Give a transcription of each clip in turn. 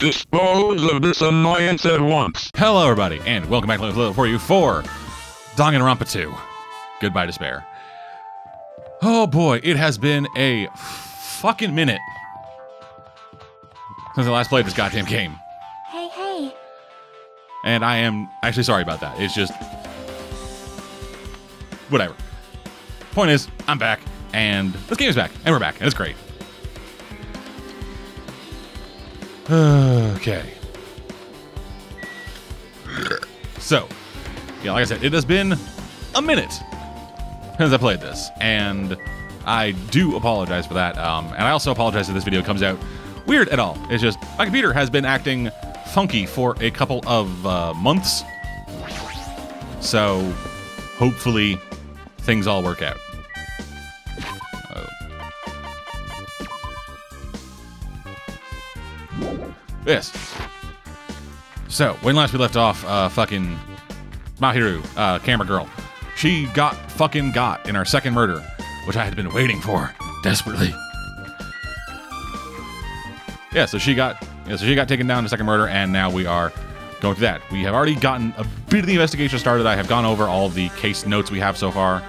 Dispose of this annoyance at once. Hello, everybody, and welcome back to Let's Live for you for Danganronpa 2. Goodbye, Despair. Oh boy, it has been a fucking minute since I last played this goddamn game. Hey, hey. And I am actually sorry about that. It's just. Whatever. Point is, I'm back, and this game is back, and we're back, and it's great. Okay. So, yeah, like I said, it has been a minute since I played this, and I do apologize for that. Um, and I also apologize if this video comes out weird at all. It's just my computer has been acting funky for a couple of uh, months, so hopefully things all work out. Yes. So, when last we left off, uh, fucking Mahiru, uh, camera girl, she got fucking got in our second murder, which I had been waiting for desperately. Yeah, so she got, yeah, so she got taken down in the second murder, and now we are going through that. We have already gotten a bit of the investigation started. I have gone over all the case notes we have so far,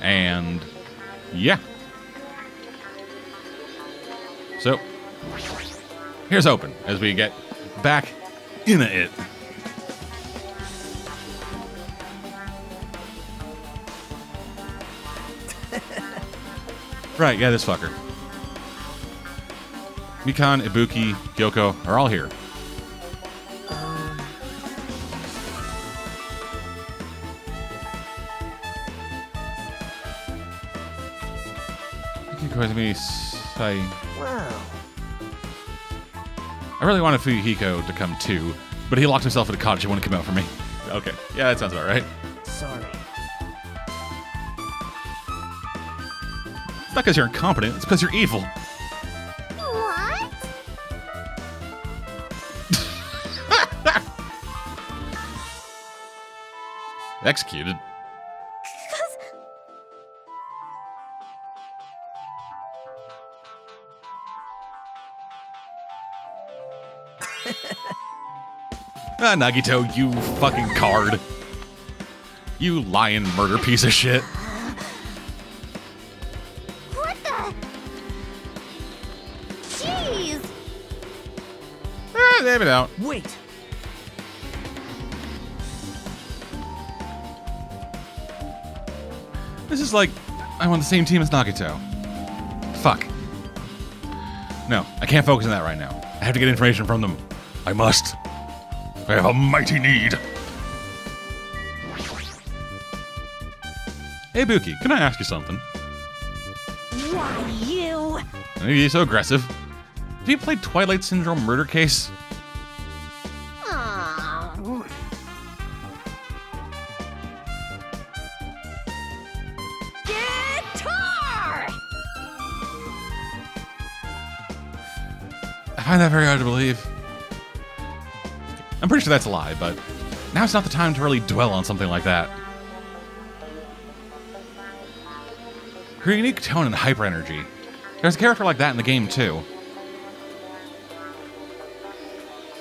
and yeah. So here's open as we get back in it. right, yeah, this fucker. Mikan, Ibuki, Hiyoko are all here. Koizumi Sai. Wow. I really wanted Fuyuhiko to come too, but he locked himself in a cottage and wouldn't come out for me. Okay, yeah, that sounds about right. Sorry. It's not because you're incompetent, it's because you're evil. What? Executed. Ah, Nagito, you fucking card. You lying murder piece of shit. What the? Jeez. Ah, damn it out. Wait. This is like I'm on the same team as Nagito. Fuck. No, I can't focus on that right now. I have to get information from them. I must. I have a mighty need. Hey, Buki, can I ask you something? Why you? Maybe you're so aggressive. Have you played Twilight Syndrome Murder Case? Aw. Guitar! I find that very hard to believe. I'm pretty sure that's a lie, but now's not the time to really dwell on something like that. Her unique tone and hyper energy. There's a character like that in the game, too.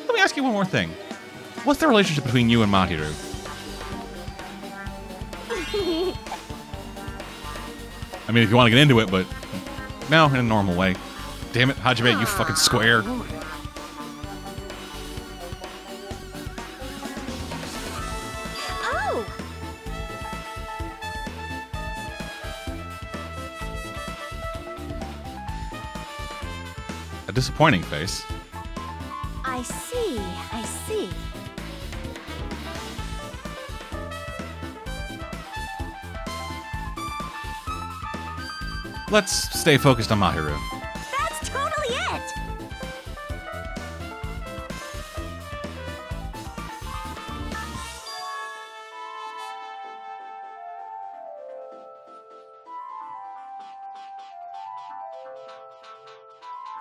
Let me ask you one more thing. What's the relationship between you and Mahiru? I mean, if you want to get into it, but no, in a normal way. Damn it, Hajime, you fucking square. Disappointing face. I see, I see. Let's stay focused on Mahiru.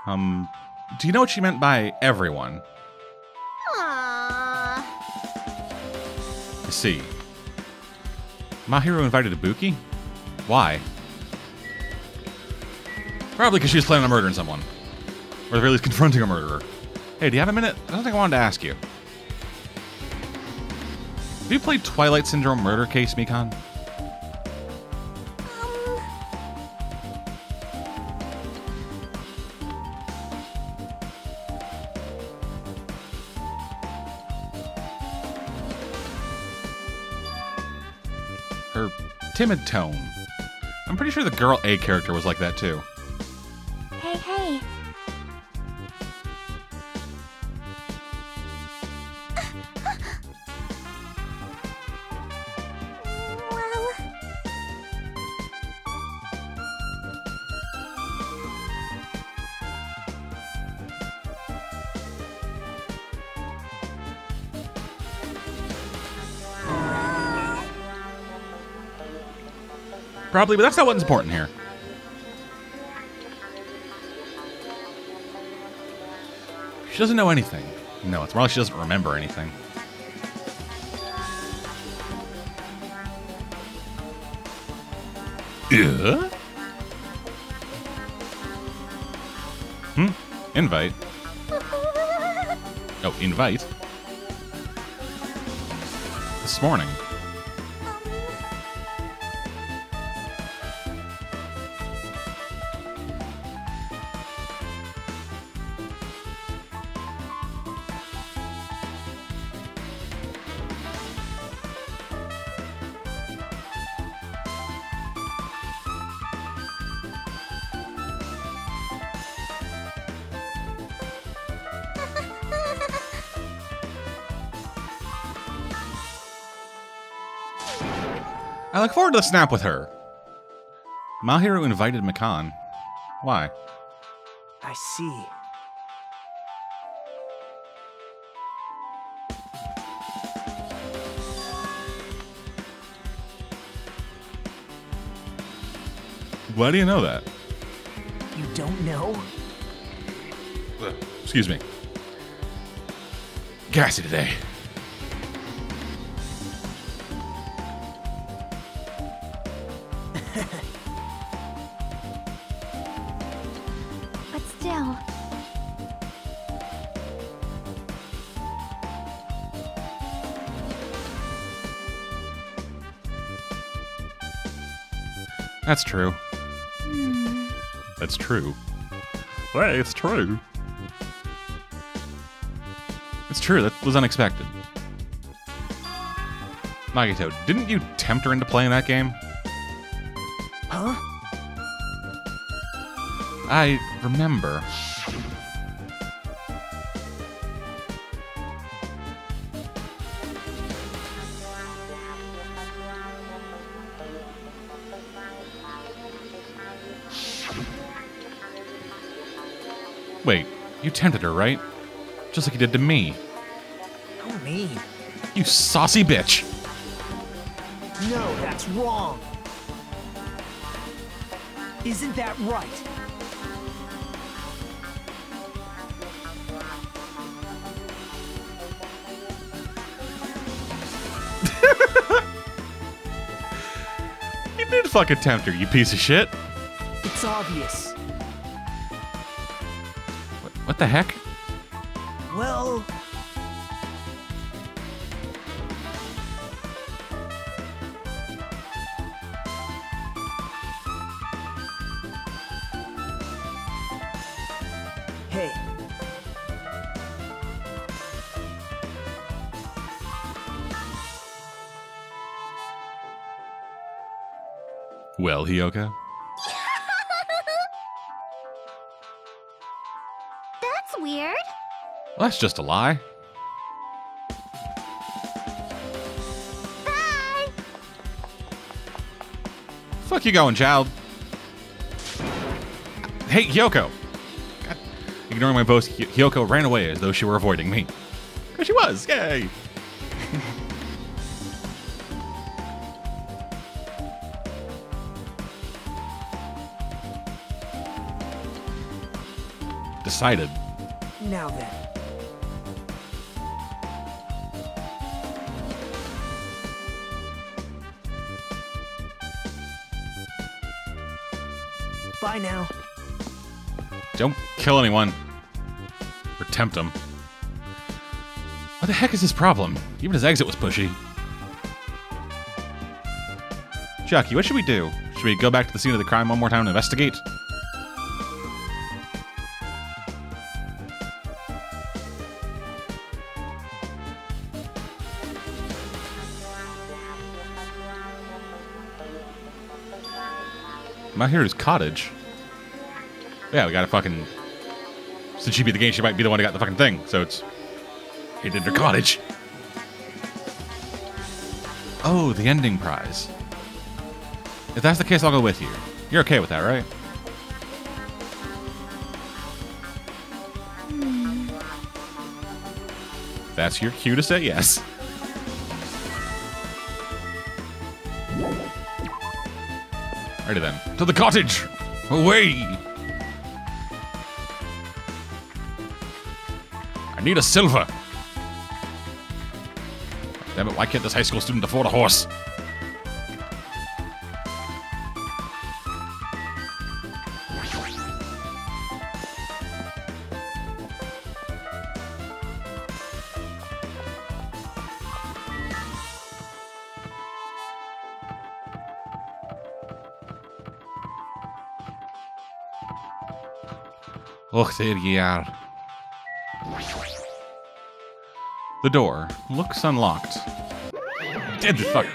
Um, do you know what she meant by everyone? Aww. I see. Mahiru invited Ibuki? Why? Probably because she was planning on murdering someone. Or at the very least confronting a murderer. Hey, do you have a minute? I don't think I wanted to ask you. Have you played Twilight Syndrome Murder Case, Mikan? Timid tone. I'm pretty sure the girl A character was like that too. hey, hey. Probably, but that's not what's important here. She doesn't know anything. No, it's more like she doesn't remember anything. Yeah? Hmm? Invite. Oh, invite? This morning. Look forward to the snap with her. Mahiru invited Mikan. Why? I see. Why do you know that? You don't know? Uh, excuse me. Gassy today. That's true. Hmm. That's true. Hey, it's true. It's true. That was unexpected. Nagito, didn't you tempt her into playing that game? Huh? I remember. Tempted her, right? Just like you did to me. How mean. You saucy bitch. No, that's wrong. Isn't that right? You did fucking tempt her, you piece of shit. It's obvious. What, what the heck? Well, hey, Well, Hiyoko, that's just a lie. Bye. Fuck you going, child. Hey, Hiyoko. God. Ignoring my boast, Hy- Hiyoko ran away as though she were avoiding me. Because she was. Yay. Decided. now then. Kill anyone. Or tempt him. What the heck is his problem? Even his exit was pushy. Chiaki, what should we do? Should we go back to the scene of the crime one more time and investigate? I'm out here at his cottage. Yeah, we got a fucking. Since she beat the game, she might be the one who got the fucking thing. So it's. He did her cottage. Oh, the ending prize. If that's the case, I'll go with you. You're okay with that, right? That's your cue to say yes. Alrighty then. To the cottage! Away! Need a silver. Damn it, why can't this high school student afford a horse? Och, there ye are. The door looks unlocked. Dead the fuck.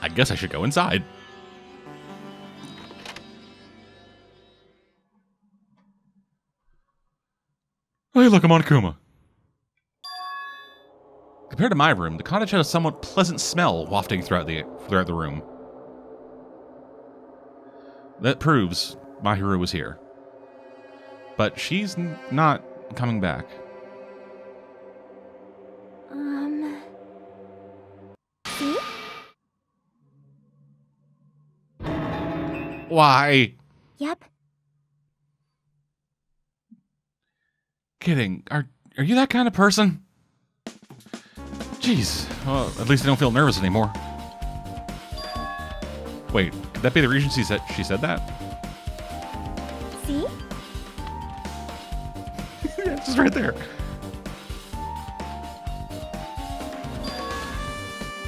I guess I should go inside. Hey, look, I'm on Kuma. Compared to my room, the cottage had a somewhat pleasant smell wafting throughout the throughout the room. That proves Mahiru was here. But she's not coming back. Um. See? Why? Yep. Kidding. Are are you that kind of person? Jeez. Well, at least I don't feel nervous anymore. Wait, could that be the reason she said she said that? See? yeah, it's just right there.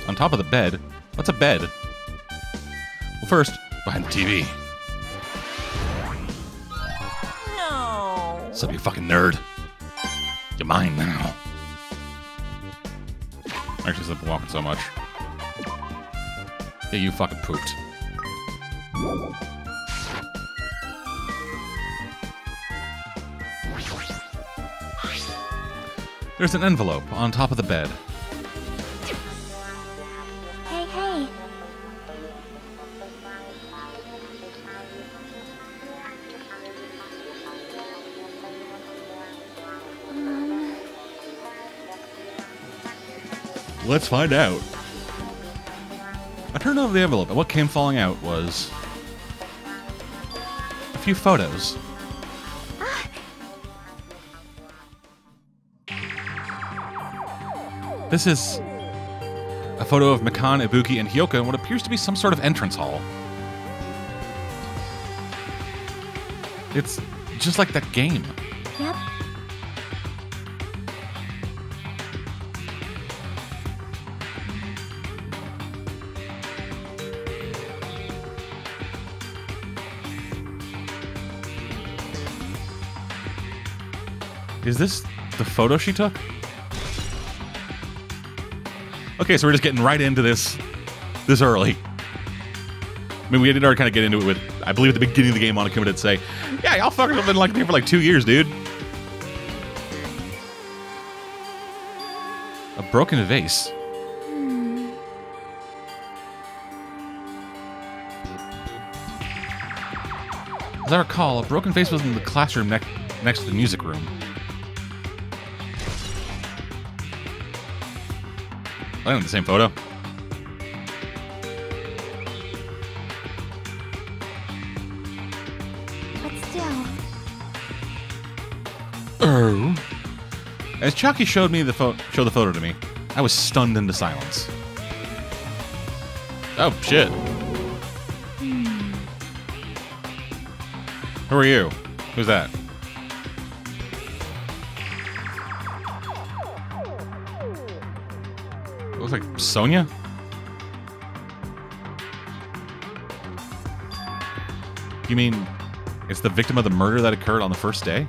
On top of the bed. What's a bed? Well, first, behind the TV. No. What's up, you fucking nerd? You're mine now. Actually, since walking so much. Yeah, you fucking pooped. There's an envelope on top of the bed. Let's find out. I turned over the envelope, and what came falling out was a few photos. This is a photo of Mikan, Ibuki, and Hiyoko in what appears to be some sort of entrance hall. It's just like that game. Is this the photo she took? Okay, so we're just getting right into this this early. I mean, we did already kind of get into it with, I believe at the beginning of the game, Monokuma did say, yeah, y'all fuckers have been like here for like two years, dude. A broken vase. As I recall, a broken vase was in the classroom next next to the music room. I think the same photo. But still. Oh. As Chiaki showed me the pho- showed the photo to me, I was stunned into silence. Oh shit. Hmm. Who are you? Who's that? Sonia? You mean it's the victim of the murder that occurred on the first day?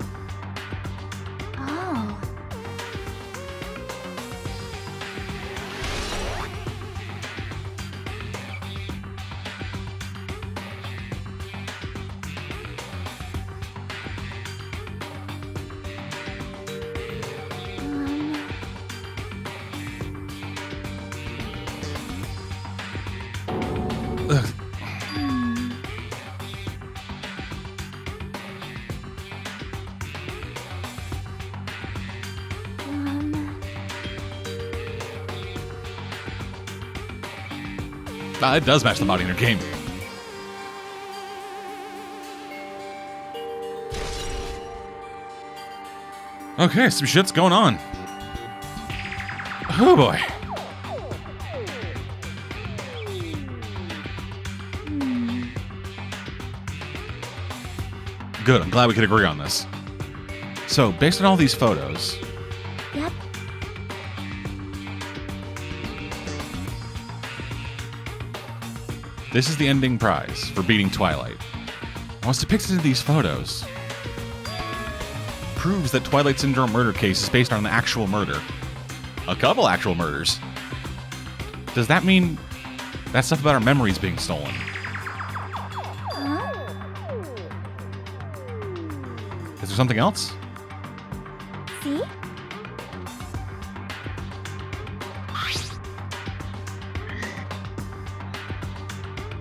It does match the body in her game. Okay, some shit's going on. Oh boy. Good, I'm glad we could agree on this. So, based on all these photos, This is the ending prize for beating Twilight. And What's depicted in these photos proves that Twilight Syndrome murder case is based on an actual murder. A couple actual murders. Does that mean that stuff about our memories being stolen? Oh. Is there something else?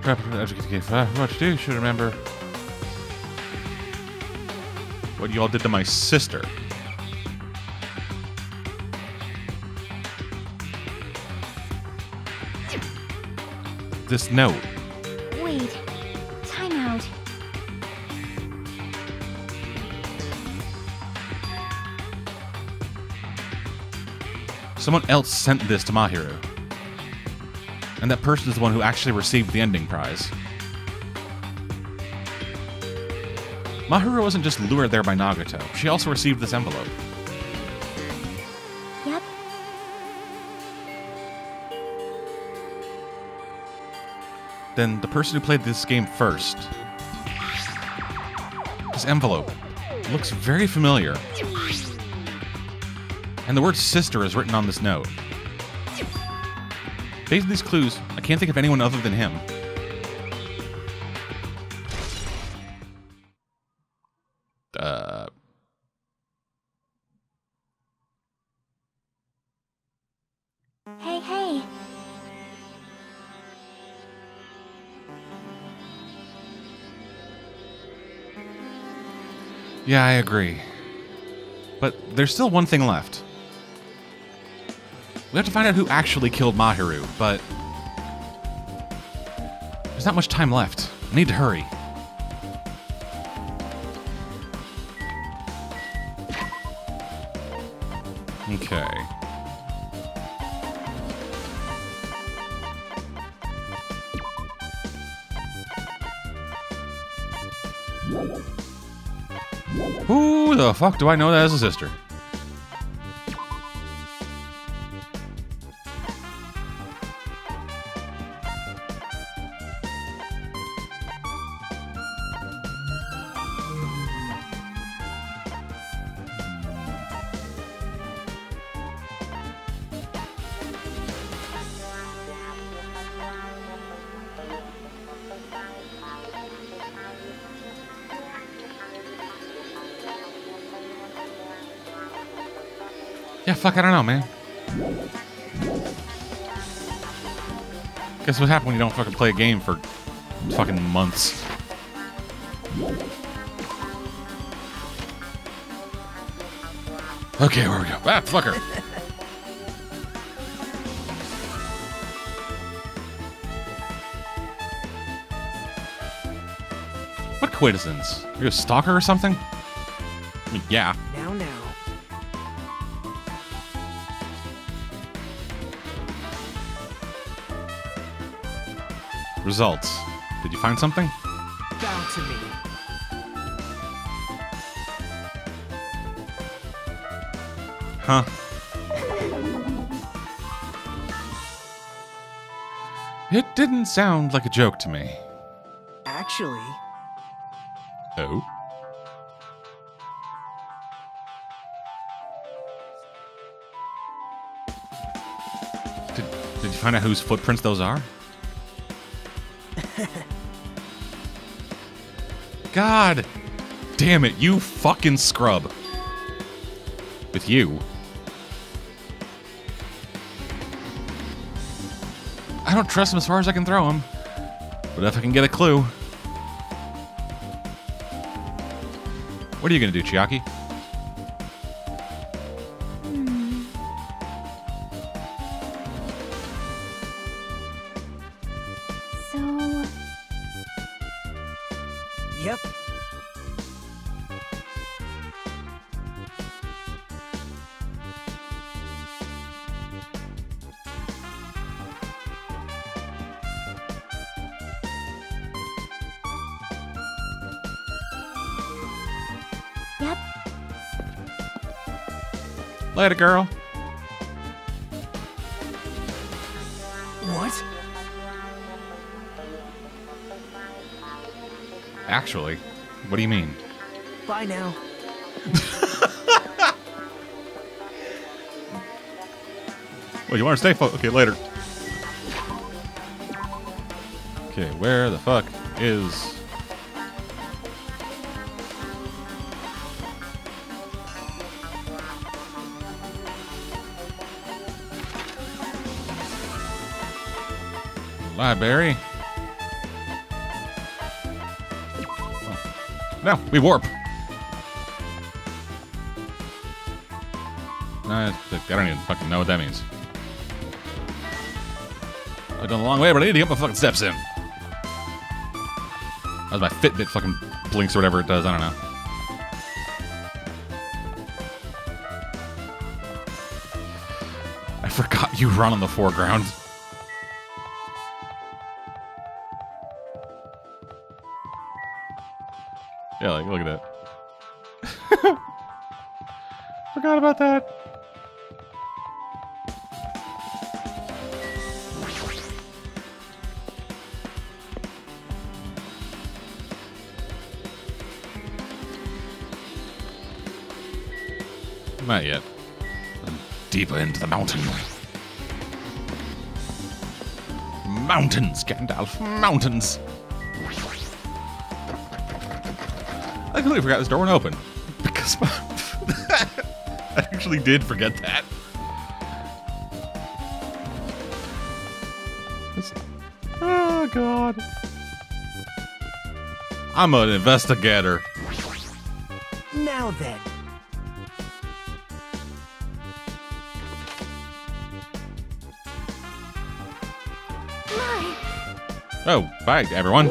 What to do? Should remember what you all did to my sister. This note. Wait. Time out. Someone else sent this to Mahiru. And that person is the one who actually received the ending prize. Mahiru wasn't just lured there by Nagito, she also received this envelope. Yep. Then the person who played this game first. This envelope looks very familiar. And the word sister is written on this note. Based on these clues, I can't think of anyone other than him. Uh, Hey, hey. yeah, I agree. But there's still one thing left. We have to find out who actually killed Mahiru, but there's not much time left. I need to hurry. Okay. Who the fuck do I know that as a sister? Fuck, I don't know, man. Guess what happened when you don't fucking play a game for fucking months? Okay, where we go? Ah, fucker. What coincidence? Are you a stalker or something? I mean, yeah. Results. Did you find something? Bound to me. Huh? It didn't sound like a joke to me. Actually, Oh? Did, did you find out whose footprints those are? God damn it, you fucking scrub. With you. I don't trust him as far as I can throw him. But if I can get a clue. What are you gonna do, Chiaki? Later, girl. What? Actually, what do you mean? Bye now. Well, you want to stay? Fo- okay, later. Okay, where the fuck is? Library. Oh. No, we warp. I don't even fucking know what that means. I've gone a long way, but I need to get my fucking steps in. As my Fitbit fucking blinks or whatever it does, I don't know. I forgot you run on the foreground. Forgot about that. Not yet. I'm deeper into the mountain. Mountains, Gandalf. Mountains. I completely forgot this door went open. Because I actually did forget that. Oh, God. I'm an investigator. Now then. my, Oh, bye, everyone.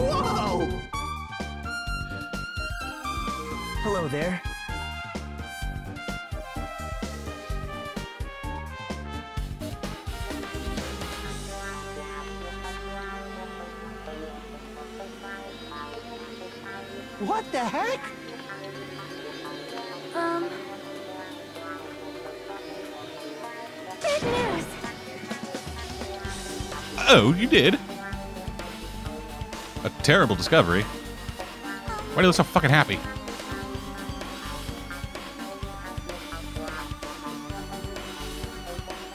Terrible discovery. Why do you look so fucking happy?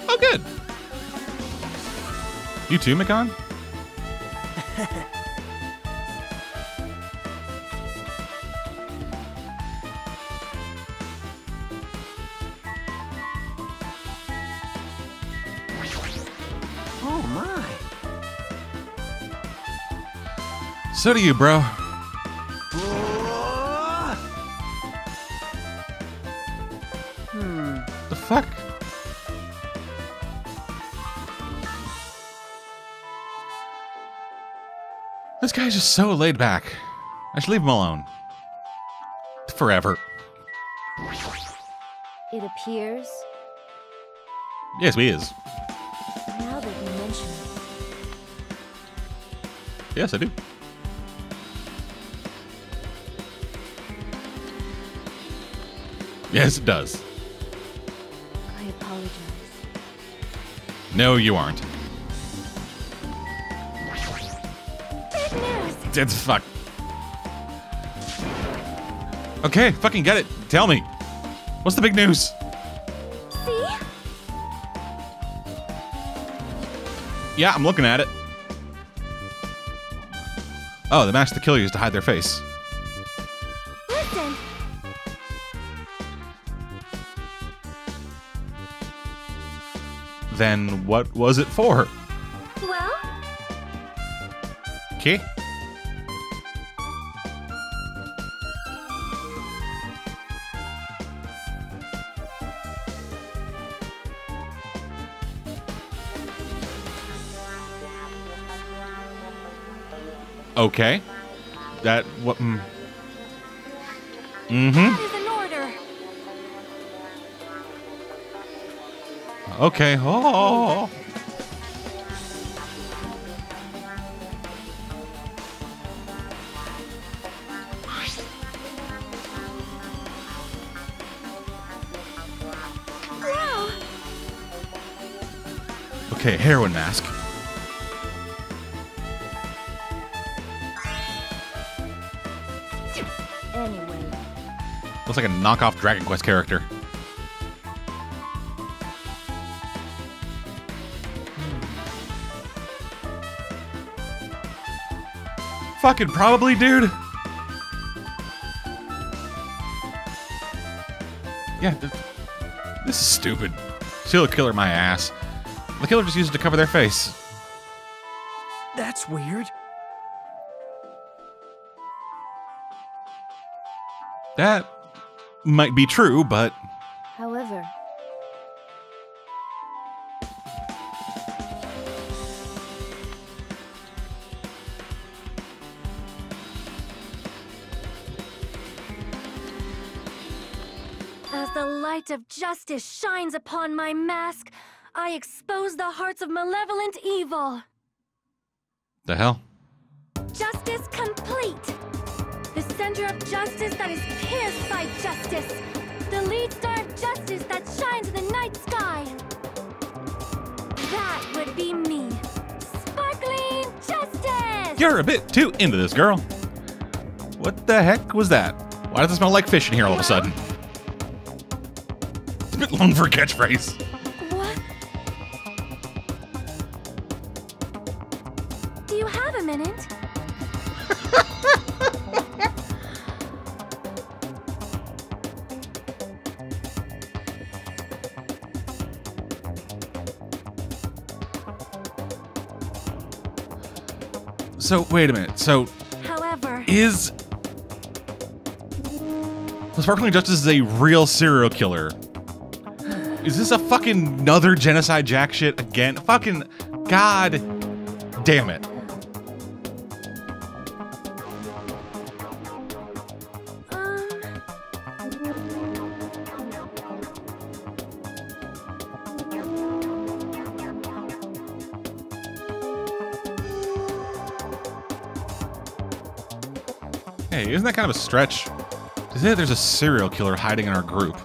Oh, good. You too, Mikan? So do you, bro. Hmm. The fuck? This guy's just so laid back. I should leave him alone. Forever. It appears, Yes, we is. now that you mention it, Yes, I do. Yes, it does. I apologize. No, you aren't. Big news! It's fuck. Okay, fucking get it. Tell me. What's the big news? See? Yeah, I'm looking at it. Oh, the mask the killer used to hide their face. Then what was it for? Well, Okay. Okay. That what? Mm. Mm-hmm. Okay. Oh. Wow! Okay, heroin mask. Anyway, Looks like a knockoff Dragon Quest character. Fucking probably, dude. Yeah, th- this is stupid. Serial killer my ass. The killer just used it to cover their face. That's weird. That might be true, but shines upon my mask, I expose the hearts of malevolent evil. the hell? Justice complete! The center of justice that is pierced by justice! The lead star of justice that shines in the night sky! That would be me! Sparkling justice! You're a bit too into this, girl. What the heck was that? Why does it smell like fish in here all of a sudden? Bit long for a catchphrase. What? Do you have a minute? So, wait a minute. So, However, is. The Sparkling Justice is a real serial killer. Is this a fucking another Genocide Jack shit again? Fucking. God damn it. Hey, isn't that kind of a stretch? To say that there's a serial killer hiding in our group.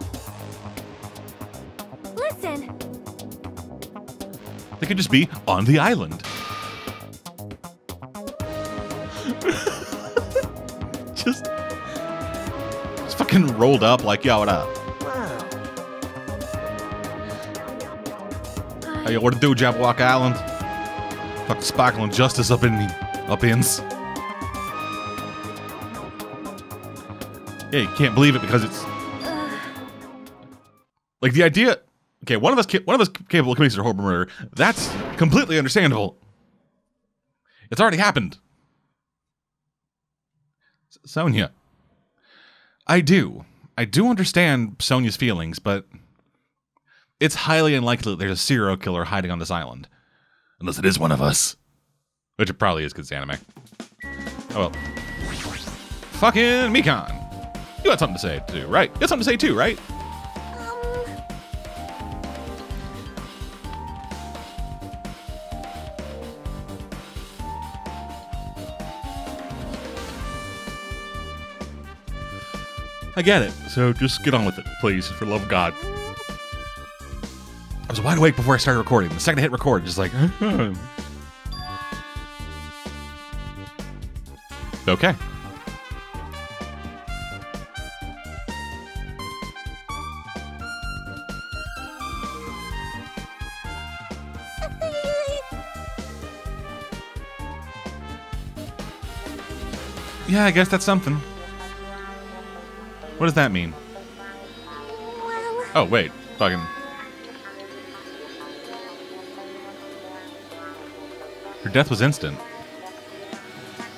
They could just be on the island. just, just fucking rolled up like, yo, what up? Hey, yo, what to do, Jabberwock Island? Fucking sparkling justice up in the up ins. Yeah, you can't believe it because it's like the idea. Okay, one of us, one of us capable of committing a horrible murder. That's completely understandable. It's already happened. Sonia, I do, I do understand Sonia's feelings, but it's highly unlikely that there's a serial killer hiding on this island, unless it is one of us, which it probably is because it's anime. Oh well. Fucking Mikan, you had something to say too, right? You had something to say too, right? I get it. So just get on with it, please, for love of God. I was wide awake before I started recording. The second I hit record, just like, okay. Yeah, I guess that's something. What does that mean? Oh, wait. Fucking. Her death was instant.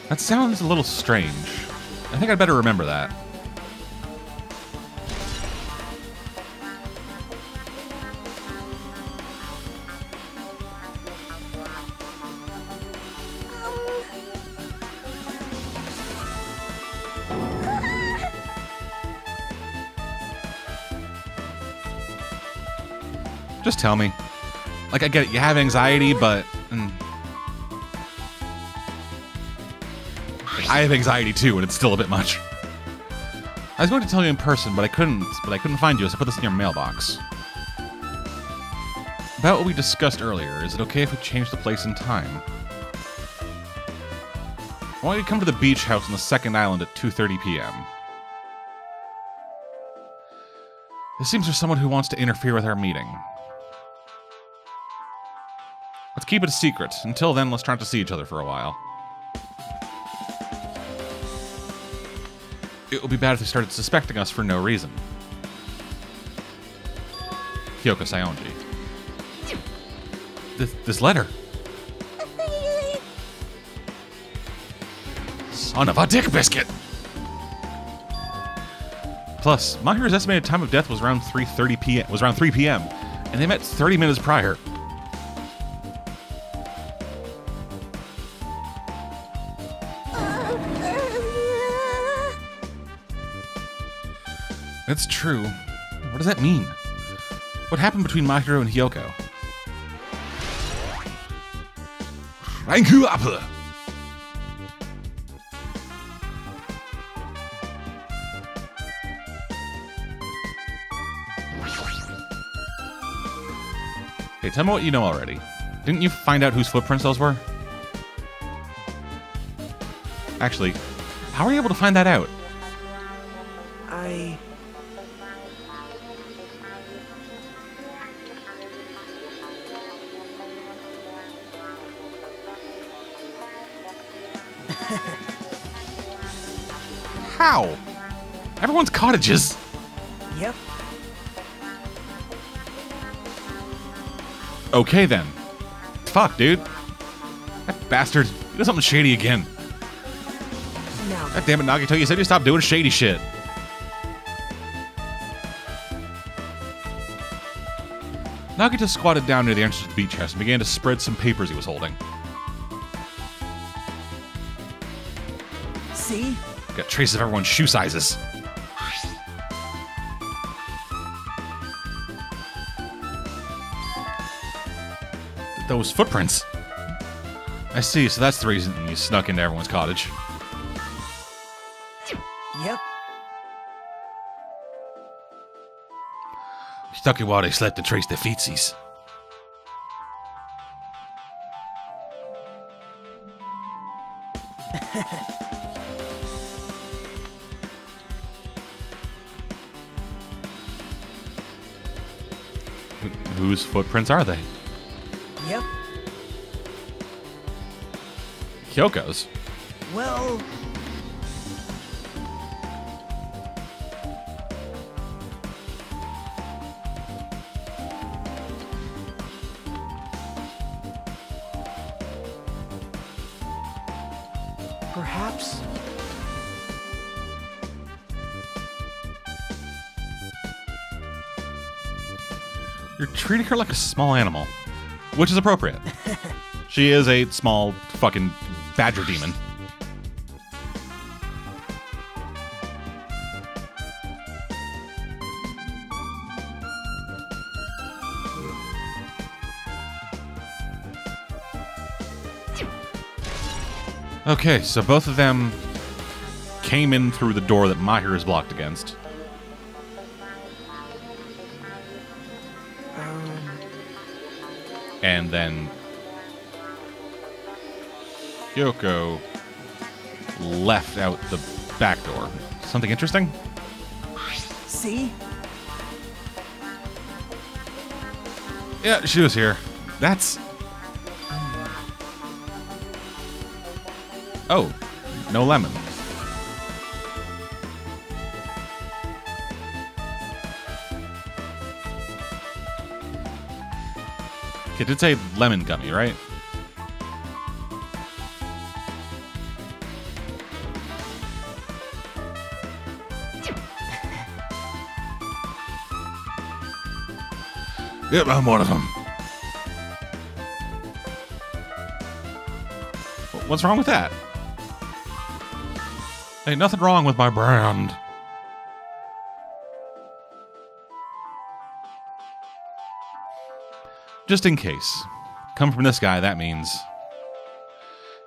That sounds a little strange. I think I'd better remember that. Tell me. Like, I get it, you have anxiety, but. mm. I have anxiety too, and it's still a bit much. I was going to tell you in person, but I couldn't. But I couldn't find you, so I put this in your mailbox. About what we discussed earlier, is it okay if we change the place and time? I want you to come to the beach house on the second island at 2:30 p.m. It seems there's someone who wants to interfere with our meeting. Let's keep it a secret. Until then, let's try not to see each other for a while. It would be bad if they started suspecting us for no reason. Hiyoko Saionji. This, this letter. Son of a dick biscuit! Plus, Mahiru's estimated time of death was around 3:30 p.m. was around 3 p.m. and they met 30 minutes prior. That's true. What does that mean? What happened between Mahiru and Hiyoko? Rank you up! Hey, tell me what you know already. Didn't you find out whose footprints those were? Actually, how are you able to find that out? I. How? Everyone's cottages. Yep. Okay then. Fuck, dude. That bastard. He did something shady again. Now, God damn it, Nagito. You said you stopped doing shady shit. Nagito squatted down near the entrance to the beach house and began to spread some papers he was holding. Got traces of everyone's shoe sizes. Those footprints. I see, so that's the reason you snuck into everyone's cottage. Yep. Stuck it while they slept and traced their feetsies. Whose footprints are they? Yep. Hiyoko's. Well, treating her like a small animal, which is appropriate. she is a small fucking badger demon. Okay, so both of them came in through the door that Mahir is blocked against. And then Hiyoko left out the back door. Something interesting? See? Yeah, she was here. That's. Oh, no lemon. It did say lemon gummy, right? Yep, I'm one of them. What's wrong with that? Ain't nothing wrong with my brand. Just in case. Come from this guy, that means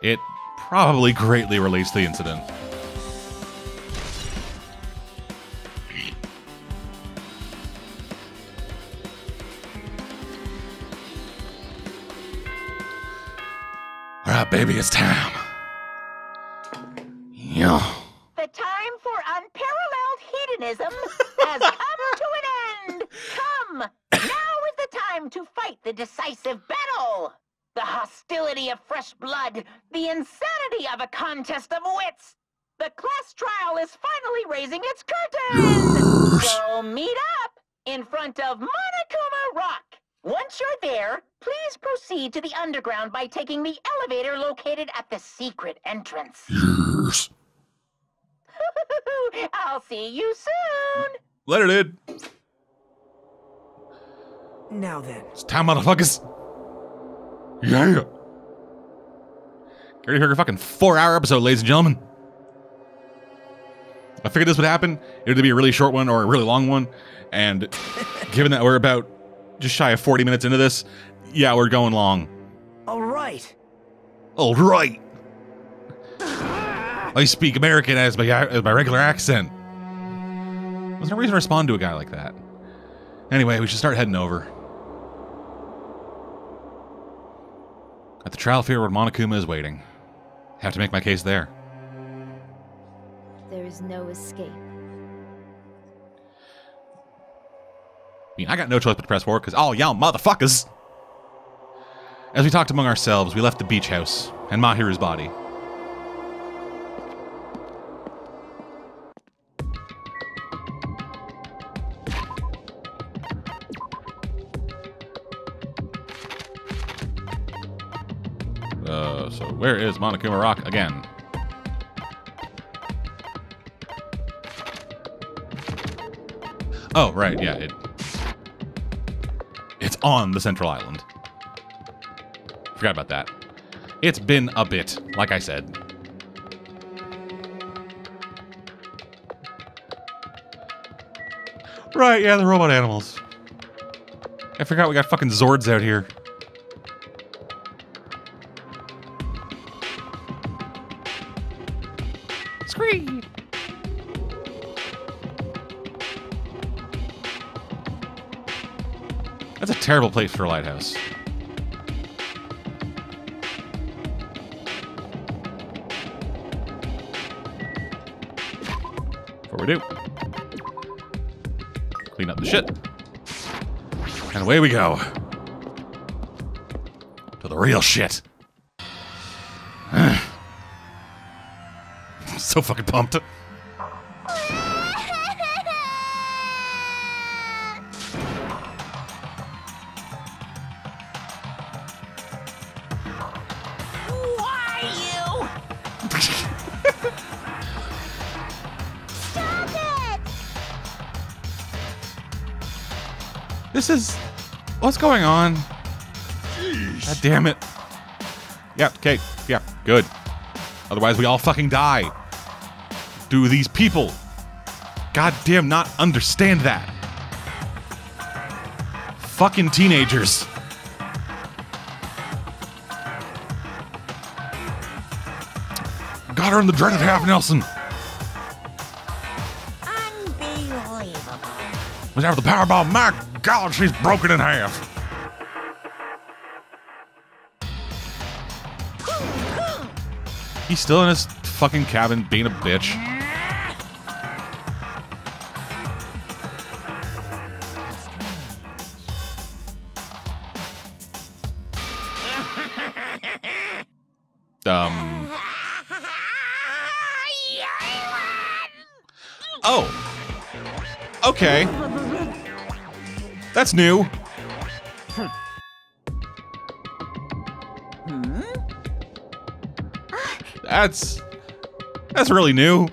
it probably greatly relates to the incident. All right, baby, it's time. Yeah. The time for unparalleled hedonism has come to an end. Come, now is the time to fight the decisive battle. The hostility of fresh blood, the insanity of a contest of wits. The class trial is finally raising its curtain. So meet up in front of Monokuma Rock. Once you're there, please proceed to the underground by taking the elevator located at the secret entrance. Yes. I'll see you soon. Later, dude. Now then. It's time, motherfuckers. Yeah. For a fucking four hour episode, ladies and gentlemen. I figured this would happen. It would be a really short one or a really long one. And given that we're about just shy of 40 minutes into this, yeah, we're going long. All right. All right. I speak American as my, as my regular accent. There's no reason to respond to a guy like that. Anyway, we should start heading over. At the trial field where Monokuma is waiting. Have to make my case there. There is no escape. I mean, I got no choice but to press forward because all y'all motherfuckers. As we talked among ourselves, we left the beach house and Mahiru's body. So where is Monokuma Rock again? Oh, right, yeah, it it's on the central island. Forgot about that. It's been a bit, like I said. Right, yeah, the robot animals. I forgot we got fucking Zords out here. Terrible place for a lighthouse. Before we do, clean up the shit. And away we go. To the real shit. I'm so fucking pumped. Is. What's going on? God damn it. Yep, okay, yeah, good. Otherwise, we all fucking die. Do these people goddamn not understand that? Fucking teenagers. Got her in the dreaded half Nelson. Unbelievable. Was after the Powerball. My God, she's broken in half. He's still in his fucking cabin being a bitch. That's new. That's that's really new.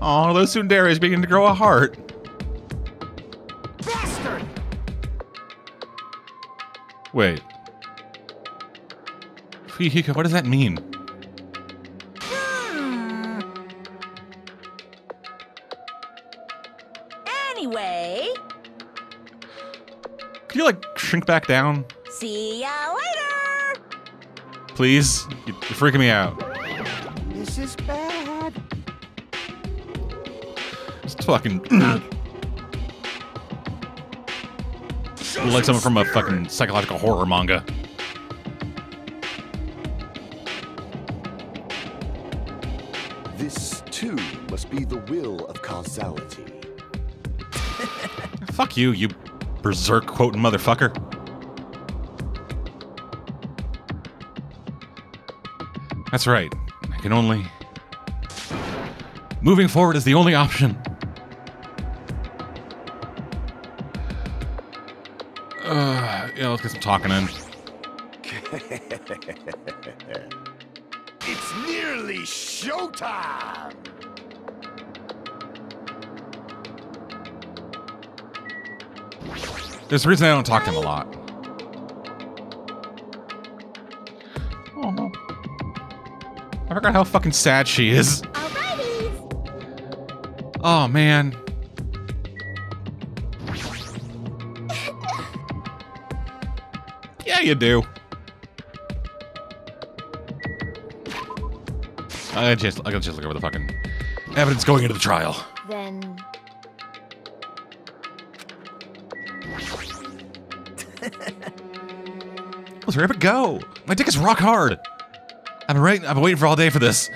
Oh, those tsundere is beginning to grow a heart. Bastard! Wait. What does that mean? Shrink back down, see ya later. please? You- You're freaking me out. This is bad. It's fucking like someone from a fucking psychological horror manga. This, too, must be the will of causality. Fuck you, you berserk quoting motherfucker. That's right. I can only. Moving forward is the only option. Uh, yeah, let's get some talking in. It's nearly showtime! There's a reason I don't talk to him a lot. Forgot how fucking sad she is. Alrighty. Oh man. yeah, you do. I just, I gotta just look over the fucking evidence going into the trial. Then Let's up and go. My dick is rock hard. I've been waiting, I've been waiting for all day for this.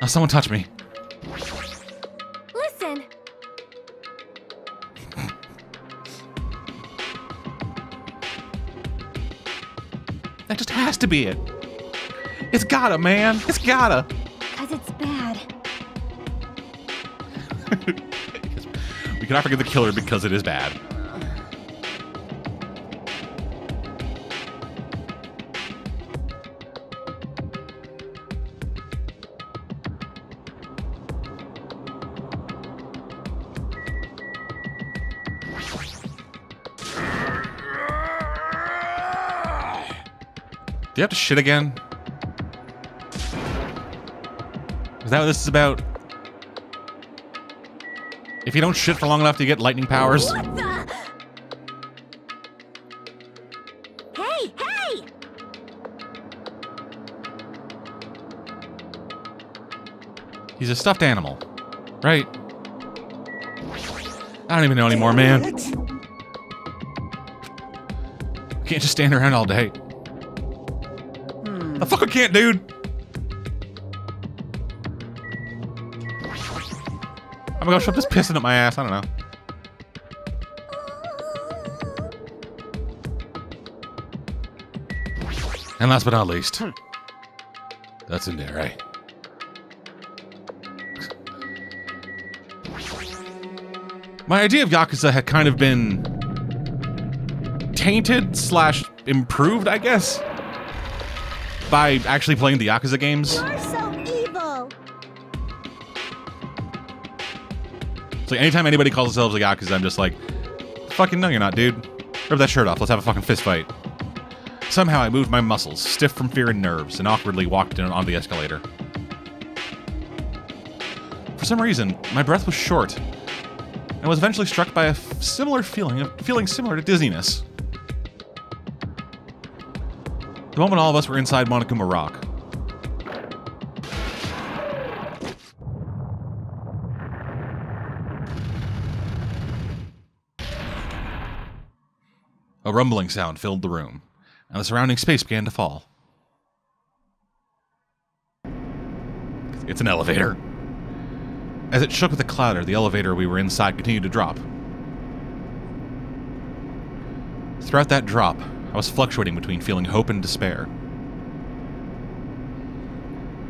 Now someone touch me. listen. That just has to be it. It's gotta, man. It's gotta. Cause it's bad. We cannot forget the killer because it is bad. You have to shit again? Is that what this is about? If you don't shit for long enough, you get lightning powers. What the? Hey, hey! He's a stuffed animal, right? I don't even know anymore, man. Can't just stand around all day. The fuck I can't, dude. Oh my gosh, I'm just pissing up my ass. I don't know. And last but not least, that's in there, right? My idea of Yakuza had kind of been tainted slash improved, I guess, by actually playing the Yakuza games. You're so evil. So anytime anybody calls themselves a Yakuza, I'm just like, fucking no, you're not, dude. Rip that shirt off. Let's have a fucking fist fight. Somehow I moved my muscles, stiff from fear and nerves, and awkwardly walked in on the escalator. For some reason, my breath was short, and was eventually struck by a similar feeling, of feeling similar to dizziness. The moment all of us were inside Monokuma Rock. A rumbling sound filled the room, and the surrounding space began to fall. It's an elevator. As it shook with a clatter, the elevator we were inside continued to drop. Throughout that drop, I was fluctuating between feeling hope and despair.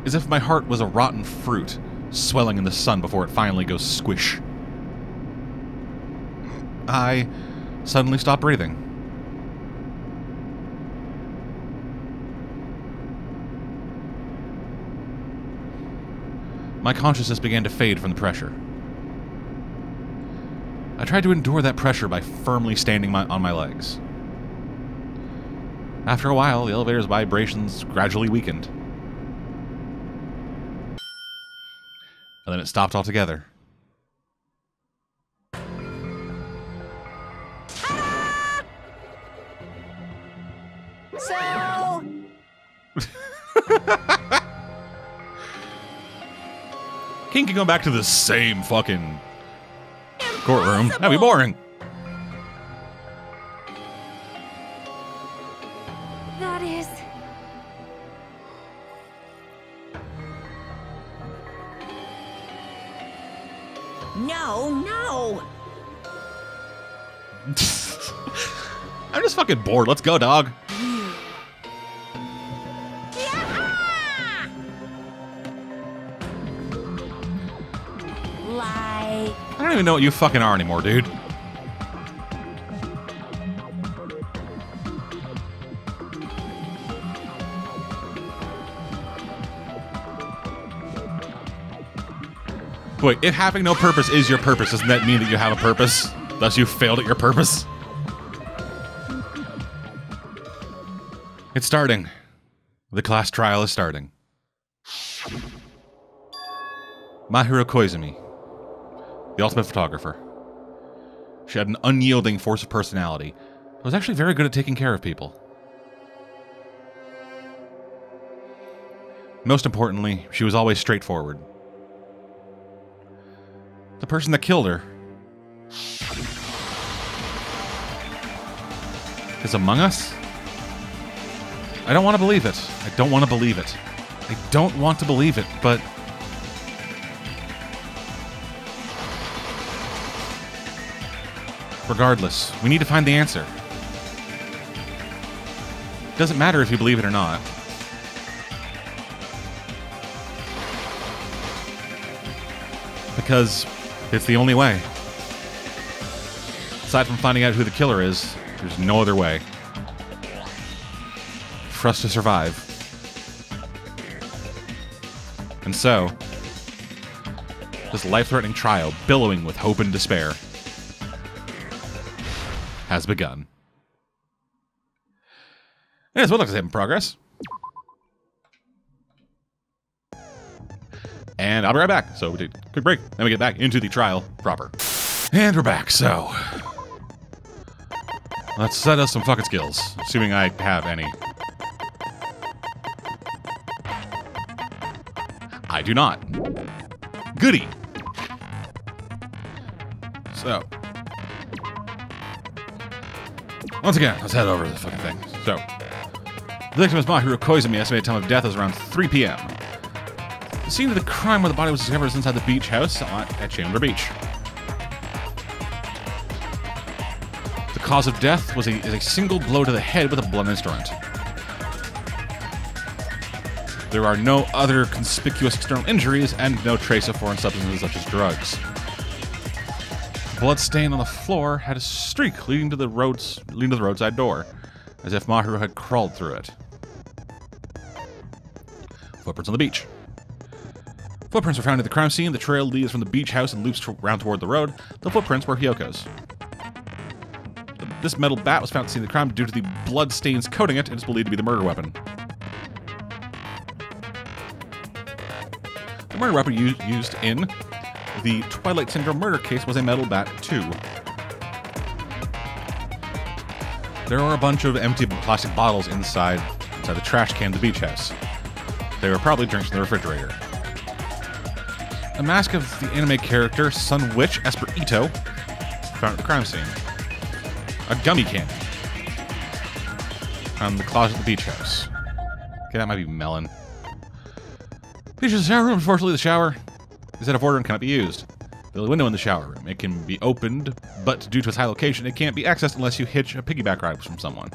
As if my heart was a rotten fruit, swelling in the sun before it finally goes squish. I suddenly stopped breathing. My consciousness began to fade from the pressure. I tried to endure that pressure by firmly standing my, on my legs. After a while, the elevator's vibrations gradually weakened. And then it stopped altogether. So, King can go back to the same fucking courtroom. That'd be boring. Fucking bored. Let's go, dog. I don't even know what you fucking are anymore, dude. Wait, if having no purpose is your purpose, doesn't that mean that you have a purpose? Thus you failed at your purpose? It's starting. The class trial is starting. Mahiru Koizumi, the ultimate photographer. She had an unyielding force of personality, but was actually very good at taking care of people. Most importantly, she was always straightforward. The person that killed her is among us? I don't want to believe it. I don't want to believe it. I don't want to believe it, but Regardless, we need to find the answer. Doesn't matter if you believe it or not. Because it's the only way. Aside from finding out who the killer is, there's no other way for us to survive. And so, this life threatening trial, billowing with hope and despair, has begun. Yes, what looks like in progress. And I'll be right back. So we take a quick break. Then we get back into the trial proper. And we're back. So let's set us some fucking skills, assuming I have any. I do not. Goody. So once again, let's head over to the fucking thing. So, the victim is Mahiru Koizumi. Estimated time of death is around 3 p.m. The scene of the crime where the body was discovered is inside the beach house at Chandler Beach. The cause of death was a, is a single blow to the head with a blunt instrument. There are no other conspicuous external injuries and no trace of foreign substances such as drugs. Blood stain on the floor had a streak leading to the roads leading to the roadside door, as if Mahiru had crawled through it. Footprints on the beach. Footprints were found at the crime scene. The trail leads from the beach house and loops around toward the road. The footprints were Hiyoko's. This metal bat was found at the scene of the crime due to the blood stains coating it and is believed to be the murder weapon. The murder weapon used in the Twilight Syndrome murder case was a metal bat, too. There are a bunch of empty plastic bottles inside, inside the trash can of the beach house. They were probably drinks from the refrigerator. A mask of the anime character Sun Witch Esper Ito found at the crime scene. A gummy candy. on the closet of the beach house. Okay, that might be Melon. Is a shower room. Unfortunately, the shower is out of order and cannot be used. A window in the shower room. It can be opened, but due to its high location, it can't be accessed unless you hitch a piggyback ride from someone.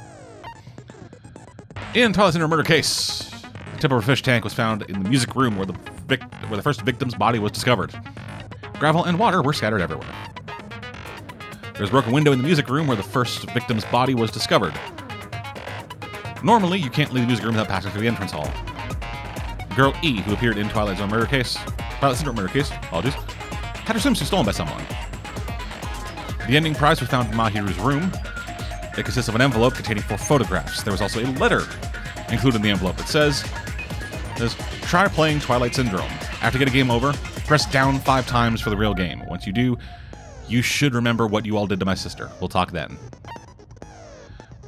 In Twilight Syndrome murder case, a tip of a fish tank was found in the music room where the vic- where the first victim's body was discovered. Gravel and water were scattered everywhere. There's a broken window in the music room where the first victim's body was discovered. Normally, you can't leave the music room without passing through the entrance hall. Girl E, who appeared in Twilight Zone murder case, Twilight Syndrome murder case, apologies, had her swimsuit stolen by someone. The ending prize was found in Mahiru's room. It consists of an envelope containing four photographs. There was also a letter included in the envelope. It says, says, try playing Twilight Syndrome. After you get a game over, press down five times for the real game. Once you do, you should remember what you all did to my sister. We'll talk then.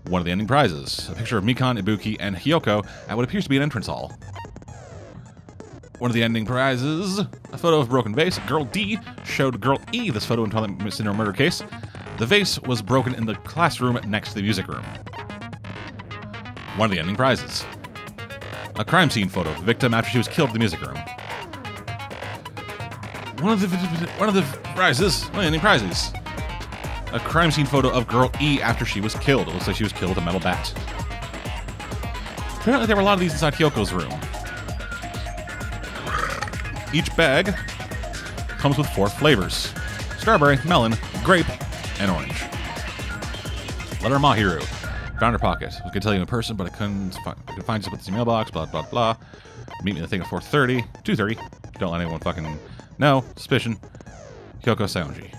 One of the ending prizes, a picture of Mikan, Ibuki, and Hiyoko at what appears to be an entrance hall. One of the ending prizes, a photo of a broken vase. Girl D showed Girl E this photo in Twilight Syndrome murder case. The vase was broken in the classroom next to the music room. One of the ending prizes, a crime scene photo of the victim after she was killed in the music room. One of the one of the prizes, one of the ending prizes, a crime scene photo of Girl E after she was killed. It looks like she was killed with a metal bat. Apparently, there were a lot of these inside Hiyoko's room. Each bag comes with four flavors strawberry, melon, grape, and orange. Letter Mahiru. Found her pocket. I could tell you in person, but I couldn't find, I could find you with the mailbox, blah, blah, blah. Meet me at the thing at 4.30, 2.30. Don't let anyone fucking know. Suspicion. Hiyoko Saionji.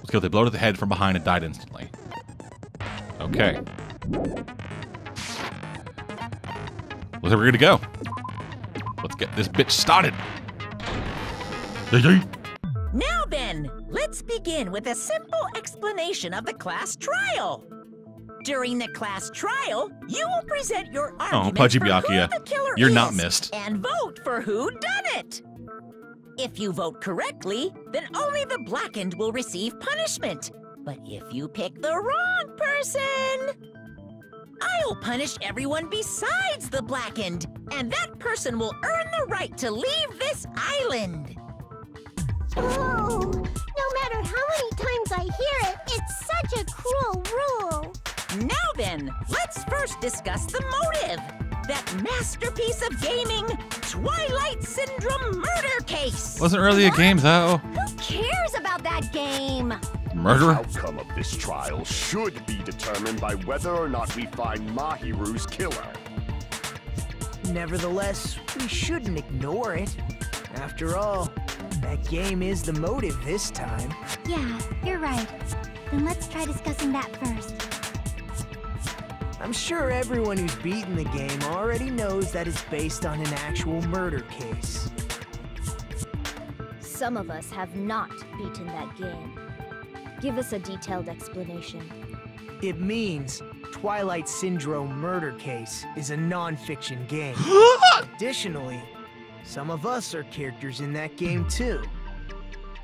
Was killed. They blow to the head from behind and died instantly. Okay. Looks like we're good to go. Let's get this bitch started. Now then, let's begin with a simple explanation of the class trial. During the class trial, you will present your oh, arguments Pudgy for Byakuya, who the killer you're is not missed. and vote for who done it. If you vote correctly, then only the blackened will receive punishment. But if you pick the wrong person, I'll punish everyone besides the blackened, and that person will earn the right to leave this island. Oh, no matter how many times I hear it, it's such a cruel rule. Now then, let's first discuss the motive. That masterpiece of gaming, Twilight Syndrome murder case. Wasn't really a game, though. Who cares about that game? The Murder? outcome of this trial should be determined by whether or not we find Mahiru's killer. Nevertheless, we shouldn't ignore it. After all, that game is the motive this time. Yeah, you're right. Then let's try discussing that first. I'm sure everyone who's beaten the game already knows that it's based on an actual murder case. Some of us have not beaten that game. Give us a detailed explanation. It means Twilight Syndrome Murder Case is a non-fiction game. Additionally, some of us are characters in that game too.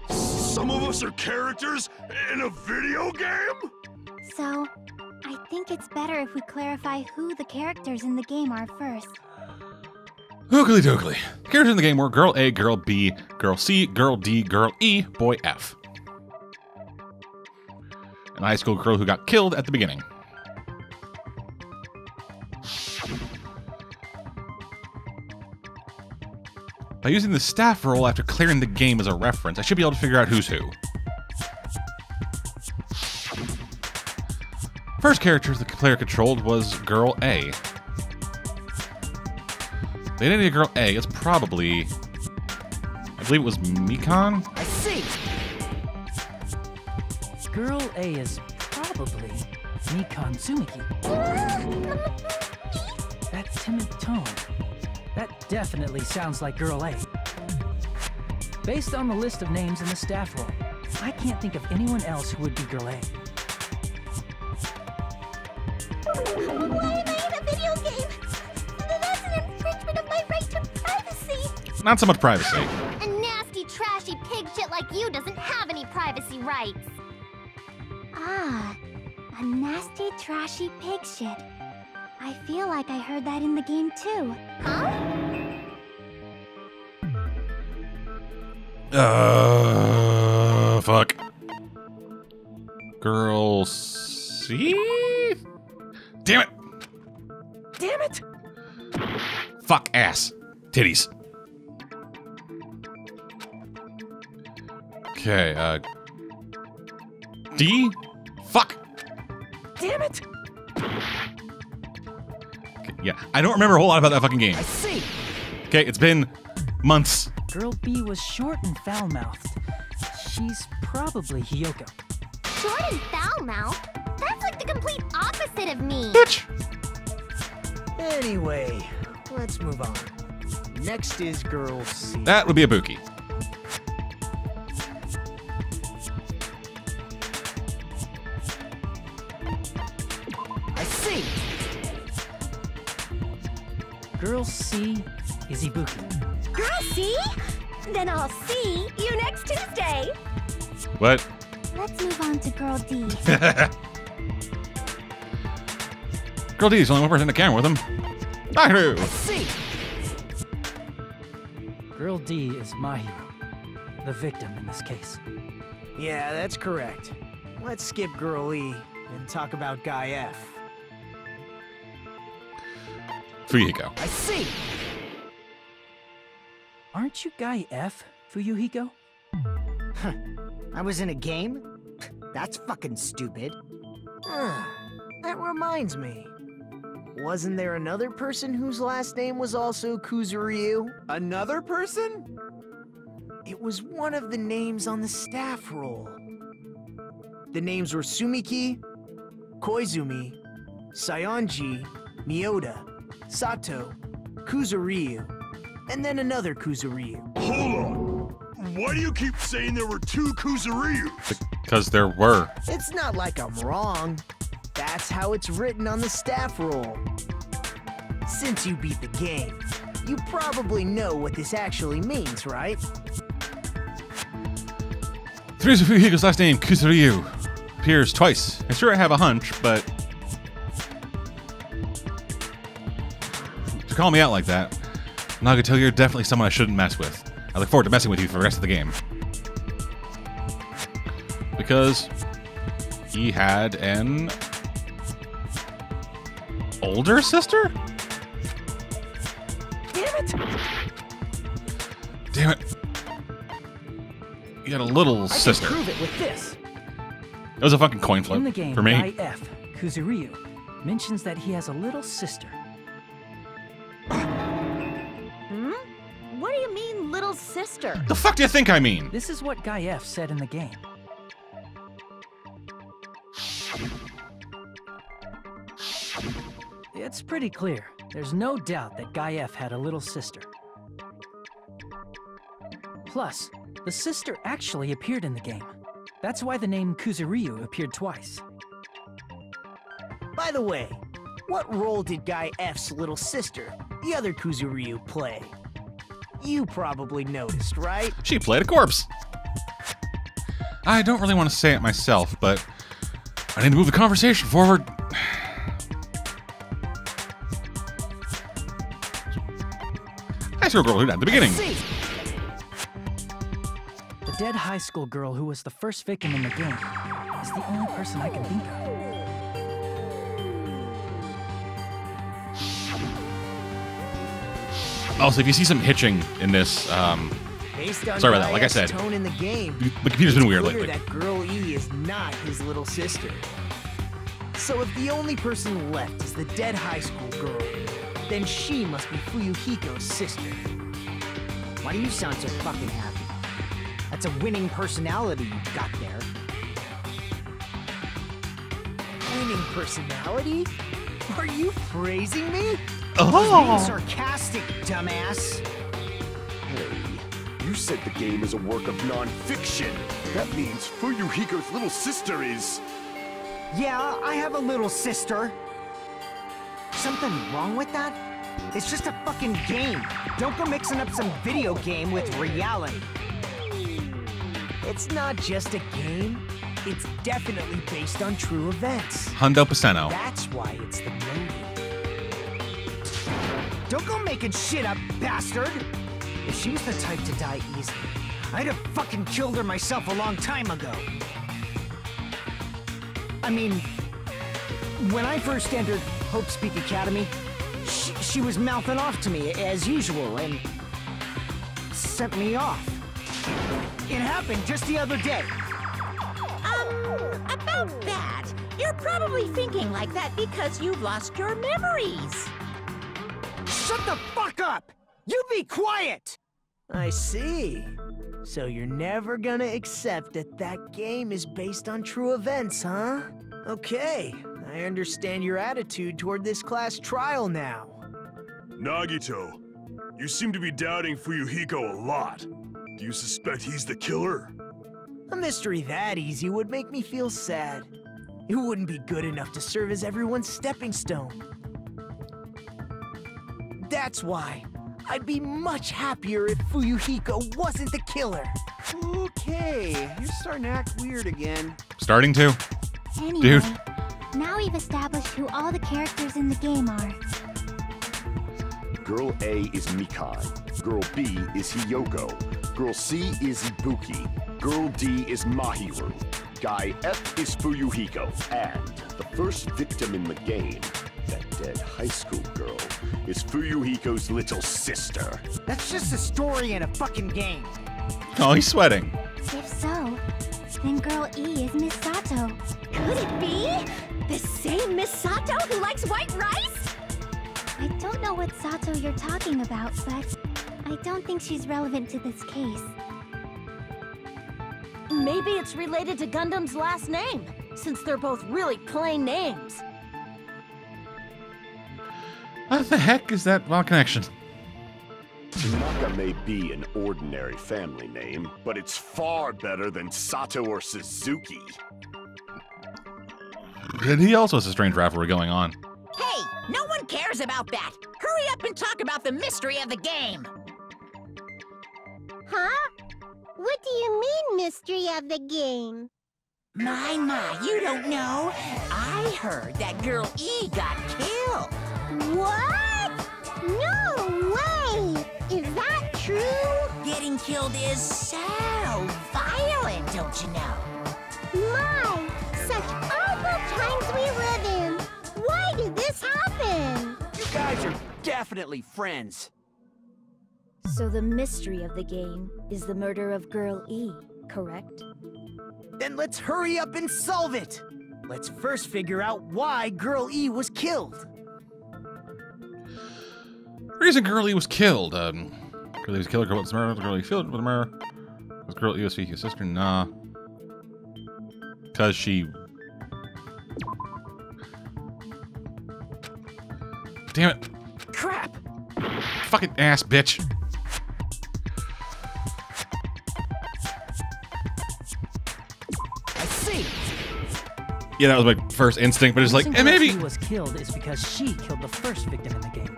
Some of us are characters in a video game? So, I think it's better if we clarify who the characters in the game are first. Oogly doogly. Characters in the game were Girl A, Girl B, Girl C, Girl D, Girl E, Boy F. An high school girl who got killed at the beginning. By using the staff role after clearing the game as a reference, I should be able to figure out who's who. First character the player controlled was Girl A. The identity of Girl A is probably. I believe it was Mikan? I see. Girl A is probably Mikan Tsumiki. That timid tone. That definitely sounds like Girl A. Based on the list of names in the staff roll, I can't think of anyone else who would be Girl A. Why am I in a video game? That's an infringement of my right to privacy. Not so much privacy. A nasty, trashy pig shit like you doesn't have any privacy rights. Ah, a nasty, trashy pig shit. I feel like I heard that in the game too. Huh? Uh, fuck. Girl C? Damn it! Damn it! Fuck ass. Titties. Okay, uh. D? Fuck. Damn it! Okay, yeah, I don't remember a whole lot about that fucking game. I see. Okay, it's been months. Girl B was short and foul mouthed. She's probably Hiyoko. Short and foul mouth? That's like the complete opposite of me. Bitch! Anyway, let's move on. Next is girl C. That would be Ibuki. I. Girl C is Ibuki. Girl, see? Then I'll see you next Tuesday. What? Let's move on to girl D. Girl D is the only one person in the camera with him. Mahiru! I see. Girl D is Mahiru. The victim in this case. Yeah, that's correct. Let's skip girl E and talk about guy F. Fuyuhiko. I see. Aren't you Guy F, Fuyuhiko? Huh. I was in a game? That's fucking stupid. Ah, that reminds me. Wasn't there another person whose last name was also Kuzuryu? Another person? It was one of the names on the staff roll. The names were Tsumiki, Koizumi, Saionji, Mioda, Sato, Kuzuryu, and then another Kuzuryu. Hold on. Why do you keep saying there were two Kuzuryu? Because there were. It's not like I'm wrong. That's how it's written on the staff roll. Since you beat the game, you probably know what this actually means, right? Teresa Fuyuhiko's last name, Kuzuryu, appears twice. I'm sure I have a hunch, but. To call me out like that, Nagito, you're definitely someone I shouldn't mess with. I look forward to messing with you for the rest of the game. Because he had an older sister? Damn it! Damn it. You had a little I sister. can prove it with this. It was a fucking coin flip In the game, for me. IF, Kuzuryu, mentions that he has a little sister. Sister? The fuck do you think I mean? This is what Guy F said in the game. It's pretty clear. There's no doubt that Guy F had a little sister. Plus, the sister actually appeared in the game. That's why the name Kuzuryu appeared twice. By the way, what role did Guy F's little sister, the other Kuzuryu, play? You probably noticed, right? She played a corpse. I don't really want to say it myself, but I need to move the conversation forward. I saw a girl who died at the beginning. The dead high school girl who was the first victim in the game is the only person I can think of. Also, if you see some hitching in this, um, Sorry about that, like I said, tone in the game, the computer's been weird lately. that Girl E is not his little sister. So if the only person left is the dead high school girl, then she must be Fuyuhiko's sister. Why do you sound so fucking happy? That's a winning personality you've got there. Winning personality? Are you praising me? Oh. Being sarcastic, dumbass. Hey, you said the game is a work of non-fiction. That means Fuyuhiko's little sister is... Yeah, I have a little sister. Something wrong with that? It's just a fucking game. Don't go mixing up some video game with reality. It's not just a game. It's definitely based on true events. Hundo Paceno. That's why it's the movie. Don't go making shit up, bastard! If she was the type to die easily, I'd have fucking killed her myself a long time ago. I mean, when I first entered Hope's Peak Academy, she, she was mouthing off to me as usual and sent me off. It happened just the other day. Um, about that, you're probably thinking like that because you've lost your memories. Shut the fuck up! You be quiet! I see. So you're never gonna accept that that game is based on true events, huh? Okay, I understand your attitude toward this class trial now. Nagito, you seem to be doubting Fuyuhiko a lot. Do you suspect he's the killer? A mystery that easy would make me feel sad. It wouldn't be good enough to serve as everyone's stepping stone. That's why I'd be much happier if Fuyuhiko wasn't the killer. Okay, you're starting to act weird again. Starting to. Anyway, Dude. now we've established who all the characters in the game are. Girl A is Mikan. Girl B is Hiyoko. Girl C is Ibuki. Girl D is Mahiru. Guy F is Fuyuhiko. And the first victim in the game, that dead high school girl, is Fuyuhiko's little sister. That's just a story in a fucking game. Oh, he's sweating. If so, then girl E is Miss Sato. Could it be? The same Miss Sato who likes white rice? I don't know what Sato you're talking about, but I don't think she's relevant to this case. Maybe it's related to Gundham's last name, since they're both really plain names. What the heck is that well connection? Tanaka may be an ordinary family name, but it's far better than Sato or Suzuki. And he also has a strange rivalry going on. Hey, no one cares about that. Hurry up and talk about the mystery of the game. Huh? What do you mean, mystery of the game? My, my, you don't know. I heard that girl E got killed. What? No way! Is that true? Getting killed is so violent, don't you know? My, such awful times we live in. Why did this happen? You guys are definitely friends. So the mystery of the game is the murder of Girl E, correct? Then let's hurry up and solve it. Let's first figure out why Girl E was killed. Reason Girl E was killed. Um, Girl E was killed. Girl was murdered. Girl E killed with a murder. Was Girl E was Fiki's sister? Nah. Cause she. Damn it! Crap! Fucking ass bitch. I see. Yeah, that was my first instinct, but it's like, The eh, maybe. Was killed is because she killed the first victim in the game.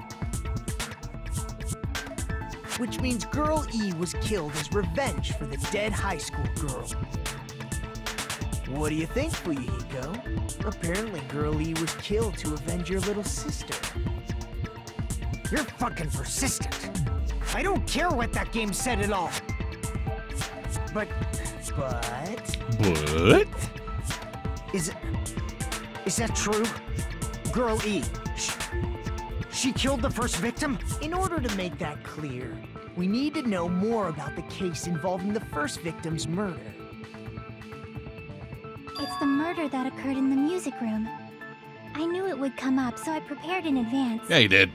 Which means Girl E was killed as revenge for the dead high school girl. What do you think, Fuyuhiko? Apparently Girl E was killed to avenge your little sister. You're fucking persistent. I don't care what that game said at all. But, but, What? is it, is that true? Girl E, she killed the first victim? In order to make that clear, we need to know more about the case involving the first victim's murder. It's the murder that occurred in the music room. I knew it would come up, so I prepared in advance. Yeah, you did.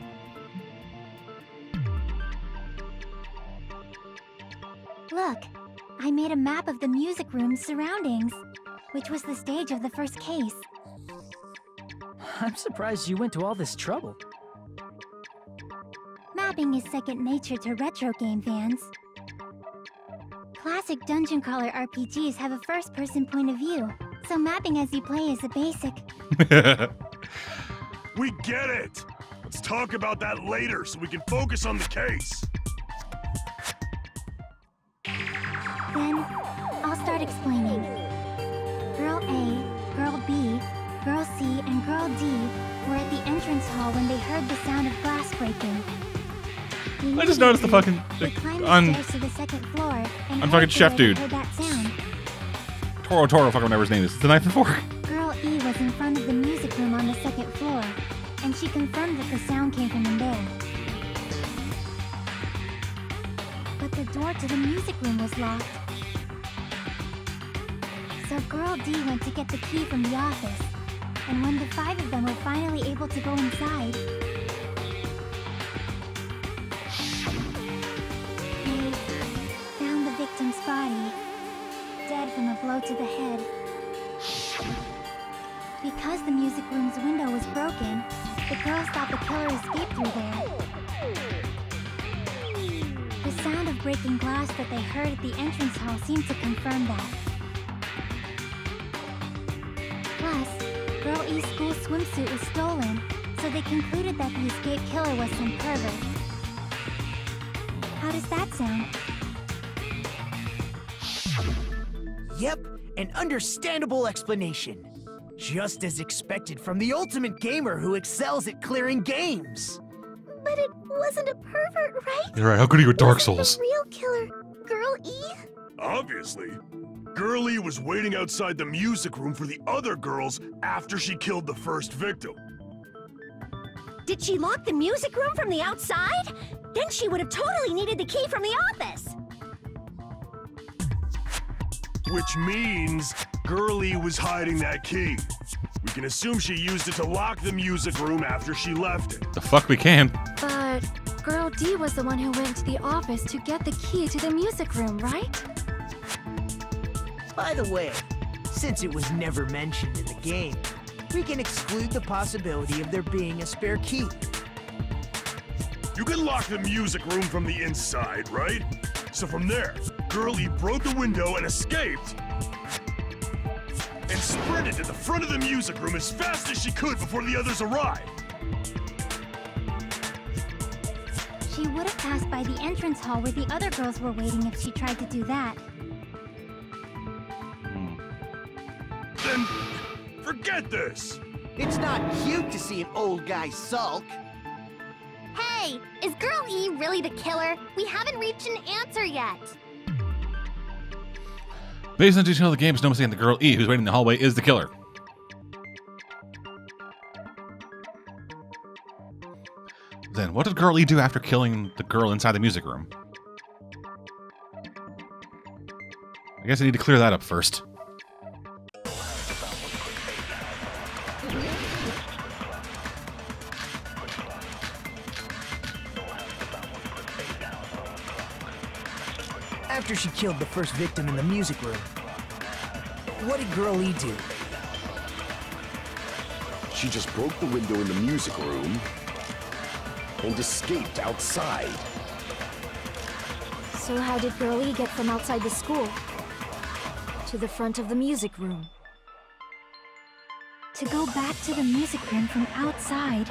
Look, I made a map of the music room's surroundings, which was the stage of the first case. I'm surprised you went to all this trouble. Mapping is second nature to retro game fans. Classic dungeon crawler RPGs have a first person point of view, so mapping as you play is a basic. We get it! Let's talk about that later so we can focus on the case. Then, I'll start explaining. Girl A, Girl B, Girl C and Girl D were at the entrance hall when they heard the sound of glass breaking. I just noticed the fucking the on stairs to the second floor and on fucking Chef Dude. Heard that sound. Toro Toro, fucking whatever his name is. It's the knife and fork. Girl E was in front of the music room on the second floor, and she confirmed that the sound came from in there. But the door to the music room was locked. So Girl D went to get the key from the office, and when the five of them were finally able to go inside, Because the music room's window was broken, the girls thought the killer escaped through there. The sound of breaking glass that they heard at the entrance hall seemed to confirm that. Plus, Girl E's school swimsuit was stolen, so they concluded that the escaped killer was some pervert. How does that sound? Yep, an understandable explanation. Just as expected from the ultimate gamer who excels at clearing games. But it wasn't a pervert, right? You're right. How good are you with Dark Souls? The real killer, Girl E? Obviously. Girl Girlie was waiting outside the music room for the other girls after she killed the first victim. Did she lock the music room from the outside? Then she would have totally needed the key from the office. Which means Girlie was hiding that key. We can assume she used it to lock the music room after she left it. The fuck we can. But Girl D was the one who went to the office to get the key to the music room, right? By the way, since it was never mentioned in the game, we can exclude the possibility of there being a spare key. You can lock the music room from the inside, right? So from there, Girlie broke the window and escaped. And sprinted to the front of the music room as fast as she could before the others arrived. She would have passed by the entrance hall where the other girls were waiting if she tried to do that. Hmm. Then forget this. It's not cute to see an old guy sulk. Hey, is Girl E really the killer? We haven't reached an answer yet. Based on the detail of the game, it's no mistake the girl E who's waiting in the hallway is the killer. Then, what did girl E do after killing the girl inside the music room? I guess I need to clear that up first. After she killed the first victim in the music room, what did Girl E do? She just broke the window in the music room and escaped outside. So how did Girl E get from outside the school to the front of the music room? To go back to the music room from outside,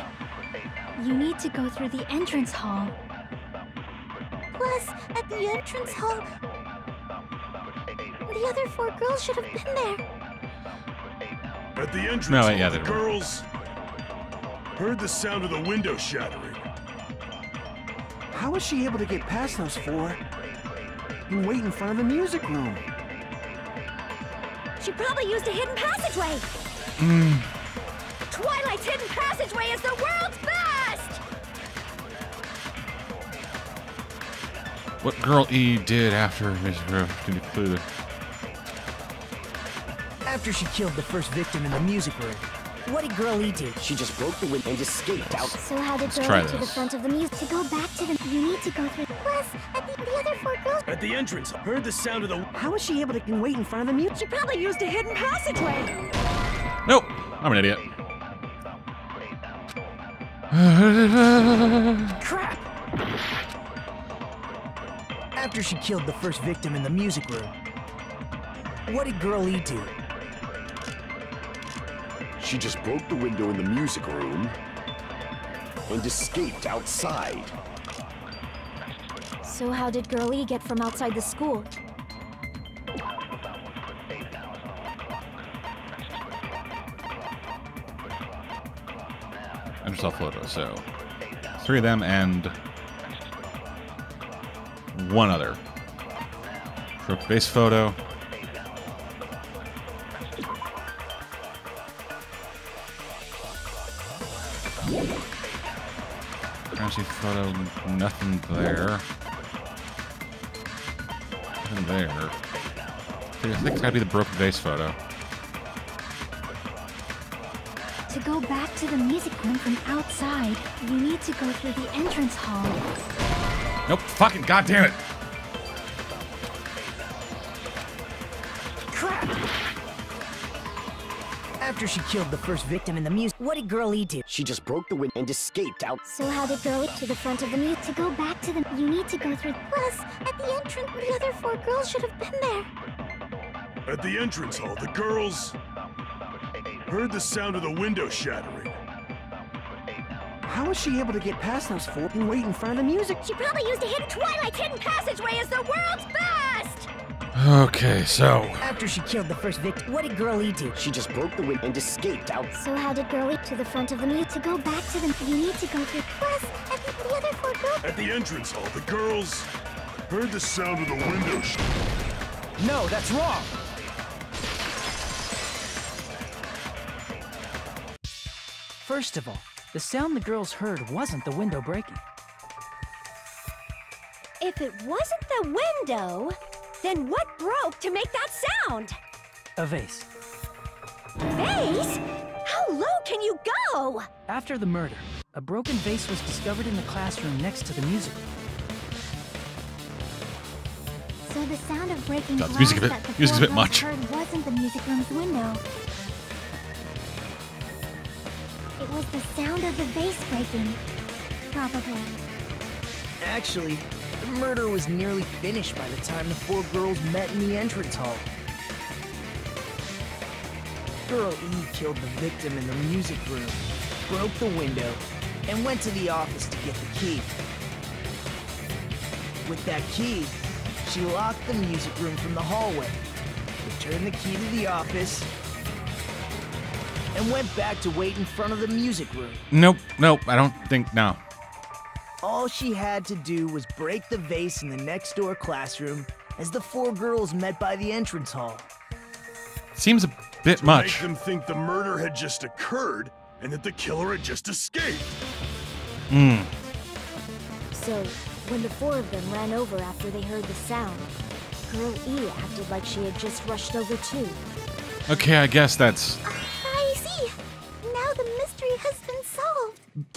you need to go through the entrance hall. Plus, at the entrance hall, the other four girls should have been there. At the entrance, No, wait, yeah, the they girls heard the sound of the window shattering. How was she able to get past those four and wait in front of the music room? She probably used a hidden passageway. Hmm. Twilight's hidden passageway is the world's best! What girl E did after music room to be concluded. After she killed the first victim in the music room, what did Girl E do? She just broke the window and escaped out. So how did Girl try E to the front of the music? To go back to the, you need to go through. The plus, at the, the other four girls. At the entrance, heard the sound of the How was she able to wait in front of the music? She probably used a hidden passageway. Nope, I'm an idiot. Crap! After she killed the first victim in the music room, what did Girl E do? She just broke the window in the music room and escaped outside. So how did Girl E get from outside the school? self photo. So three of them and one other. Broke base photo. Currency photo, nothing there. Nothing there. I think it's gotta be the broken vase photo. To go back to the music room from outside, you need to go through the entrance hall. Nope, fucking goddamn it! Crap! After she killed the first victim in the music, what did Girl E do? She just broke the window and escaped out. So how to go to the front of the music? To go back to the, you need to go through. Plus, at the entrance, the other four girls should have been there. At the entrance hall, the girls heard the sound of the window shattering. How was she able to get past those four and wait in front of the music? She probably used a hidden Twilight's hidden passageway as the world's best! Okay, so. After she killed the first victim, what did Girl E do? She just broke the window and escaped out. So how did Girlie get to the front of the music? To go back to the, you need to go through. Plus, at the, the other four girls. At the entrance hall, the girls heard the sound of the window sh- No, that's wrong. First of all, the sound the girls heard wasn't the window breaking. If it wasn't the window, then what broke to make that sound? A vase. Vase? How low can you go? After the murder, a broken vase was discovered in the classroom next to the music room. So the sound of breaking No, glass music a bit- that the music's a bit girls much. heard wasn't the music room's window. Was the sound of the vase breaking. Probably. Actually, the murder was nearly finished by the time the four girls met in the entrance hall. Girl E killed the victim in the music room, broke the window, and went to the office to get the key. With that key, she locked the music room from the hallway, returned the key to the office, and went back to wait in front of the music room. Nope, nope, I don't think, no. All she had to do was break the vase in the next door classroom as the four girls met by the entrance hall. Seems a bit to much. make them think the murder had just occurred and that the killer had just escaped. Hmm. So, when the four of them ran over after they heard the sound, Girl E acted like she had just rushed over too. Okay, I guess that's.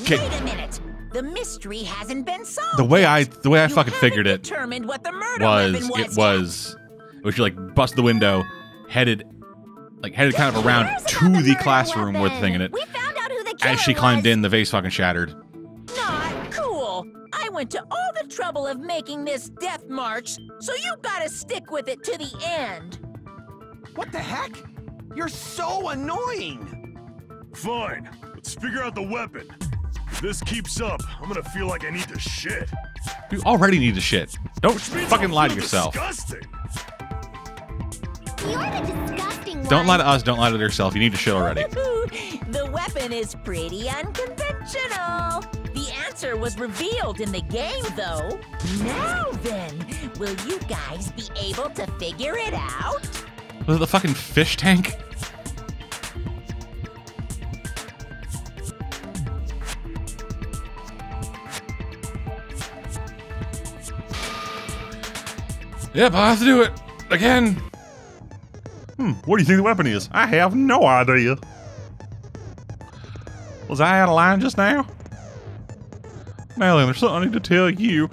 Okay. Wait a minute. The mystery hasn't been solved. The way I the way I You fucking figured it Determined what the murder was was. it was it was you like bust the window, headed like headed kind of around to the classroom where the thing in it. We found out who the killer As she climbed was. in, the vase fucking shattered. Not cool. I went to all the trouble of making this death march, so you gotta stick with it to the end. What the heck? You're so annoying. Fine, let's figure out the weapon. If this keeps up, I'm gonna feel like I need to shit. You already need to shit. Don't Which fucking lie to yourself. Disgusting. You're the disgusting. Don't lie to us, don't lie to yourself. You need to shit already. the weapon is pretty unconventional. The answer was revealed in the game, though. Now then, will you guys be able to figure it out? Was it the fucking fish tank? Yep, I'll have to do it. Again. Hmm, what do you think the weapon is? I have no idea. Was I out of line just now? Now then, there's something I need to tell you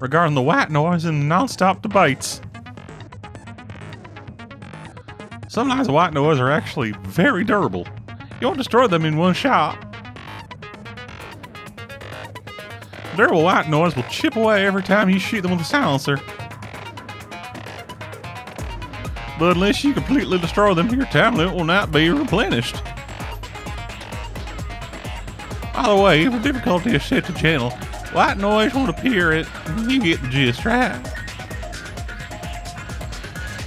regarding the white noise and non-stop debates. Sometimes the white noise are actually very durable. You won't destroy them in one shot. Durable white noise will chip away every time you shoot them with a silencer. But unless you completely destroy them, your time limit will not be replenished. By the way, if the difficulty is set to gentle, white noise won't appear it. You get the gist, right?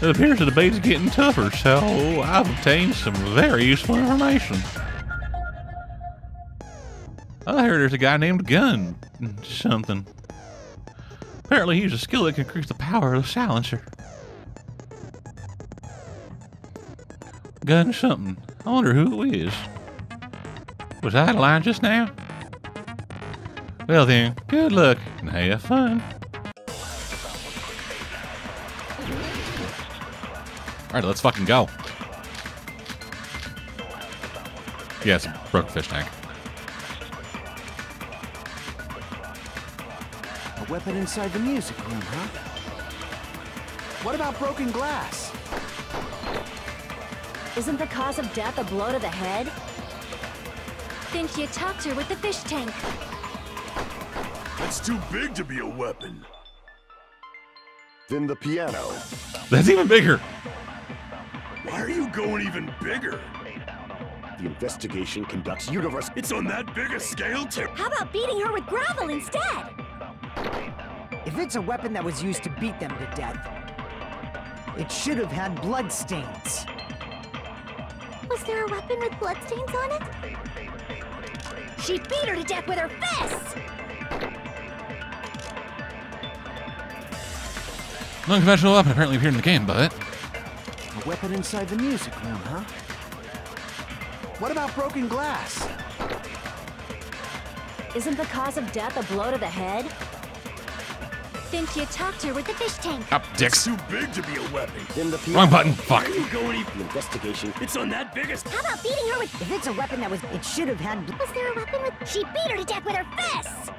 It appears that the debate is getting tougher, so I've obtained some very useful information. Oh, I heard there's a guy named Gun something. Apparently, he's a skill that can increase the power of the silencer. Gun something. I wonder who it is. Was I out line just now? Well then, good luck and have fun. Alright, let's fucking go. Yes, broke fish tank. A weapon inside the music room, huh? What about broken glass? Isn't the cause of death a blow to the head? Think you attacked her with the fish tank. That's too big to be a weapon. Then the piano. That's even bigger. Why are you going even bigger? The investigation conducts universe. It's on that big a scale, too. How about beating her with gravel instead? If it's a weapon that was used to beat them to death, it should have had bloodstains. Was there a weapon with bloodstains on it? She beat her to death with her fists! Non-conventional weapon apparently appeared in the game, but A weapon inside the music room, huh? What about broken glass? Isn't the cause of death a blow to the head? Think you attacked her with the fish tank. up It's dicks. too big to be a weapon. Then the piano. Wrong button. Fuck. You going even? The investigation. It's on that big a... How about beating her with... If it's a weapon that was, it should have had. bl- Was there a weapon with... She beat her to death with her fists!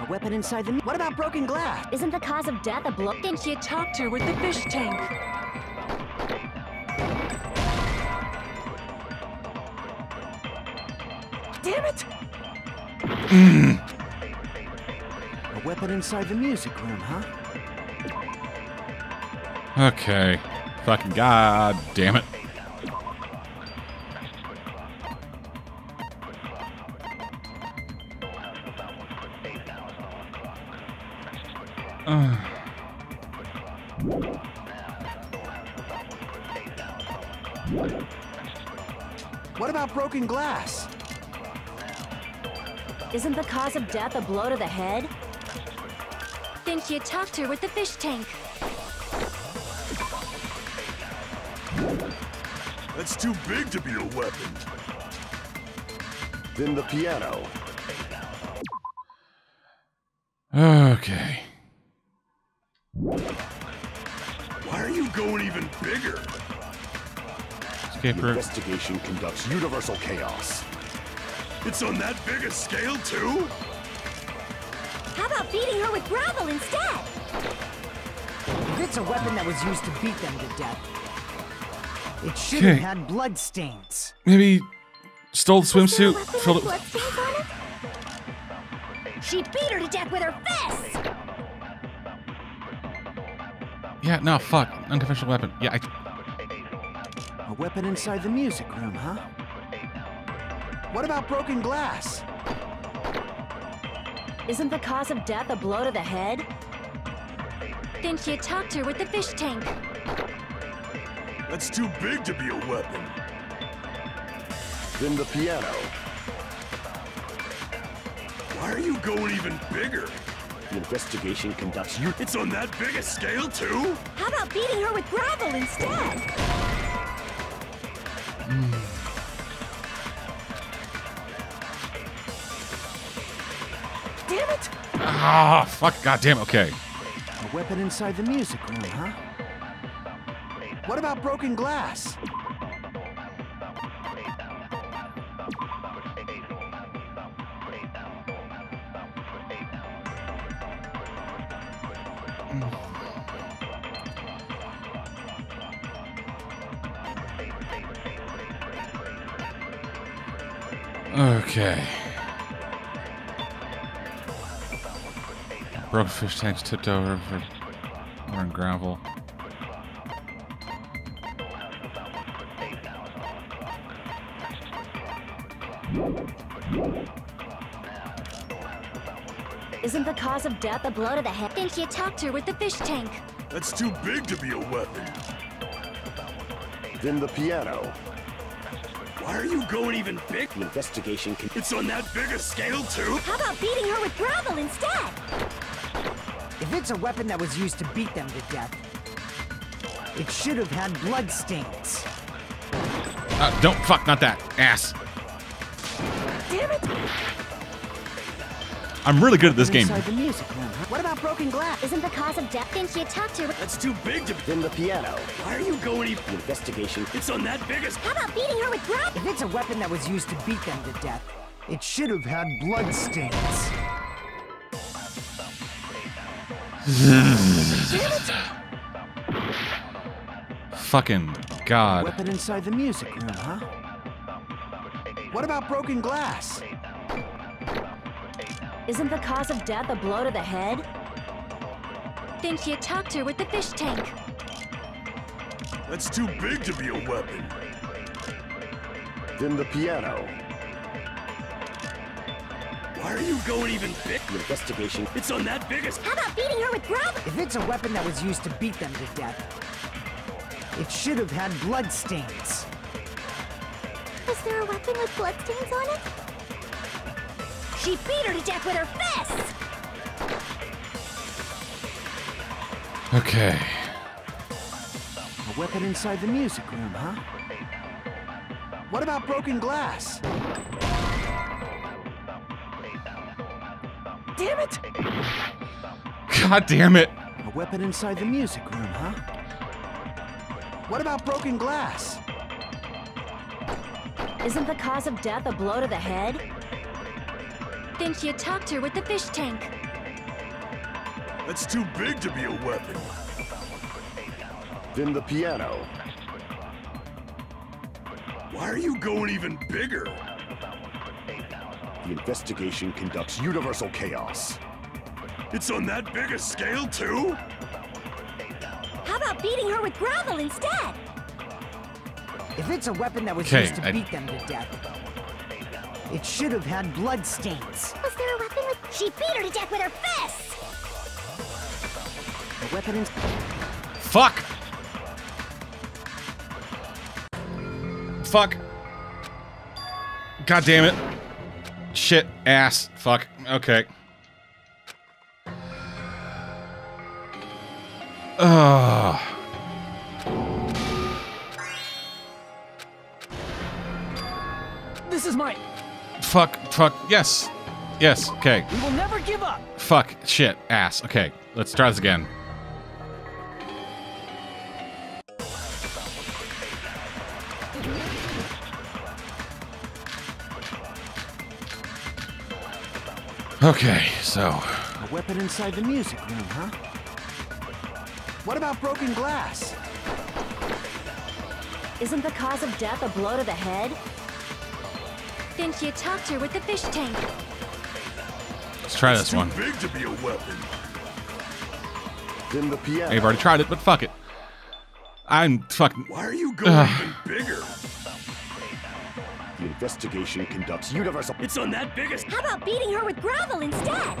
A weapon inside the. mu- What about broken glass? Isn't the cause of death a blow... Think you attacked her with the fish tank. Damn it! Mm. A weapon inside the music room, huh? Okay. Fucking god damn it. Uh, What about broken glass? Isn't the cause of death a blow to the head? Think you attacked her with the fish tank. That's too big to be a weapon. Then the piano. okay. Why are you going even bigger? Escape route. investigation conducts universal chaos. It's on that big a scale, too? How about beating her with gravel instead? If it's a weapon that was used to beat them to death, it should have had bloodstains. Maybe stole the Was there a swimsuit. Filled it. it? She beat her to death with her fists! Yeah, no, fuck. Unconventional weapon. Yeah, I, A weapon inside the music room, huh? What about broken glass? Isn't the cause of death a blow to the head? Think you attacked her with the fish tank. That's too big to be a weapon. Then the piano. Why are you going even bigger? The investigation conducts you. It's on that big a scale, too? How about beating her with gravel instead? Ah, fuck. God damn. Okay. A weapon inside the music room, huh? What about broken glass? Okay. Broke fish tanks tipped over for water and gravel. Isn't the cause of death a blow to the head? Think you attacked her with the fish tank. That's too big to be a weapon. Then the piano. Why Why are you going even big? The investigation can. It's on that big a scale, too? How about beating her with gravel instead? If it's a weapon that was used to beat them to death, it should have had blood stains. Uh, don't fuck, not that ass. Damn it! I'm really good at this game. Inside the music room. What about broken glass? Isn't the cause of death? Then she attacked her with... That's too big to. in the piano. Why are you going even? The investigation. It's on that big a. How about beating her with gravel? If it's a weapon that was used to beat them to death, it should have had blood stains. Fucking God. Weapon inside the music room, huh? What about broken glass? Isn't the cause of death a blow to the head? Then she attacked her with the fish tank. That's too big to be a weapon. Then the piano. Why are you going even big? The investigation. It's on that biggest. How about beating her with gravel? If it's a weapon that was used to beat them to death, it should have had blood stains. Was there a weapon with bloodstains on it? She beat her to death with her fists! Okay. A weapon inside the music room, huh? What about broken glass? God damn it. A weapon inside the music room, huh? What about broken glass? Isn't the cause of death a blow to the head? Then she attacked her with the fish tank. That's too big to be a weapon. Then the piano. Why are you going even bigger? The investigation conducts universal chaos. It's on that big a scale, too? How about beating her with gravel instead? If it's a weapon that was Okay, used to I- beat them to death, it should have had blood stains. Was there a weapon with... She beat her to death with her fists! A weapon in... Fuck. Fuck. God damn it. Shit. Ass. Fuck. Okay. Ugh. This is my. Fuck. Fuck. Yes. Yes. Okay. We will never give up. Fuck. Shit. Ass. Okay. Let's try this again. Okay, so A weapon inside the music room, huh? What about broken glass? Isn't the cause of death a blow to the head? Then she attacked her with the fish tank. let's try It's this too one. big to be a weapon. Then the piano. I've already tried it, but fuck it. I'm fucking. Why are you going Ugh. even bigger? The investigation conducts universal. It's on that biggest. How about beating her with gravel instead?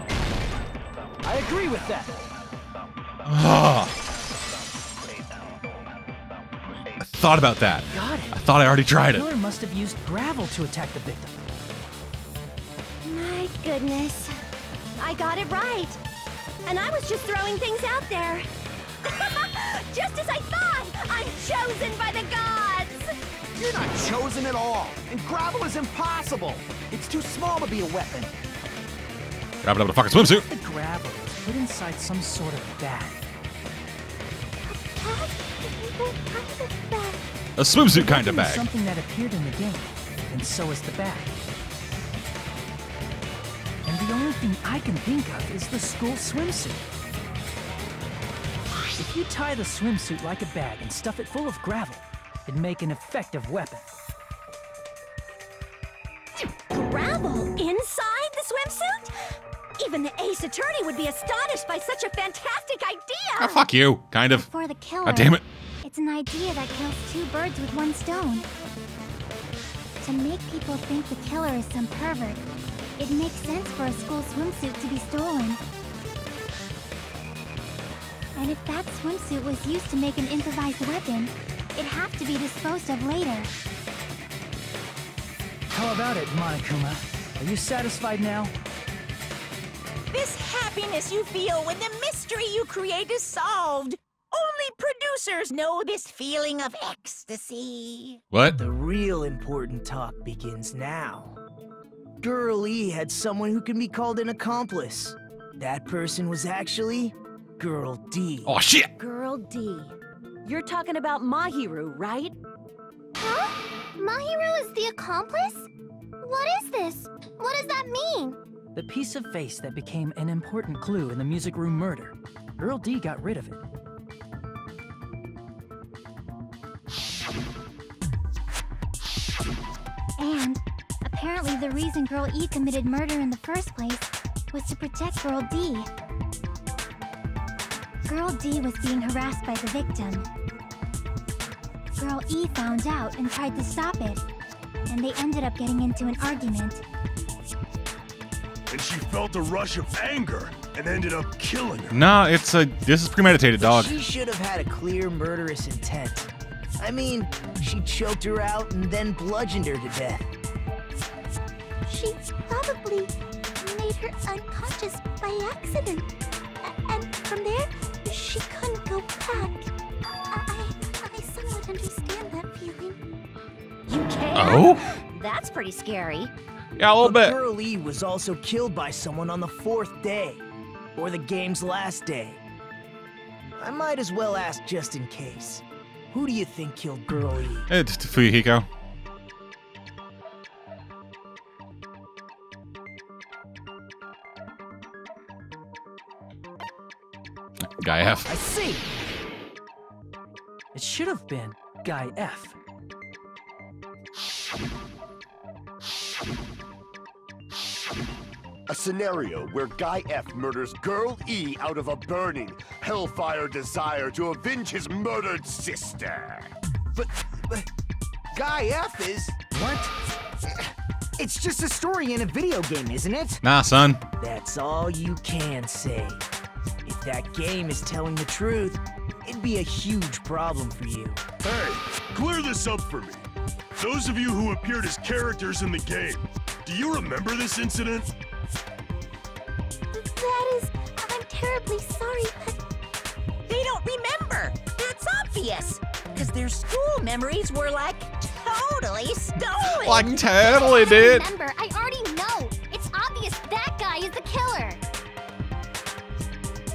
I agree with that. Ugh. I thought about that. Got it. I thought I already tried The it. killer must have used gravel to attack the victim. My goodness. I got it right. And I was just throwing things out there. just as I thought! I'm chosen by the gods! You're not chosen at all. And gravel is impossible. It's too small to be a weapon. Grab it up in a fucking swimsuit. The gravel was put inside some sort of bag. A swimsuit kind of bag. Something that appeared in the game, and so is the bag. And the only thing I can think of is the school swimsuit. If you tie the swimsuit like a bag and stuff it full of gravel, it'd make an effective weapon. Gravel inside the swimsuit? Even the ace attorney would be astonished by such a fantastic idea! Ah, fuck you. Kind of. For the killer. God damn it. It's an idea that kills two birds with one stone. To make people think the killer is some pervert, it makes sense for a school swimsuit to be stolen. And if that swimsuit was used to make an improvised weapon, it'd have to be disposed of later. How about it, Monokuma? Are you satisfied now? This happiness you feel when the mystery you create is solved. Only producers know this feeling of ecstasy. What? The real important talk begins now. Girl E had someone who can be called an accomplice. That person was actually Girl D. Oh shit! Girl D. You're talking about Mahiru, right? Huh? Mahiru is the accomplice? What is this? What does that mean? The piece of face that became an important clue in the music room murder. Girl D got rid of it. And apparently the reason Girl E committed murder in the first place was to protect Girl D. Girl D was being harassed by the victim. Girl E found out and tried to stop it, and they ended up getting into an argument. And she felt a rush of anger and ended up killing her. Nah, it's a. This is premeditated, dog. She should have had a clear murderous intent. I mean, she choked her out and then bludgeoned her to death. She probably made her unconscious by accident. A- and from there, she couldn't go back. I, I somewhat understand that feeling. You can? Oh? That's pretty scary. Yeah, a little but bit. Girl E was also killed by someone on the fourth day, or the game's last day. I might as well ask just in case. Who do you think killed Girl E? It's Fuyuhiko. Guy F. I see. It should have been Guy F. A scenario where Guy F murders Girl E out of a burning, hellfire desire to avenge his murdered sister. But, but Guy F is what? It's just a story in a video game, isn't it? Nah, son. That's all you can say. If that game is telling the truth, it'd be a huge problem for you. Hey, clear this up for me. Those of you who appeared as characters in the game, do you remember this incident? That is, I'm terribly sorry, but They don't remember. That's obvious. Because their school memories were like totally stolen. Like totally, dude. remember, I already know. It's obvious that guy is the killer.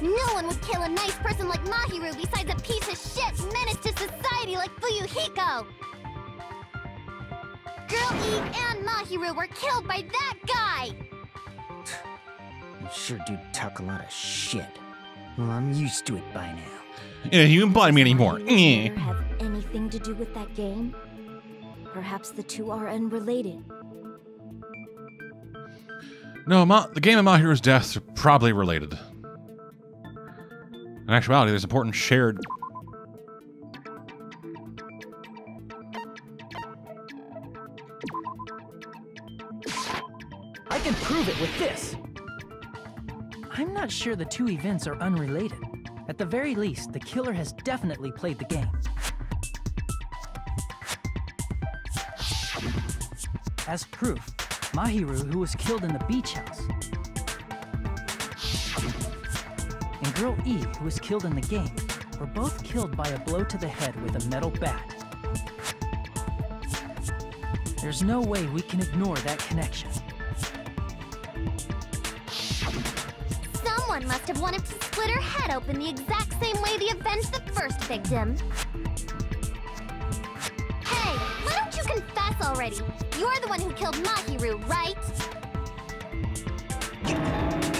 No one would kill a nice person like Mahiru besides a piece of shit menace to society like Fuyuhiko. Girl E and Mahiru were killed by that guy. You sure do talk a lot of shit. Well, I'm used to it by now. Yeah, you don't bother me anymore. Does Eh. have anything to do with that game? Perhaps the two are unrelated. No, Ma- the game and Mahiru's deaths are probably related. In actuality, there's important shared. Can prove it with this. I'm not sure the two events are unrelated. At the very least, the killer has definitely played the game. As proof, Mahiru, who was killed in the beach house, and Girl E, who was killed in the game, were both killed by a blow to the head with a metal bat. There's no way we can ignore that connection. Someone must have wanted to split her head open the exact same way they avenged the first victim. Hey, why don't you confess already? You're the one who killed Mahiru, right?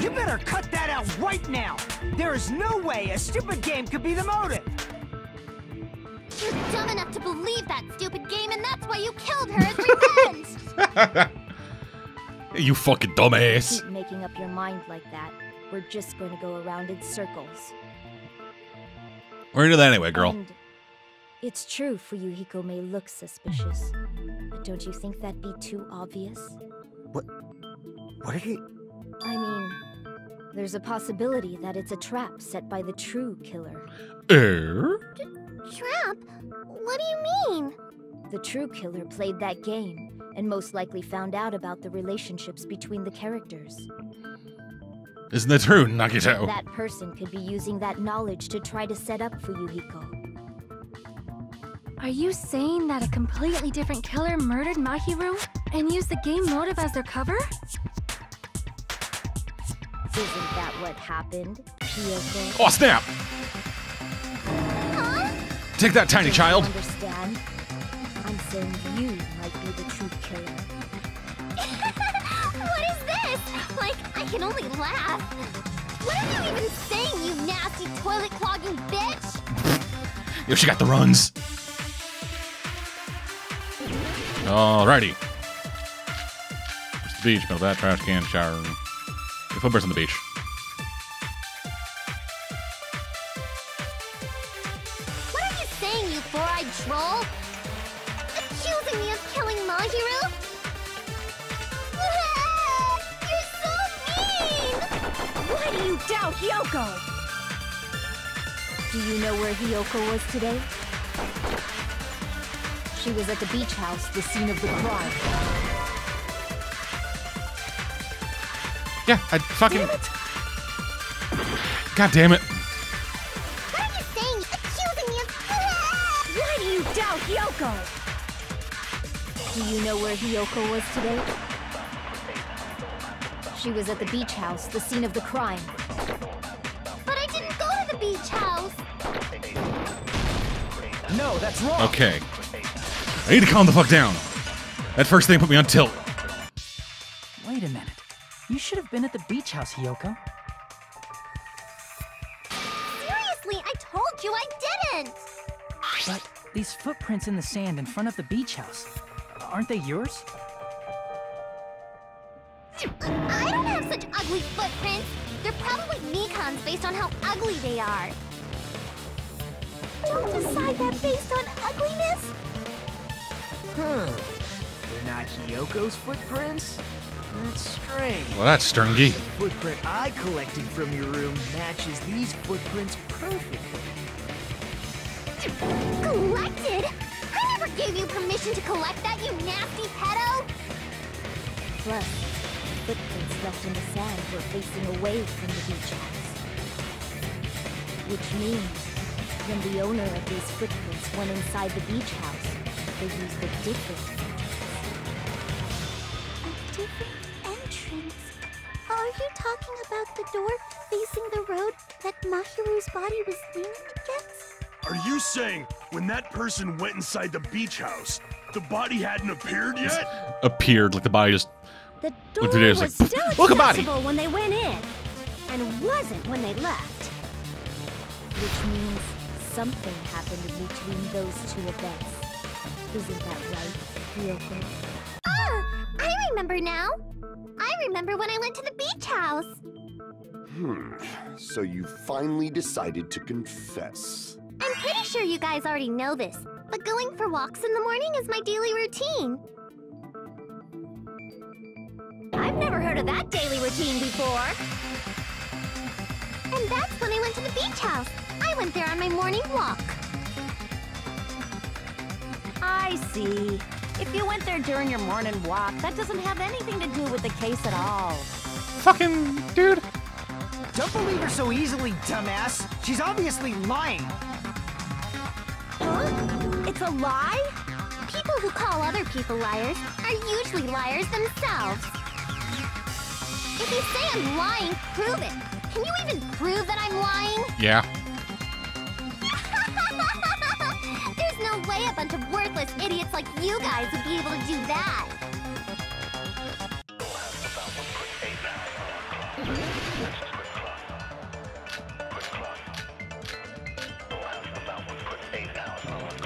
You better cut that out right now! There is no way a stupid game could be the motive! You're dumb enough to believe that stupid game, and that's why you killed her as revenge! You fucking dumbass. Keep making up your mind like that. We're just going to go around in circles. We're gonna that anyway, girl. And it's true Fuyuhiko may look suspicious. But don't you think that'd be too obvious? What are you... I mean, there's a possibility that it's a trap set by the true killer. Er? Trap? What do you mean? The true killer played that game, and most likely found out about the relationships between the characters. Isn't that true, Nagito? That person could be using that knowledge to try to set up Fuyuhiko. Are you saying that a completely different killer murdered Mahiru and used the game motive as their cover? Isn't that what happened, Kyoko? Oh, snap! Take that, tiny Don't you child. Understand? I'm saying you might be the true killer. Like, I can only laugh. What are you even saying, you nasty toilet clogging bitch? Yo, she got the runs. Alrighty. It's the beach, of that trash can, shower. The footprints on the beach. You doubt Hiyoko? Do you know where Hiyoko was today? She was at the beach house, the scene of the crime. Yeah, I fucking. God damn it. What are you saying? Accusing me of... Why do you doubt Hiyoko? Do you know where Hiyoko was today? She was at the beach house, the scene of the crime. Beach house. No, that's wrong. Okay. I need to calm the fuck down. That first thing put me on tilt. Wait a minute. You should have been at the beach house, Hiyoko. Seriously, I told you I didn't. But these footprints in the sand in front of the beach house, aren't they yours? I don't have such ugly footprints. They're probably Mikan's based on how ugly they are. Don't decide that based on ugliness. Huh. They're not Hiyoko's footprints? That's strange. Well, that's stringy. The footprint I collected from your room matches these footprints perfectly. Collected? I never gave you permission to collect that, you nasty pedo! Plus, footprints left in the sand were facing away from the beach house. Which means, when the owner of these footprints went inside the beach house, they used a different A different entrance. Are you talking about the door facing the road that Mahiru's body was leaning against? Are you saying when that person went inside the beach house, the body hadn't appeared yet? Appeared like the body just. The Looked door it, it was was like, still "Look, a body!" accessible when they went in, and wasn't when they left. Which means something happened in between those two events. Isn't that right, Ryoko? Ah, I remember now. I remember when I went to the beach house. Hmm. So you finally decided to confess. I'm pretty sure you guys already know this, but going for walks in the morning is my daily routine. I've never heard of that daily routine before. And that's when I went to the beach house. I went there on my morning walk. I see. If you went there during your morning walk, that doesn't have anything to do with the case at all. Fucking dude. Don't believe her so easily, dumbass. She's obviously lying. Huh? It's a lie? People who call other people liars are usually liars themselves. If you say I'm lying, prove it. Can you even prove that I'm lying? Yeah. There's no way a bunch of worthless idiots like you guys would be able to do that.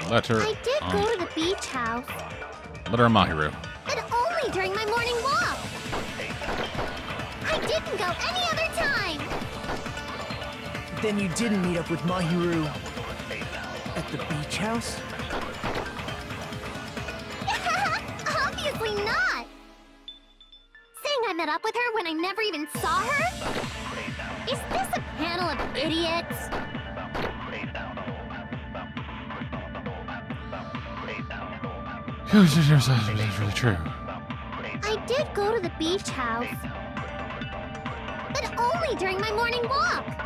Let her. I did um, go to the beach house, let her Mahiru. Then you didn't meet up with Mahiru at the beach house? Obviously not. Saying I met up with her when I never even saw her? Is this a panel of idiots? That's really true. I did go to the beach house. But only during my morning walk.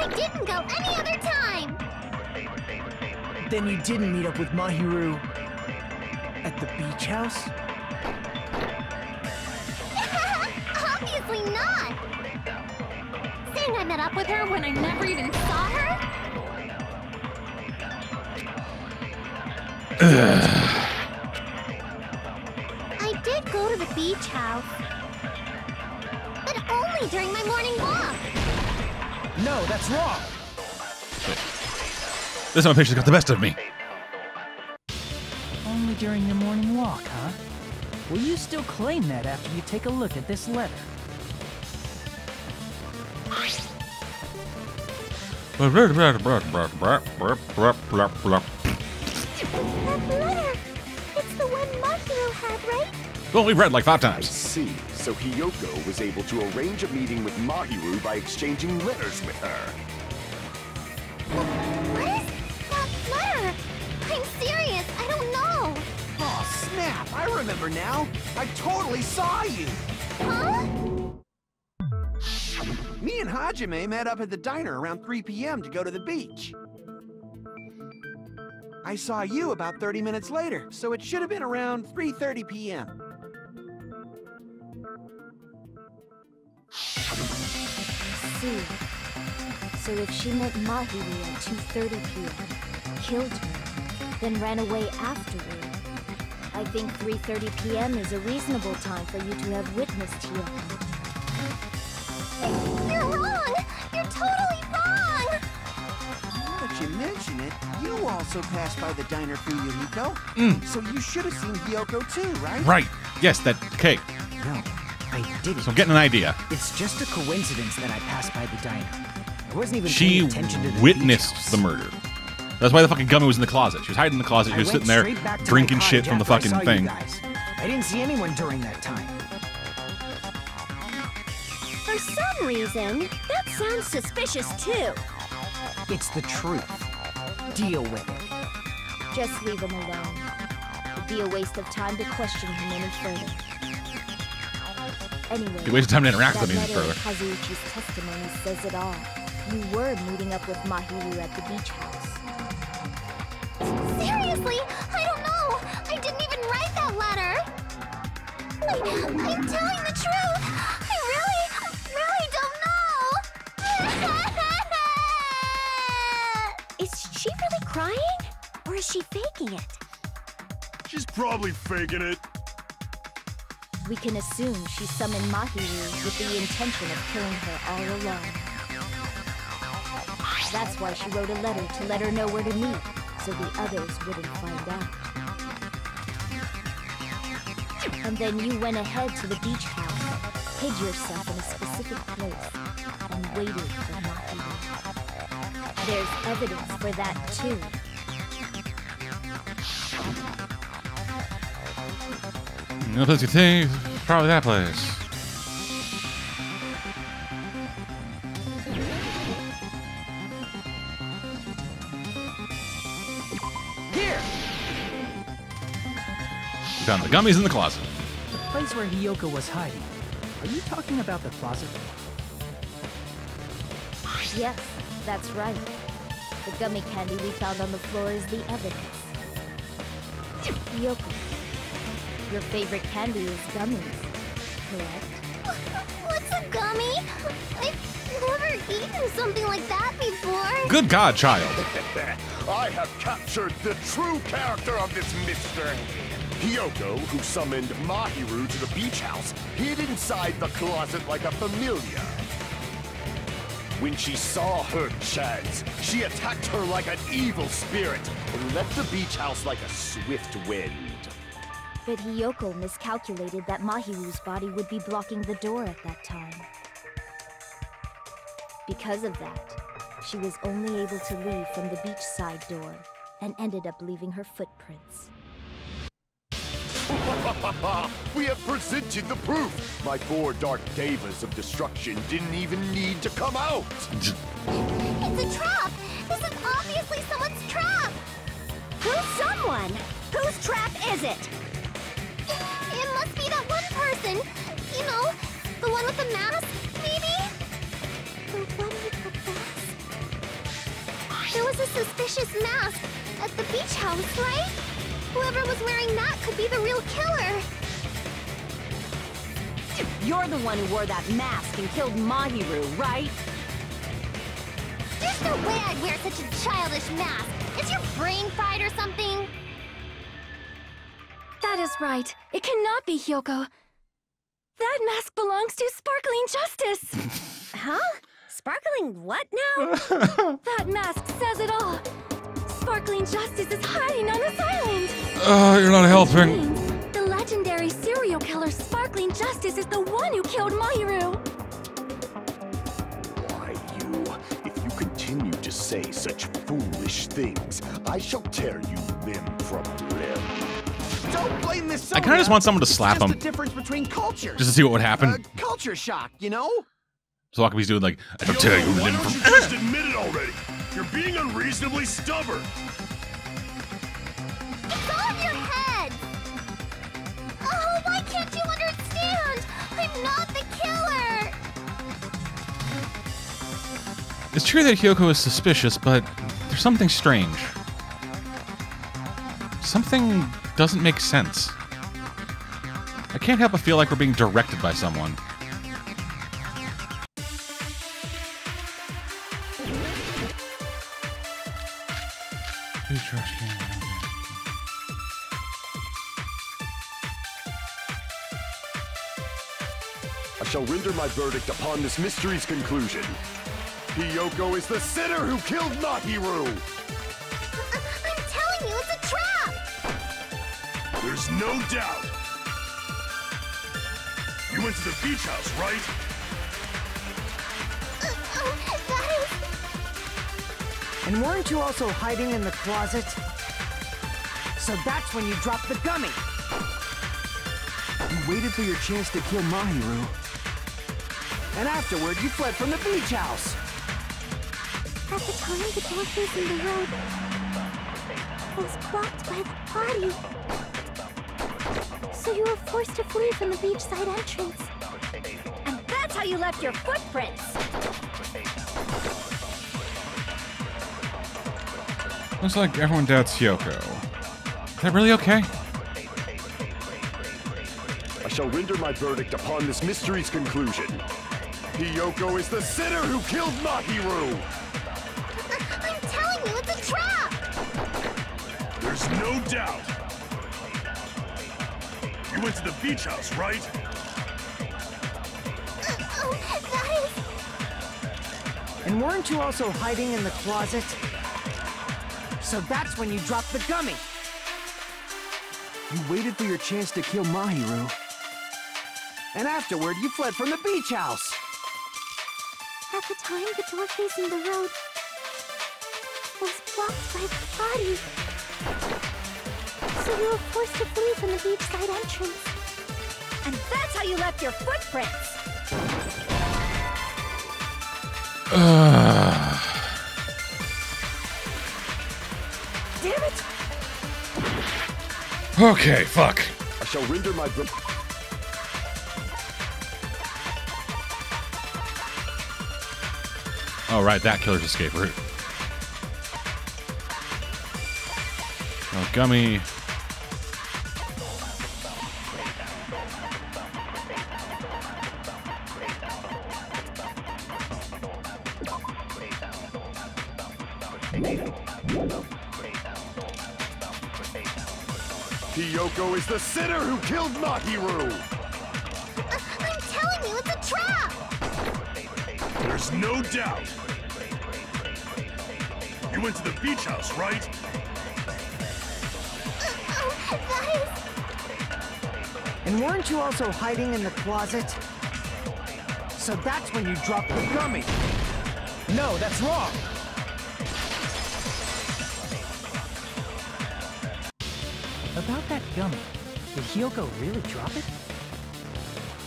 I didn't go any other time. Then you didn't meet up with Mahiru at the beach house? Obviously not. Saying I met up with her when I never even saw her? I did go to the beach house. But only during my morning walk. No, that's wrong. This my patience got the best of me. Only during your morning walk, huh? Will you still claim that after you take a look at this letter? That letter! It's the one Mahiru had, right? Well, we've read like five I times. see. So Hiyoko was able to arrange a meeting with Mahiru by exchanging letters with her. What is that letter? I'm serious, I don't know. Oh, snap! I remember now. I totally saw you. Huh? Me and Hajime met up at the diner around 3 p.m. to go to the beach. I saw you about 30 minutes later, so it should have been around 3:30 p.m. See. So if she met Mahiru at 2.30 p.m., killed her, then ran away afterward, I think 3.30 p.m. is a reasonable time for you to have witnessed Hiyoko. You're wrong! You're totally wrong! Now that you mention it, you also passed by the diner Fuyuhiko. Mm. So you should have seen Hiyoko too, right? Right. Yes, that cake. No, I didn't. So I'm getting an idea. It's just a coincidence that I passed by the diner. I wasn't even She paying attention to the beach witnessed the murder. That's why the fucking gummy was in the closet. She was hiding in the closet. She was sitting there straight back to my drinking shit from the after I fucking thing. I didn't see anyone during that time. For some reason, that sounds suspicious too. It's the truth. Deal with it. Just leave him alone. It'd be a waste of time to question him any further. Anyway, Be a time to interact with him any letter in further. Kazuichi's testimony says it all. You were meeting up with Mahiru at the beach house. Seriously, I don't know. I didn't even write that letter. I, I'm telling the truth. I really, really don't know. Is she really crying? Or is she faking it? She's probably faking it. We can assume she summoned Mahiru with the intention of killing her all alone. That's why she wrote a letter to let her know where to meet, so the others wouldn't find out. And then you went ahead to the beach house, hid yourself in a specific place, and waited for Mahiru. There's evidence for that too. No place you think, probably that place. Here! Found the gummies in the closet. The place where Hiyoko was hiding. Are you talking about the closet? Yes, that's right. The gummy candy we found on the floor is the evidence. Yoko, your favorite candy is gummies, correct? What's a gummy? I've never eaten something like that before. Good God, child. I have captured the true character of this mystery. Hiyoko, who summoned Mahiru to the beach house, hid inside the closet like a familiar. When she saw her chance, she attacked her like an evil spirit and left the beach house like a swift wind. But Hiyoko miscalculated that Mahiru's body would be blocking the door at that time. Because of that, she was only able to leave from the beachside door and ended up leaving her footprints. we have presented the proof. My four dark devas of destruction didn't even need to come out. It's a trap! This is obviously someone's trap! Who's someone? Whose trap is it? It must be that one person! You know, the one with the mask, maybe? The one with the mask? There was a suspicious mask at the beach house, right? Whoever was wearing that could be the real killer! You're the one who wore that mask and killed Mahiru, right? There's no way I'd wear such a childish mask! Is your brain fried or something? That is right. It cannot be Hiyoko. That mask belongs to Sparkling Justice. huh? Sparkling what now? that mask says it all. Sparkling Justice is hiding on this island. Uh, you're not helping. Means the legendary serial killer Sparkling Justice is the one who killed Mahiru. Why, you, if you continue to say such foolish things, I shall tear you limb from limb. Don't blame this I kind of just want someone to slap Just him the difference between cultures. just to see what would happen. Uh, culture shock, you know? So Wakabi's doing like, I shall tear you Why limb from. you just admit it already? You're being unreasonably stubborn. It's all in your head. Oh, why can't you understand? I'm not the killer. It's true that Hiyoko is suspicious, but there's something strange. Something doesn't make sense. I can't help but feel like we're being directed by someone. I shall render my verdict upon this mystery's conclusion. Hiyoko is the sinner who killed Mahiru! There's no doubt. You went to the beach house, right? Oh, that is... And weren't you also hiding in the closet? So that's when you dropped the gummy. You waited for your chance to kill Mahiru. And afterward, you fled from the beach house. At the time, the door facing the road was blocked by the body. So you were forced to flee from the beachside entrance. And that's how you left your footprints. Looks like everyone doubts Hiyoko. Is that really okay? I shall render my verdict upon this mystery's conclusion. Hiyoko is the sinner who killed Mahiru! I'm telling you, it's a trap! There's no doubt. You went to the beach house, right? Oh, that is... And weren't you also hiding in the closet? So that's when you dropped the gummy. You waited for your chance to kill Mahiru. And afterward, you fled from the beach house. At the time, the door facing the road was blocked by the body. So you were forced to flee from the beachside entrance. And that's how you left your footprints. Damn it! Okay, fuck. I shall render my ver- Oh, right, that killer's escape route. Oh, Gummy. Hiyoko is the sinner who killed Mahiru! I'm telling you, it's a trap! There's no doubt. You went to the beach house, right? Oh, that is... And weren't you also hiding in the closet? So that's when you dropped the gummy. No, that's wrong. Gummy, did Hiyoko really drop it?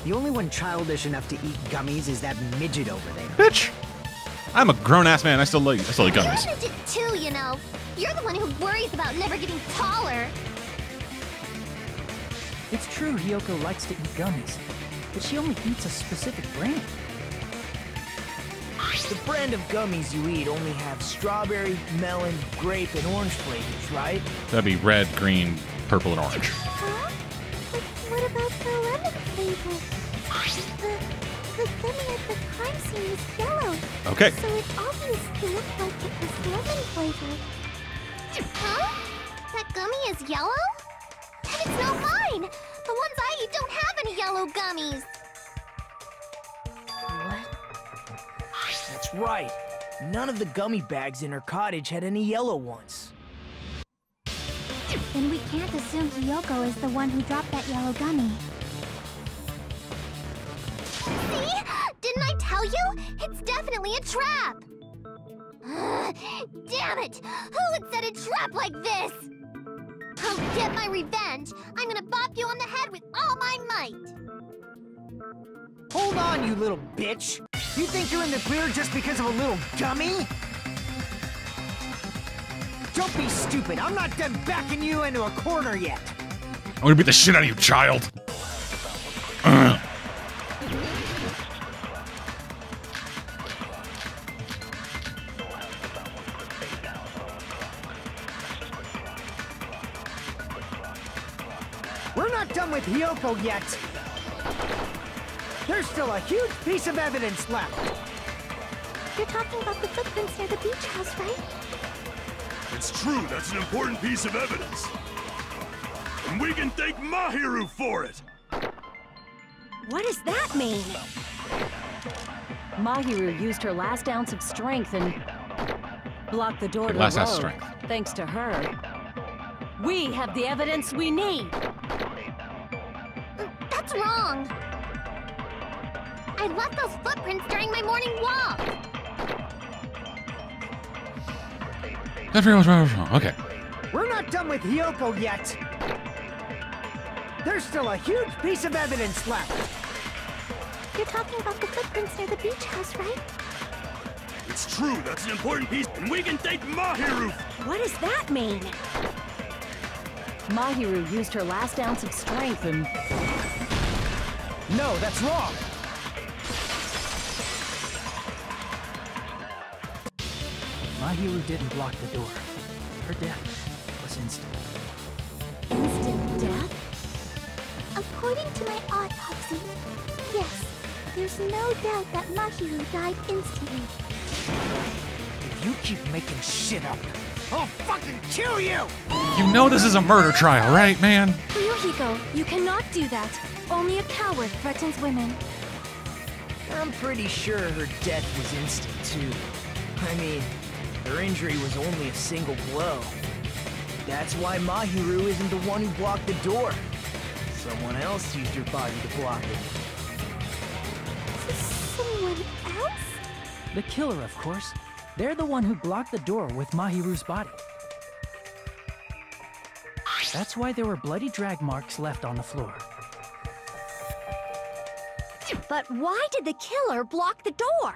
The only one childish enough to eat gummies is that midget over there. Bitch! I'm a grown ass man. I still like I still like You're gummies. a midget too, you know. You're the one who worries about never getting taller. It's true Hiyoko likes to eat gummies. but she only eats a specific brand. The brand of gummies you eat only have strawberry, melon, grape, and orange flavors, right? That'd be red, green, purple, and orange. Huh? But what about the lemon flavor? The, the gummy at the crime scene was yellow. Okay. So it obviously looked like it was lemon flavor. Huh? That gummy is yellow? And it's not mine! The ones I eat don't have any yellow gummies! What? That's right. None of the gummy bags in her cottage had any yellow ones. Then we can't assume Hiyoko is the one who dropped that yellow gummy. See? Didn't I tell you? It's definitely a trap! Damn it! Who would set a trap like this? I'll get my revenge! I'm gonna bop you on the head with all my might! Hold on, you little bitch! You think you're in the clear just because of a little gummy? Don't be stupid. I'm not done backing you into a corner yet. I'm gonna beat the shit out of you, child. Ugh. We're not done with Hiyoko yet. There's still a huge piece of evidence left. You're talking about the footprints near the beach house, right? It's true, that's an important piece of evidence. And we can thank Mahiru for it! What does that mean? Mahiru used her last ounce of strength and blocked the door Her to last the ounce of road. Thanks to her. We have the evidence we need. That's wrong! I left those footprints during my morning walk! That's very much wrong. Okay. We're not done with Hiyoko yet. There's still a huge piece of evidence left. You're talking about the footprints near the beach house, right? It's true, that's an important piece, and we can thank Mahiru! What does that mean? Mahiru used her last ounce of strength and... No, that's wrong. Mahiru didn't block the door. Her death was instant. Instant death? According to my autopsy, yes, there's no doubt that Mahiru died instantly. If you keep making shit up, I'll fucking kill you! You know this is a murder trial, right, man? Ryuhiko, you cannot do that. Only a coward threatens women. I'm pretty sure her death was instant, too. I mean, her injury was only a single blow. That's why Mahiru isn't the one who blocked the door. Someone else used her body to block it. Someone else? The killer, of course. They're the one who blocked the door with Mahiru's body. That's why there were bloody drag marks left on the floor. But why did the killer block the door?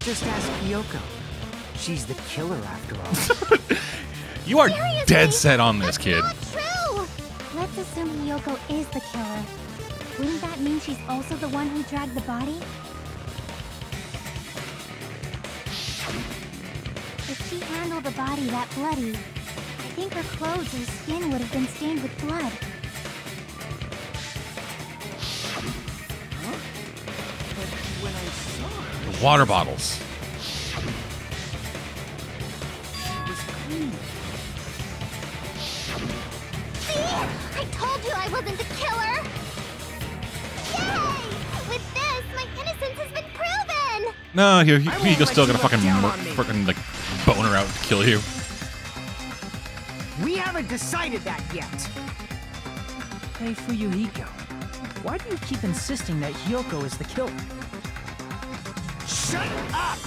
Just ask Kyoko. She's the killer after all. You are Seriously? dead set on this, kid. Not true! Let's assume Hiyoko is the killer. Wouldn't that mean she's also the one who dragged the body? If she handled the body that bloody, I think her clothes or skin would have been stained with blood. when I saw her, The water bottles. See? I told you I wasn't the killer! Yay! With this, my innocence has been proven! No, he, he, I he won't goes still gonna fucking, mur- fucking like bone her out to kill you. We haven't decided that yet. Hey, Fuyuhiko. Why do you keep insisting that Hiyoko is the killer? Shut up!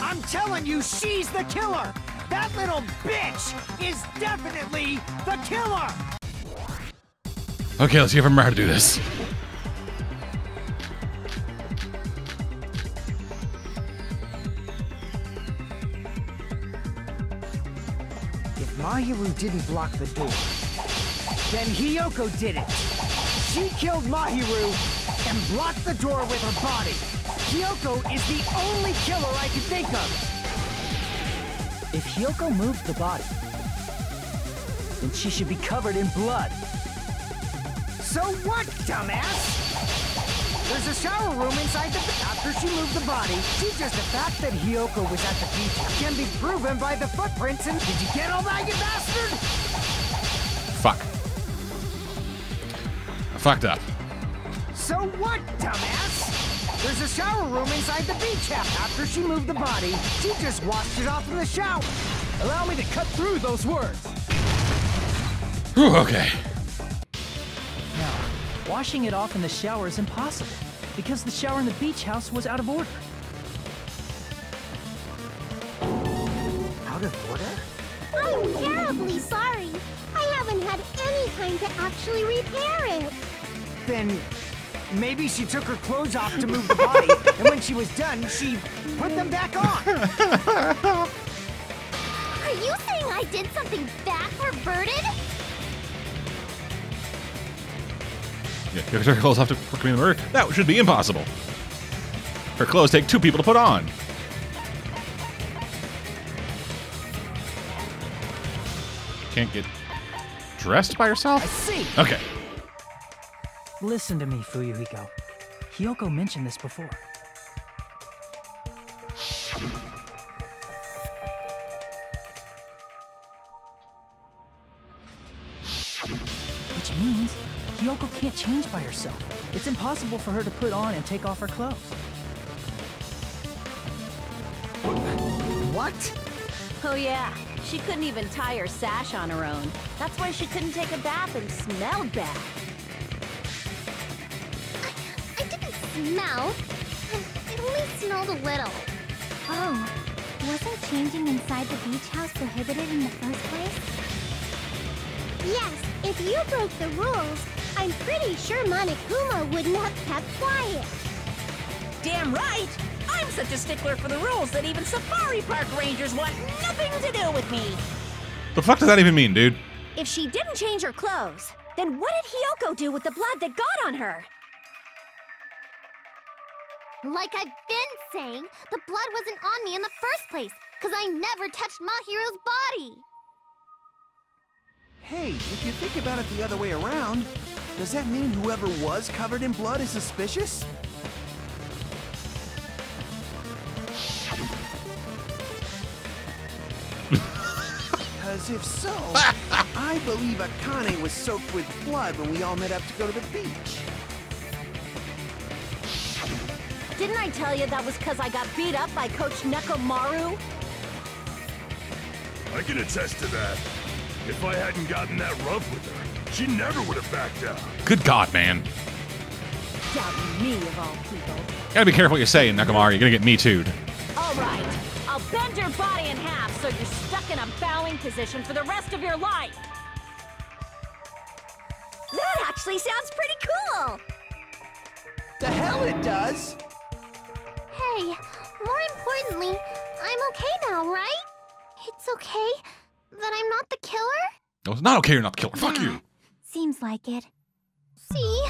I'm telling you, she's the killer! That little bitch is definitely the killer! Okay, let's see if I remember how to do this. If Mahiru didn't block the door, then Hiyoko did it. She killed Mahiru, and blocked the door with her body. Kyoko is the only killer I can think of. If Hiyoko moved the body, then she should be covered in blood. So what, dumbass? There's a shower room inside the... Beach after she moved the body, she just... The fact that Hiyoko was at the beach can be proven by the footprints and... Did you get all that, you bastard? Fuck. I fucked up. So what, dumbass? There's a shower room inside the beach house. After she moved the body, she just washed it off in the shower. Allow me to cut through those words. Whew, okay. Now, washing it off in the shower is impossible because the shower in the beach house was out of order. Out of order? I'm terribly sorry. I haven't had any time to actually repair it. Then maybe she took her clothes off to move the body, and when she was done, she put them back on. Are you saying I did something bad for Yeah, took her clothes off to for committing murder? That should be impossible. Her clothes take two people to put on. Can't get dressed by herself? I see. Okay. Listen to me, Fuyuhiko. Hiyoko mentioned this before. Which means Hiyoko can't change by herself. It's impossible for her to put on and take off her clothes. What? Oh yeah, she couldn't even tie her sash on her own. That's why she couldn't take a bath and smelled bad. I didn't smell. It only smelled a little. Oh, wasn't changing inside the beach house prohibited in the first place? Yes, if you broke the rules, I'm pretty sure Monokuma wouldn't have kept quiet. Damn right! I'm such a stickler for the rules that even safari park rangers want nothing to do with me. The fuck does that even mean, dude? If she didn't change her clothes, then what did Hiyoko do with the blood that got on her? Like I've been saying, the blood wasn't on me in the first place, because I never touched Mahiru's body. Hey, if you think about it the other way around, does that mean whoever was covered in blood is suspicious? Because if so, I believe Akane was soaked with blood when we all met up to go to the beach. Didn't I tell you that was because I got beat up by Coach Nekomaru? I can attest to that. If I hadn't gotten that rough with her, she never would have backed out. Good God, man. Doubting me of all people. Gotta be careful what you say, Nakamura. You're gonna get me too'd. All right, I'll bend your body in half so you're stuck in a bowing position for the rest of your life. That actually sounds pretty cool. The hell it does! Hey, more importantly, I'm okay now, right? It's okay that I'm not the killer? No, it's not okay you're not the killer. Fuck you. Seems like it. See?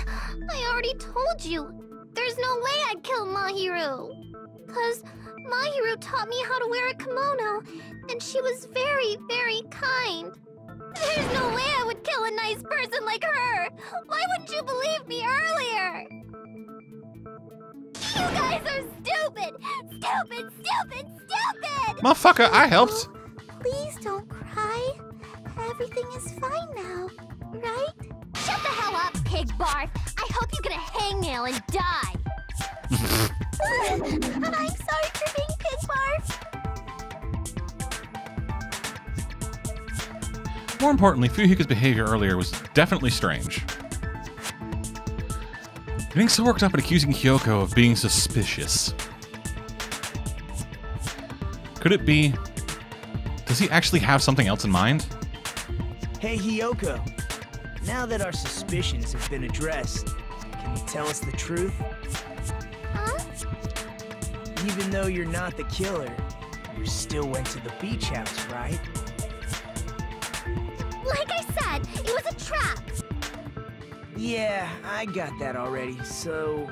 I already told you. There's no way I'd kill Mahiru. Cause Mahiru taught me how to wear a kimono, and she was very, very kind. There's no way I would kill a nice person like her. Why wouldn't you believe me earlier? You guys are stupid! Stupid, stupid, stupid! Motherfucker, I helped. Please don't cry. Everything is fine now, right? Shut the hell up, Pig Barf! I hope you get a hangnail and die! I'm sorry for being Pig Barf! More importantly, Fuyuhiko's behavior earlier was definitely strange. Getting so worked up and accusing Hiyoko of being suspicious. Could it be... Does he actually have something else in mind? Hey, Hiyoko. Now that our suspicions have been addressed, can you tell us the truth? Huh? Even though you're not the killer, you still went to the beach house, right? Like I said, it was a trap! Yeah, I got that already, so...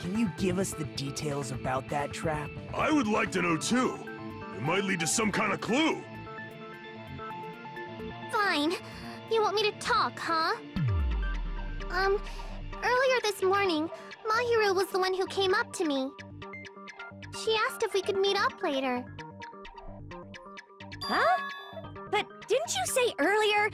Can you give us the details about that trap? I would like to know too. It might lead to some kind of clue. Fine. You want me to talk, huh? Um, earlier this morning, Mahiru was the one who came up to me. She asked if we could meet up later. Huh? But didn't you say earlier?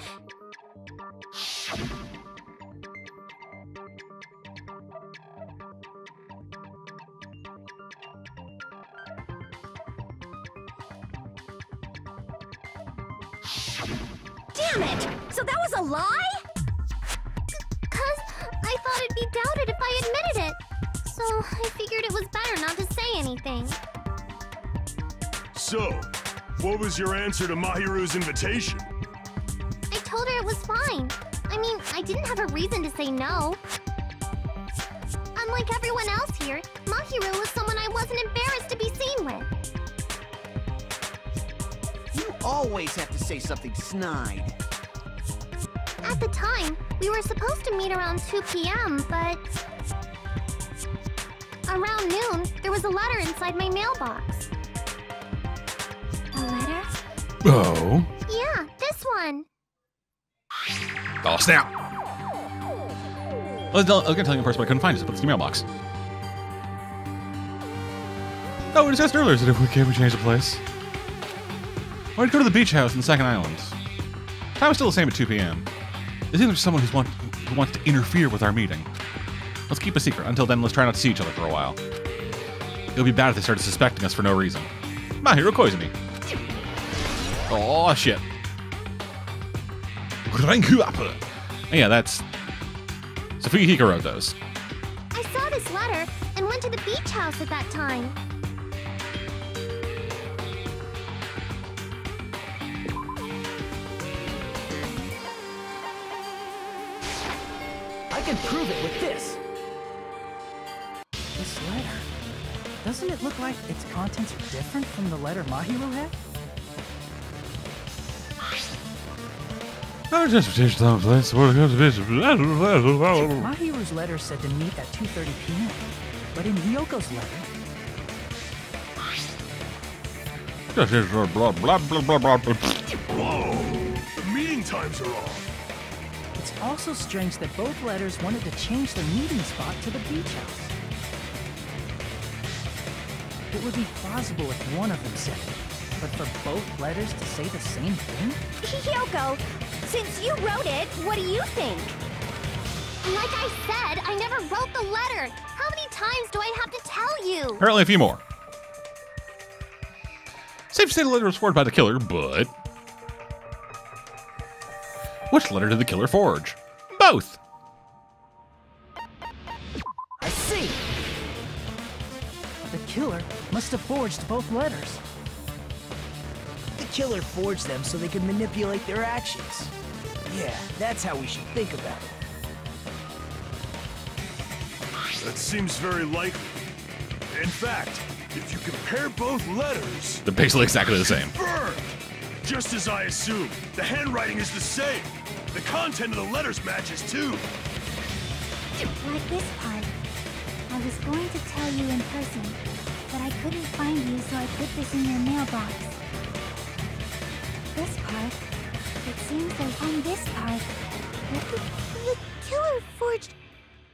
Damn it! So that was a lie? Cause I thought it'd be doubted if I admitted it. So I figured it was better not to say anything. So, what was your answer to Mahiru's invitation? I told her it was fine. I mean, I didn't have a reason to say no. Unlike everyone else here, Mahiru was someone I wasn't embarrassed to be seen with. You always have to say something snide. The time, we were supposed to meet around 2 p.m., but... Around noon, there was a letter inside my mailbox. A letter? Oh. Yeah, this one. Oh, snap. I was, I was gonna tell you first, but I couldn't find it, so put it in the mailbox. Oh, we discussed earlier that if we can't, we change the place. Why would go to the beach house in the second island? Time is still the same at 2 p.m. It seems there's someone who's want, who wants to interfere with our meeting. Let's keep a secret. Until then, let's try not to see each other for a while. It would be bad if they started suspecting us for no reason. Mahiru Koizumi. Oh, shit. Ranku Apple. Yeah, that's... Sophia Hika wrote those. I saw this letter and went to the beach house at that time. Can prove it with this. This letter. Doesn't it look like its contents are different from the letter Mahiru had? Oh, transportation time place. What comes to Mahiru's letter said to meet at 2.30 p.m. But in Hiyoko's letter, Blah, blah, blah, blah, blah, blah. Whoa! The meeting times are off. It's also strange that both letters wanted to change their meeting spot to the beach house. It would be plausible if one of them said it, but for both letters to say the same thing? Hiyoko, since you wrote it, what do you think? Like I said, I never wrote the letter. How many times do I have to tell you? Apparently a few more. Safe to say the letter was forged by the killer, but... Which letter did the killer forge? Both! I see! The killer must have forged both letters. The killer forged them so they could manipulate their actions. Yeah, that's how we should think about it. That seems very likely. In fact, if you compare both letters, They're basically exactly the same. confirmed! Just as I assumed, the handwriting is the same. The content of the letters matches too. Like this part. I was going to tell you in person, but I couldn't find you, so I put this in your mailbox. This part. It seems like on this part. The, the killer forged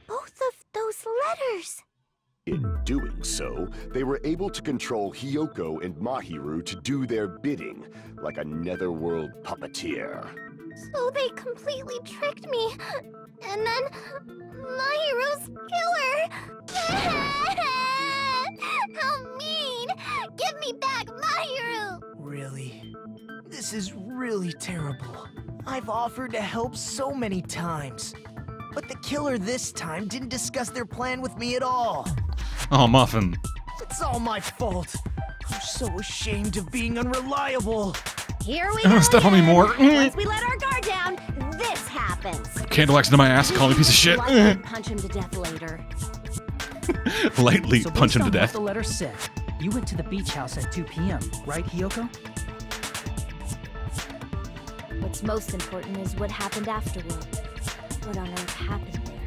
both of those letters. In doing so, they were able to control Hiyoko and Mahiru to do their bidding, like a netherworld puppeteer. So they completely tricked me. And then Mahiru's killer. How mean! Give me back Mahiru! Really? This is really terrible. I've offered to help so many times. But the killer this time didn't discuss their plan with me at all. Oh, Muffin. It's all my fault. I'm so ashamed of being unreliable. Here we go. Step on me more. Once we let our guard down, this happens. Candle wax into my ass, call me a piece of shit. Punch him to death later. Lightly so punch him to on death. What the letter said. You went to the beach house at 2 p.m., right, Hiyoko? What's most important is what happened afterward. What on earth happened there?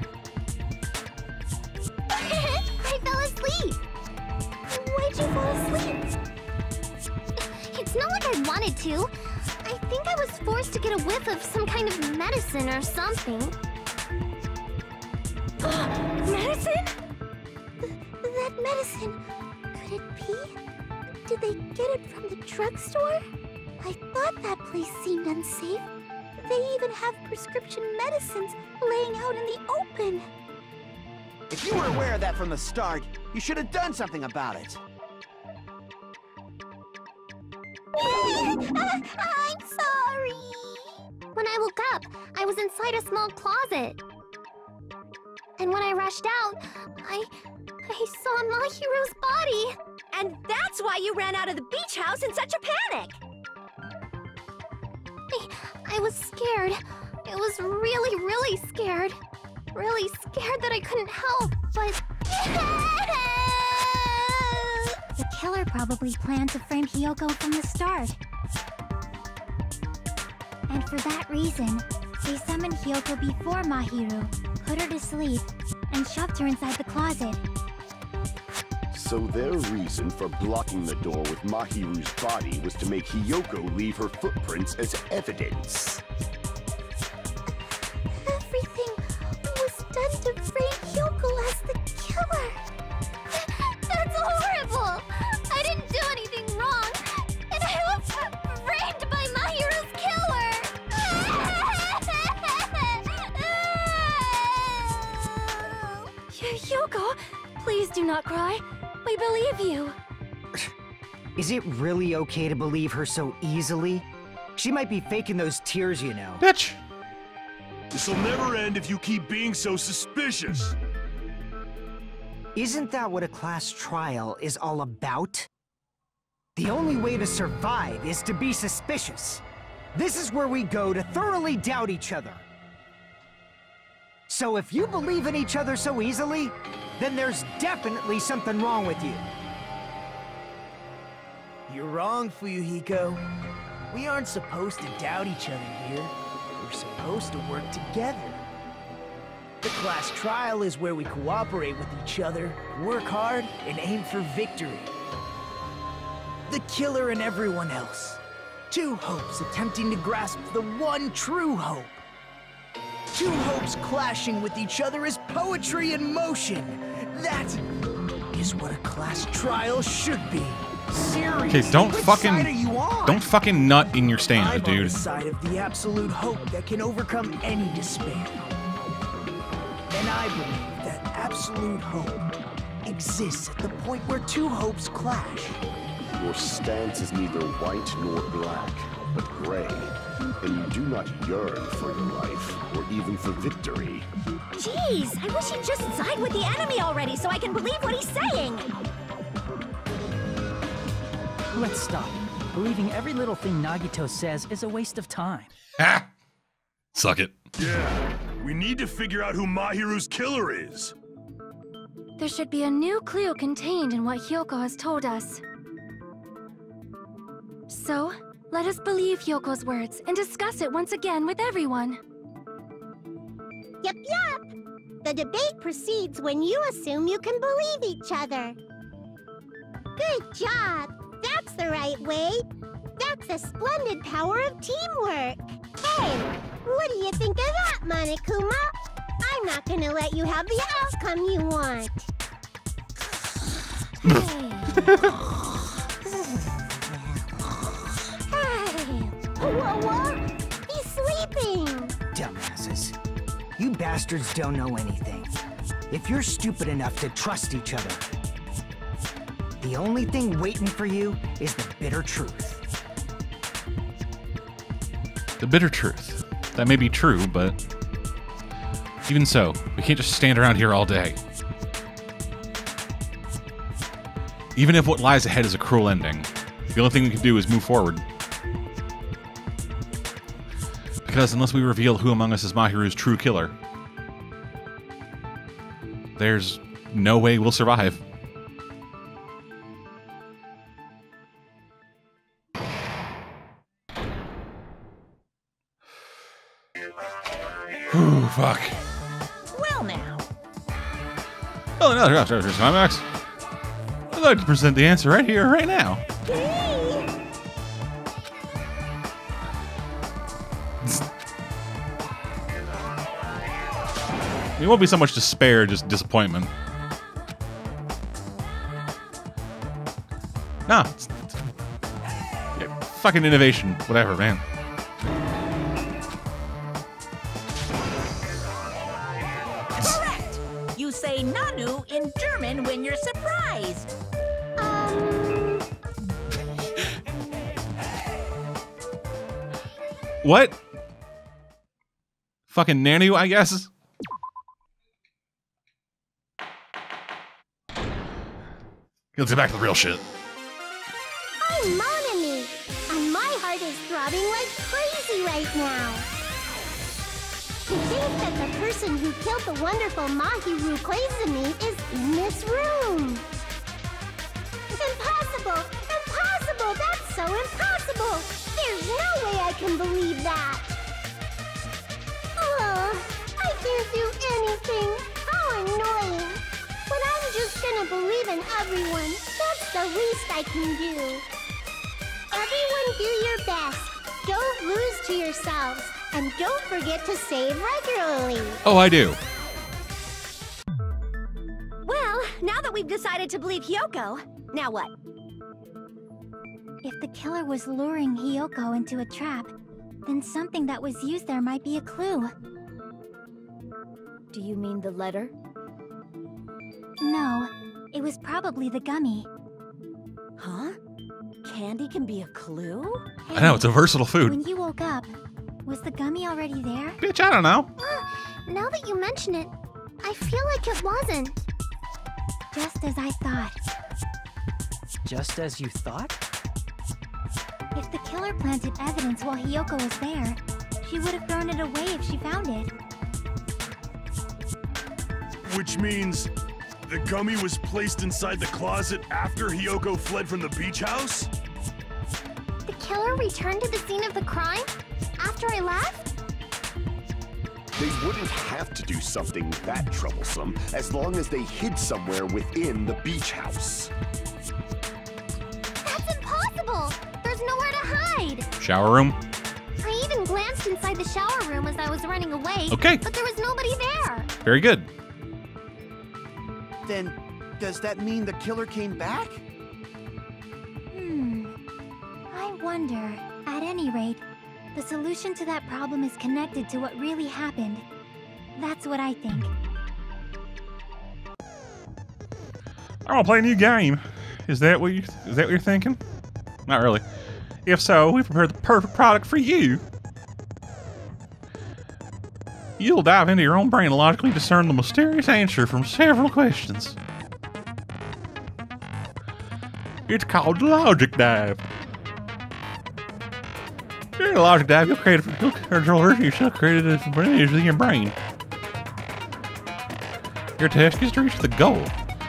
I fell asleep. Why'd you fall asleep? It's not like I wanted to. I think I was forced to get a whiff of some kind of medicine or something. medicine? Th- that medicine. Could it be? Did they get it from the drugstore? I thought that place seemed unsafe. They even have prescription medicines laying out in the open. If you were aware of that from the start, you should have done something about it. I'm sorry. When I woke up, I was inside a small closet. And when I rushed out, I I saw Mahiru's body. And that's why you ran out of the beach house in such a panic! I, I was scared. I was really, really scared. Really scared that I couldn't help, but The killer probably planned to frame Hiyoko from the start. And for that reason, they summoned Hiyoko before Mahiru, put her to sleep, and shoved her inside the closet. So their reason for blocking the door with Mahiru's body was to make Hiyoko leave her footprints as evidence. Everything was done to frame Hiyoko as the killer. That's horrible! I didn't do anything wrong, and I was framed by Mahiru's killer! Yoko, please do not cry. We believe you. Is it really okay to believe her so easily? She might be faking those tears, you know. Bitch! This'll never end if you keep being so suspicious. Isn't that what a class trial is all about? The only way to survive is to be suspicious. This is where we go to thoroughly doubt each other. So if you believe in each other so easily, then there's definitely something wrong with you. You're wrong, Fuyuhiko. We aren't supposed to doubt each other here. We're supposed to work together. The class trial is where we cooperate with each other, work hard, and aim for victory. The killer and everyone else. Two hopes attempting to grasp the one true hope. Two hopes clashing with each other is poetry in motion. That is what a class trial should be. Serious. Okay, don't Which fucking side are you on? don't fucking nut in your I'm stanza, on the dude. side of the absolute hope that can overcome any despair. And I believe that absolute hope exists at the point where two hopes clash. Your stance is neither white nor black, but gray. And you do not yearn for your life, or even for victory. Jeez, I wish he'd just side with the enemy already so I can believe what he's saying! Let's stop. Believing every little thing Nagito says is a waste of time. Ah! Suck it. Yeah, we need to figure out who Mahiru's killer is. There should be a new clue contained in what Hiyoko has told us. So, let us believe Yoko's words and discuss it once again with everyone. Yep, yep. The debate proceeds when you assume you can believe each other. Good job. That's the right way. That's the splendid power of teamwork. Hey, what do you think of that, Monokuma? I'm not gonna let you have the outcome you want. Hey! Whoa, whoa! He's sleeping! Dumbasses. You bastards don't know anything. If you're stupid enough to trust each other, the only thing waiting for you is the bitter truth. The bitter truth. That may be true, but even so, we can't just stand around here all day. Even if what lies ahead is a cruel ending, the only thing we can do is move forward. Because unless we reveal who among us is Mahiru's true killer, there's no way we'll survive. Ooh, fuck. Well now. Oh, no, no, no, no, Climax. I'd like to present the answer right here, right now. It won't be so much despair, just disappointment. Nah. it's, it's- yeah, fucking innovation, whatever, man. Correct. You say Nanu in German when you're surprised. Um, what? Fucking Nanu, I guess? Let's get back to the real shit. Oh, Monomi, and my heart is throbbing like crazy right now. To think that the person who killed the wonderful Mahiru is in this room. Impossible! Impossible! That's so impossible! There's no way I can believe that! Oh, I can't do anything. How annoying. But I'm just gonna believe in everyone. That's the least I can do. Everyone do your best. Don't lose to yourselves. And don't forget to save regularly. Oh, I do. Well, now that we've decided to believe Hiyoko, now what? If the killer was luring Hiyoko into a trap, then something that was used there might be a clue. Do you mean the letter? No, it was probably the gummy. Huh? Candy can be a clue? I know, it's a versatile food. When you woke up, was the gummy already there? Bitch, I don't know. Now that you mention it, I feel like it wasn't. Just as I thought. Just as you thought? If the killer planted evidence while Hiyoko was there, she would have thrown it away if she found it. Which means the gummy was placed inside the closet after Hiyoko fled from the beach house? The killer returned to the scene of the crime after I left? They wouldn't have to do something that troublesome as long as they hid somewhere within the beach house. That's impossible! There's nowhere to hide! Shower room? I even glanced inside the shower room as I was running away. Okay. But there was nobody there. Very good. Then, does that mean the killer came back? Hmm. I wonder. At any rate, the solution to that problem is connected to what really happened. That's what I think. I want to play a new game. Is that what you is that what you're thinking? Not really. If so, we prepared the perfect product for you. You'll dive into your own brain and logically discern the mysterious answer from several questions. It's called Logic Dive. During the Logic Dive, you'll create a you'll controller yourself created a image in your brain. Your task is to reach the goal,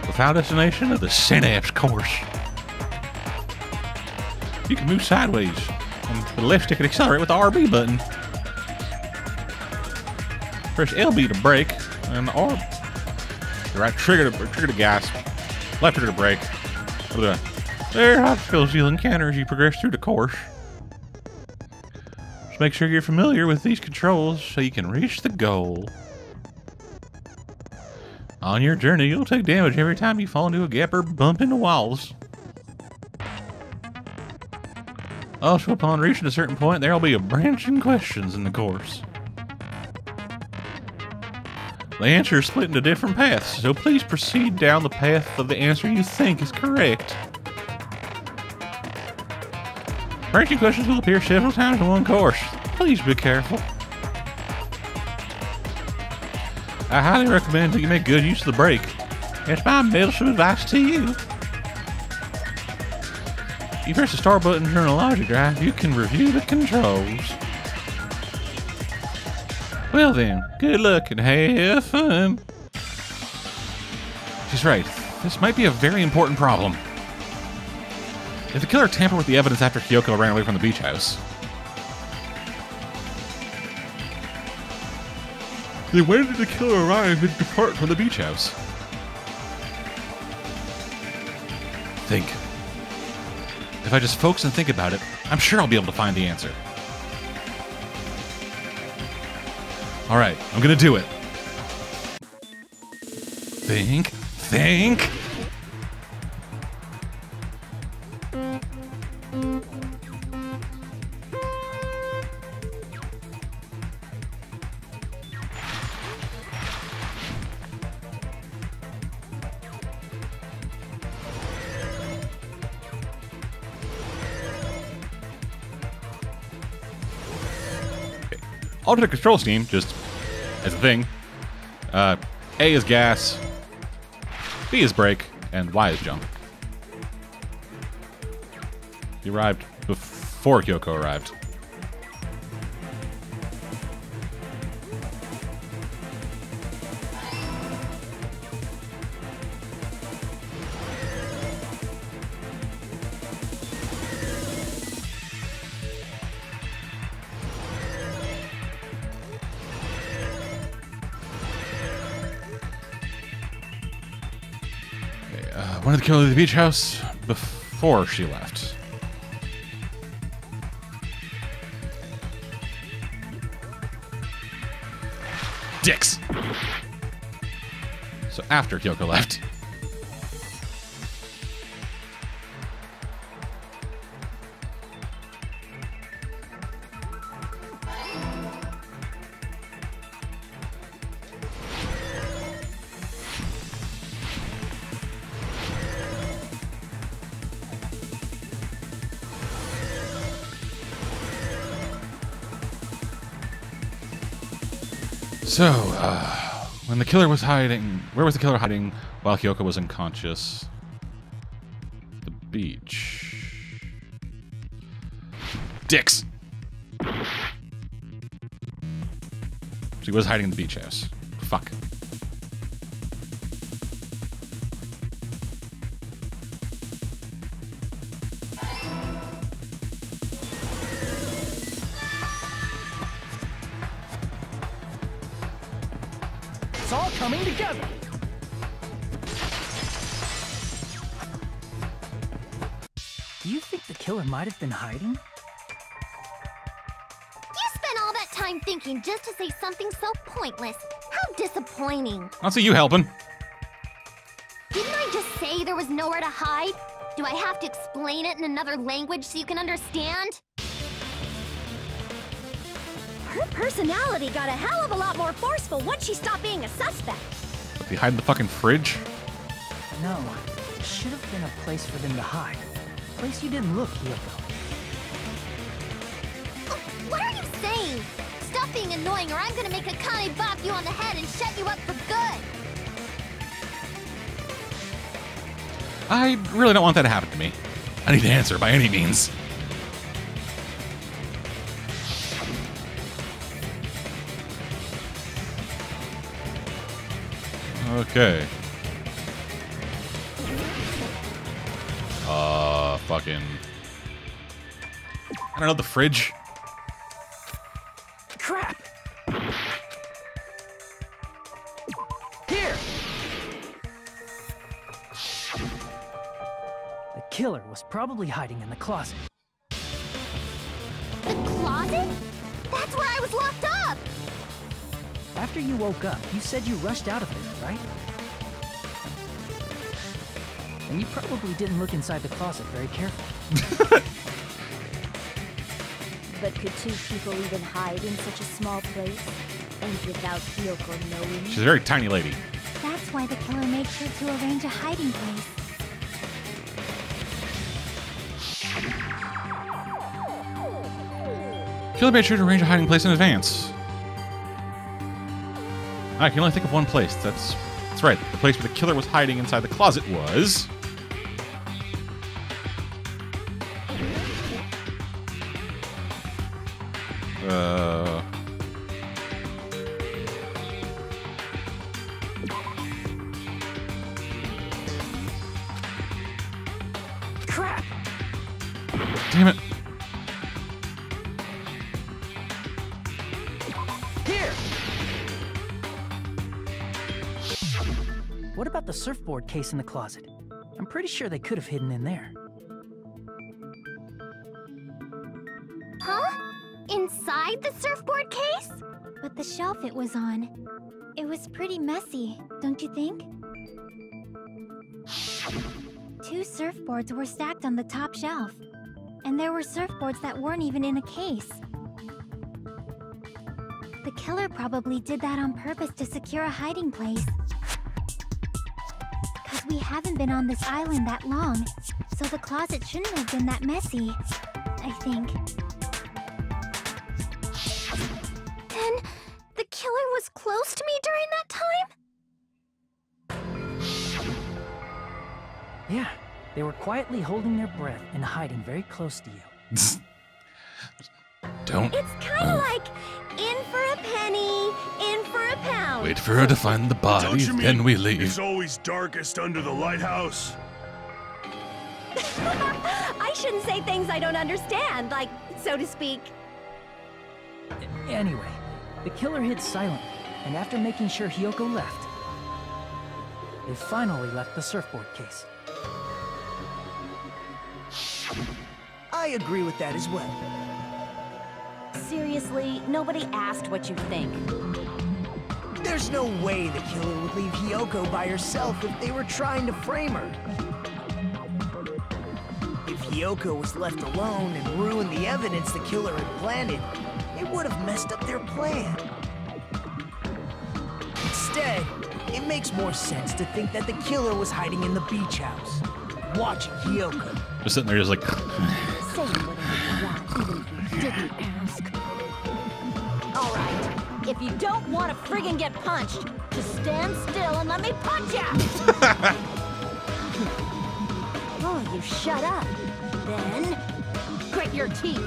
the final destination of the Synapse course. You can move sideways, and the left stick and accelerate with the RB button. Press LB to brake, and the R. The right trigger to trigger to gas, left trigger to brake. There are obstacles you'll encounter as you progress through the course. Just make sure you're familiar with these controls so you can reach the goal. On your journey, you'll take damage every time you fall into a gap or bump into walls. Also, upon reaching a certain point, there will be a branch in questions in the course. The answer is split into different paths, so please proceed down the path of the answer you think is correct. Branching questions will appear several times in one course. Please be careful. I highly recommend that you make good use of the brake. It's my medical advice to you. You press the start button during a logic dive, you can review the controls. Well then, good luck and have fun. She's right. This might be a very important problem. If the killer tampered with the evidence after Hiyoko ran away from the beach house, Then when did the killer arrive and depart from the beach house? Think. If I just focus and think about it, I'm sure I'll be able to find the answer. All right, I'm gonna do it. Think, think. Alternate control scheme, just as a thing. Uh, a is gas, B is brake, and Y is jump. He arrived before Hiyoko arrived. The killer leave the beach house? Before she left. Dicks! So after Hiyoko left. Killer was hiding, where was the killer hiding while Hiyoko was unconscious? The beach. Dicks! She was hiding in the beach house. Fuck. Might have been hiding? You spent all that time thinking just to say something so pointless. How disappointing. I don't see you helping. Didn't I just say there was nowhere to hide? Do I have to explain it in another language so you can understand? Her personality got a hell of a lot more forceful once she stopped being a suspect. Did he hide in the fucking fridge? No. It should have been a place for them to hide. A place you didn't look, Hiyoko. Annoying or I'm gonna make Akane bop you on the head and shut you up for good. I really don't want that to happen to me. I need to answer by any means. Okay. Uh, fucking. I don't know, the fridge? Probably hiding in the closet. The closet? That's where I was locked up! After you woke up, you said you rushed out of there, right? And you probably didn't look inside the closet very carefully. But could two people even hide in such a small place? And without Hiyoko knowing? She's a very tiny lady. That's why the killer made sure to arrange a hiding place. Killer made sure to arrange a hiding place in advance. I can only think of one place. That's that's right. The place where the killer was hiding inside the closet was. Case in the closet? I'm pretty sure they could have hidden in there. Huh? Inside the surfboard case? But the shelf it was on. It was pretty messy, don't you think? Two surfboards were stacked on the top shelf. And there were surfboards that weren't even in a case. The killer probably did that on purpose to secure a hiding place. Cause we haven't been on this island that long, so the closet shouldn't have been that messy, I think. Then, the killer was close to me during that time? Yeah, they were quietly holding their breath and hiding very close to you. Don't It's kind of like in for a penny, in for a pound. wait for her to find the Don't body, you mean then we leave. It's always darkest under the lighthouse. I shouldn't say things I don't understand, like, so to speak. Anyway, the killer hid silently, and after making sure Hiyoko left, they finally left the surfboard case. I agree with that as well. Seriously, nobody asked what you think. There's no way the killer would leave Hiyoko by herself if they were trying to frame her. If Hiyoko was left alone and ruined the evidence the killer had planted, it would have messed up their plan. Instead, it makes more sense to think that the killer was hiding in the beach house, watching Hiyoko. Just sitting there, just like, Say whatever you want, even if you didn't ask. All right, if you don't want to friggin' get punched, just stand still and let me punch ya! oh, you shut up. Then, grit your teeth.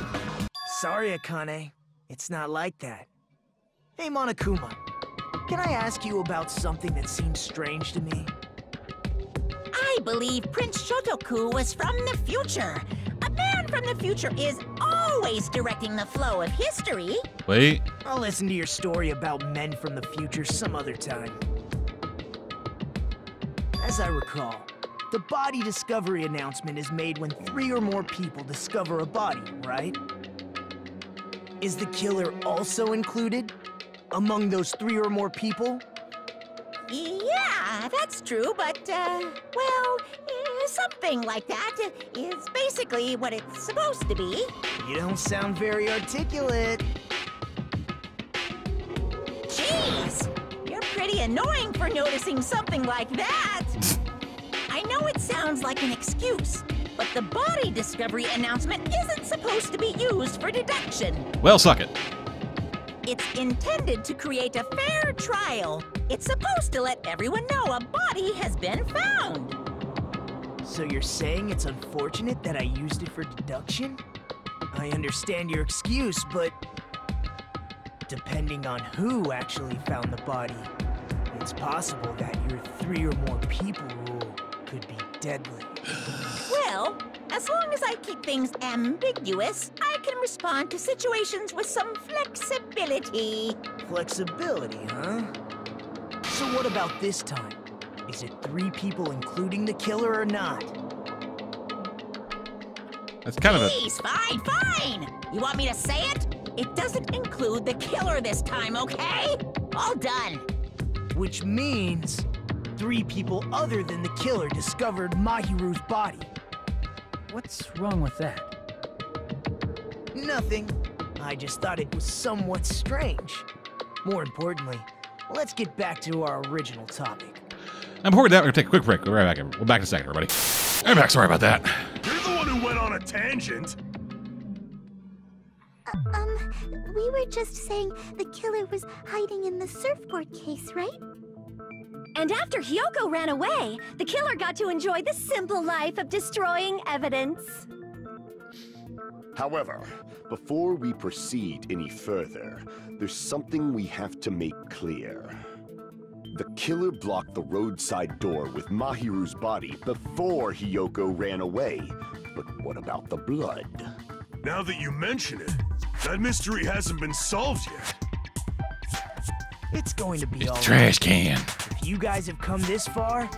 Sorry, Akane. It's not like that. Hey, Monokuma. Can I ask you about something that seems strange to me? I believe Prince Shotoku was from the future. A man from the future is always directing the flow of history. wait. I'll listen to your story about men from the future some other time. As I recall, the body discovery announcement is made when three or more people discover a body, right? Is the killer also included? Among those three or more people? Yeah, that's true, but, uh, well, something like that is basically what it's supposed to be. You don't sound very articulate. Jeez! You're pretty annoying for noticing something like that! I know it sounds like an excuse, but the body discovery announcement isn't supposed to be used for deduction. Well, suck it. It's intended to create a fair trial. It's supposed to let everyone know a body has been found. So you're saying it's unfortunate that I used it for deduction? I understand your excuse, but depending on who actually found the body, it's possible that your three or more people rule could be deadly. Well, as long as I keep things ambiguous, I can respond to situations with some flexibility. Flexibility, huh? So what about this time? Is it three people including the killer or not? That's kind of a. Please, fine, fine. You want me to say it? It doesn't include the killer this time, okay? All done. Which means three people other than the killer discovered Mahiru's body. What's wrong with that? Nothing. I just thought it was somewhat strange. More importantly, let's get back to our original topic. And before we do that, we're gonna take a quick break. We'll be right back. We're back in a second, everybody. I'm back. Sorry about that. You're the one who went on a tangent. Uh, um, we were just saying the killer was hiding in the surfboard case, right? And after Hiyoko ran away, the killer got to enjoy the simple life of destroying evidence. However, before we proceed any further, there's something we have to make clear. The killer blocked the roadside door with Mahiru's body before Hiyoko ran away. But what about the blood? Now that you mention it, that mystery hasn't been solved yet. It's going to be all Trash can. If If you guys have come this far,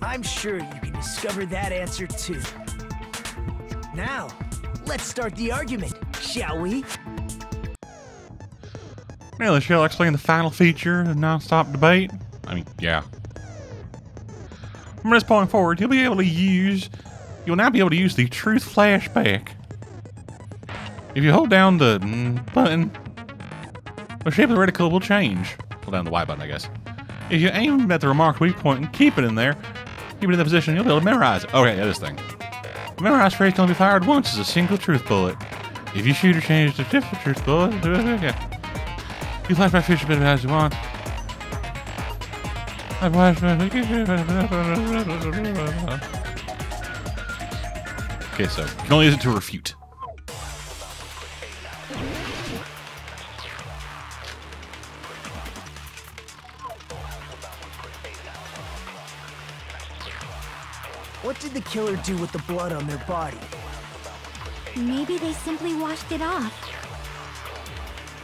I'm sure you can discover that answer too. Now, let's start the argument, shall we? Really, shall I explain the final feature of non-stop debate? I mean, yeah. From this point forward, you'll be able to use... You'll now be able to use the Truth Flashback. If you hold down the button, the shape of the reticle will change. Hold down the Y button, I guess. If you aim at the remarked weak point and keep it in there, keep it in the position, you'll be able to memorize it. Okay, yeah, this thing. The memorized phrase can only be fired once as a single truth bullet. If you shoot or change the different truth bullet, yeah. You flash my future bit as you want. I flash my- Okay, so you can only use it to refute. What did the killer do with the blood on their body? Maybe they simply washed it off.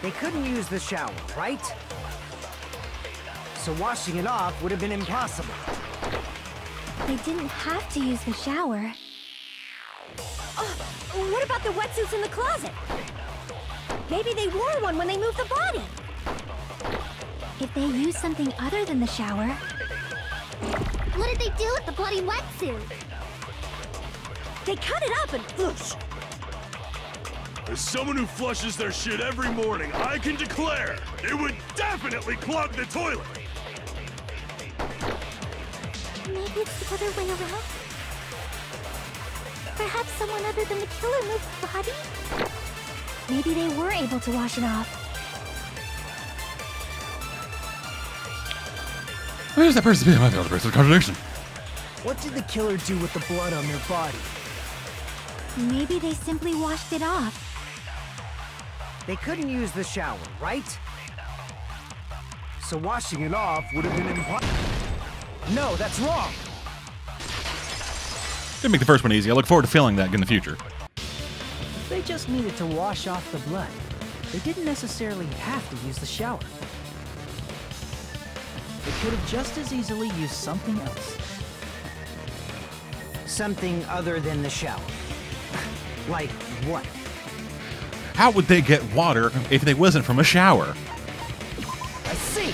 They couldn't use the shower, right? So washing it off would have been impossible. They didn't have to use the shower. Oh, what about the wetsuits in the closet? Maybe they wore one when they moved the body. If they used something other than the shower, What did they do with the bloody wetsuit? They cut it up and whoosh. As someone who flushes their shit every morning, I can declare it would definitely clog the toilet. Maybe it's the other way around? Perhaps someone other than the killer moved the body? maybe they were able to wash it off. Where's that person being? I feel the person contradiction. What did the killer do with the blood on their body? Maybe they simply washed it off. They couldn't use the shower, right? So washing it off would have been impossible. No, that's wrong. Didn't make the first one easy. I look forward to feeling that in the future. They just needed to wash off the blood. They didn't necessarily have to use the shower. They could have just as easily used something else. Something other than the shower. like what? How would they get water if they wasn't from a shower? I see.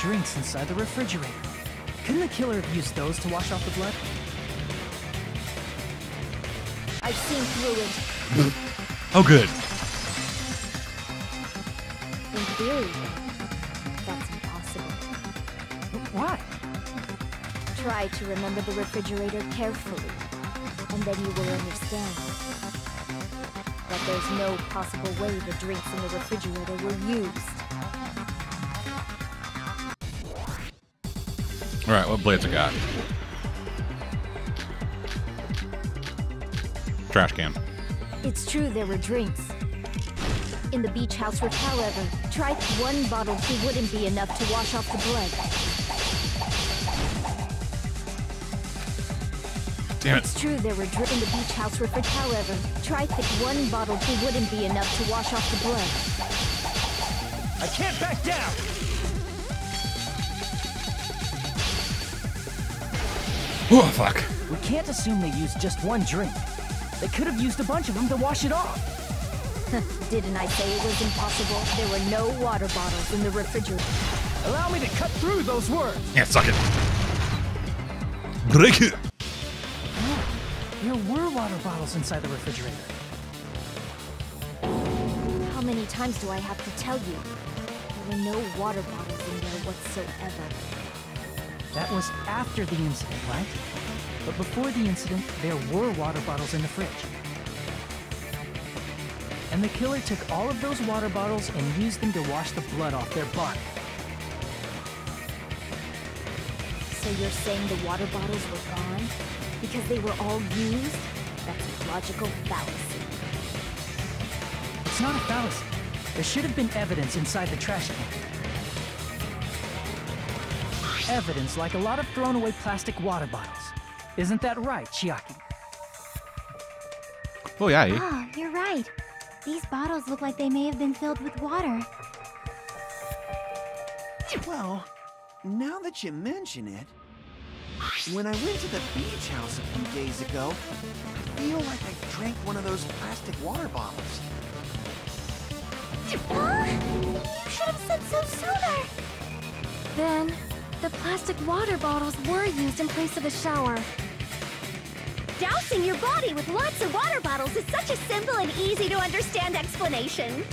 Drinks inside the refrigerator. Couldn't the killer have used those to wash off the blood? I've seen through it. Oh, good. In theory, that's impossible. Why? Try to remember the refrigerator carefully, and then you will understand that there's no possible way the drinks in the refrigerator were used. All right, what blades I got? Trash can. It's true there were drinks. In the beach house which, however, try one bottle too wouldn't be enough to wash off the blood. Damn it. It's true there were drinks in the beach house refrig. However, try one bottle too wouldn't be enough to wash off the blood. I can't back down. Oh, fuck. We can't assume they used just one drink. They could have used a bunch of them to wash it off. Didn't I say it was impossible? There were no water bottles in the refrigerator. Allow me to cut through those words. Yeah, suck it. Break it. Oh, there were water bottles inside the refrigerator. How many times do I have to tell you? There were no water bottles in there whatsoever. That was after the incident, right? But before the incident, there were water bottles in the fridge. And the killer took all of those water bottles and used them to wash the blood off their body. So you're saying the water bottles were gone? Because they were all used? That's a logical fallacy. It's not a fallacy. There should have been evidence inside the trash can. Evidence like a lot of thrown away plastic water bottles. Isn't that right, Chiaki? Oh, yeah. eh? Oh, you're right. These bottles look like they may have been filled with water. Well, now that you mention it, when I went to the beach house a few days ago, I feel like I drank one of those plastic water bottles. Huh? You should have said so sooner. Then, the plastic water bottles were used in place of a shower. Dousing your body with lots of water bottles is such a simple and easy to understand explanation.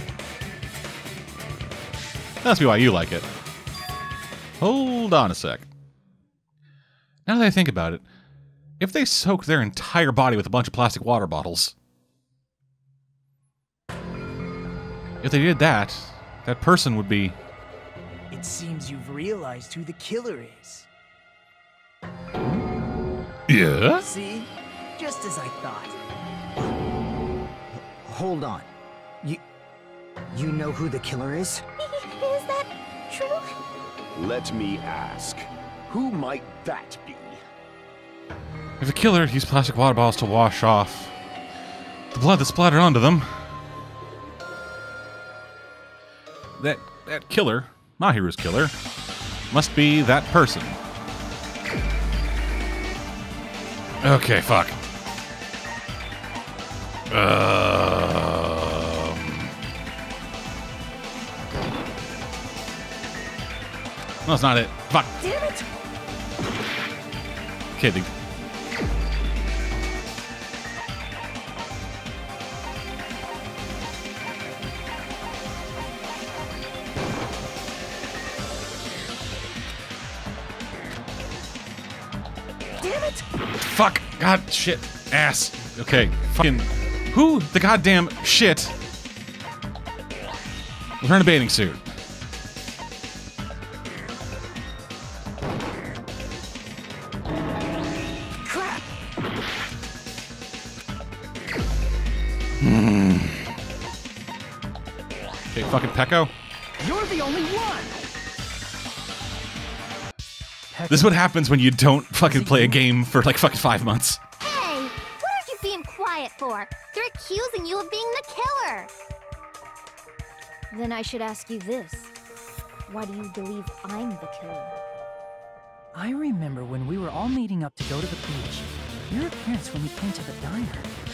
That must why you like it. Hold on a sec. Now that I think about it, if they soaked their entire body with a bunch of plastic water bottles, if they did that, that person would be. It seems you've realized who the killer is. Yeah? See? Just as I thought. Hold on. You. You know who the killer is? Is that true? Let me ask. Who might that be? If the killer used plastic water bottles to wash off the blood that splattered onto them, that that killer, Mahiru's killer, must be that person. Okay, fuck. Um, no, it's not it. Fuck. Damn it! Okay, the, Fuck. God, shit. Ass. Okay. Fucking. Who the goddamn shit was wearing a bathing suit? Crap! Hmm. Okay, fucking Peko. You're the only one! This is what happens when you don't fucking play a game for like fucking five months. Hey, what are you being quiet for? They're accusing you of being the killer. Then I should ask you this. Why do you believe I'm the killer? I remember when we were all meeting up to go to the beach. Your appearance when you came to the diner.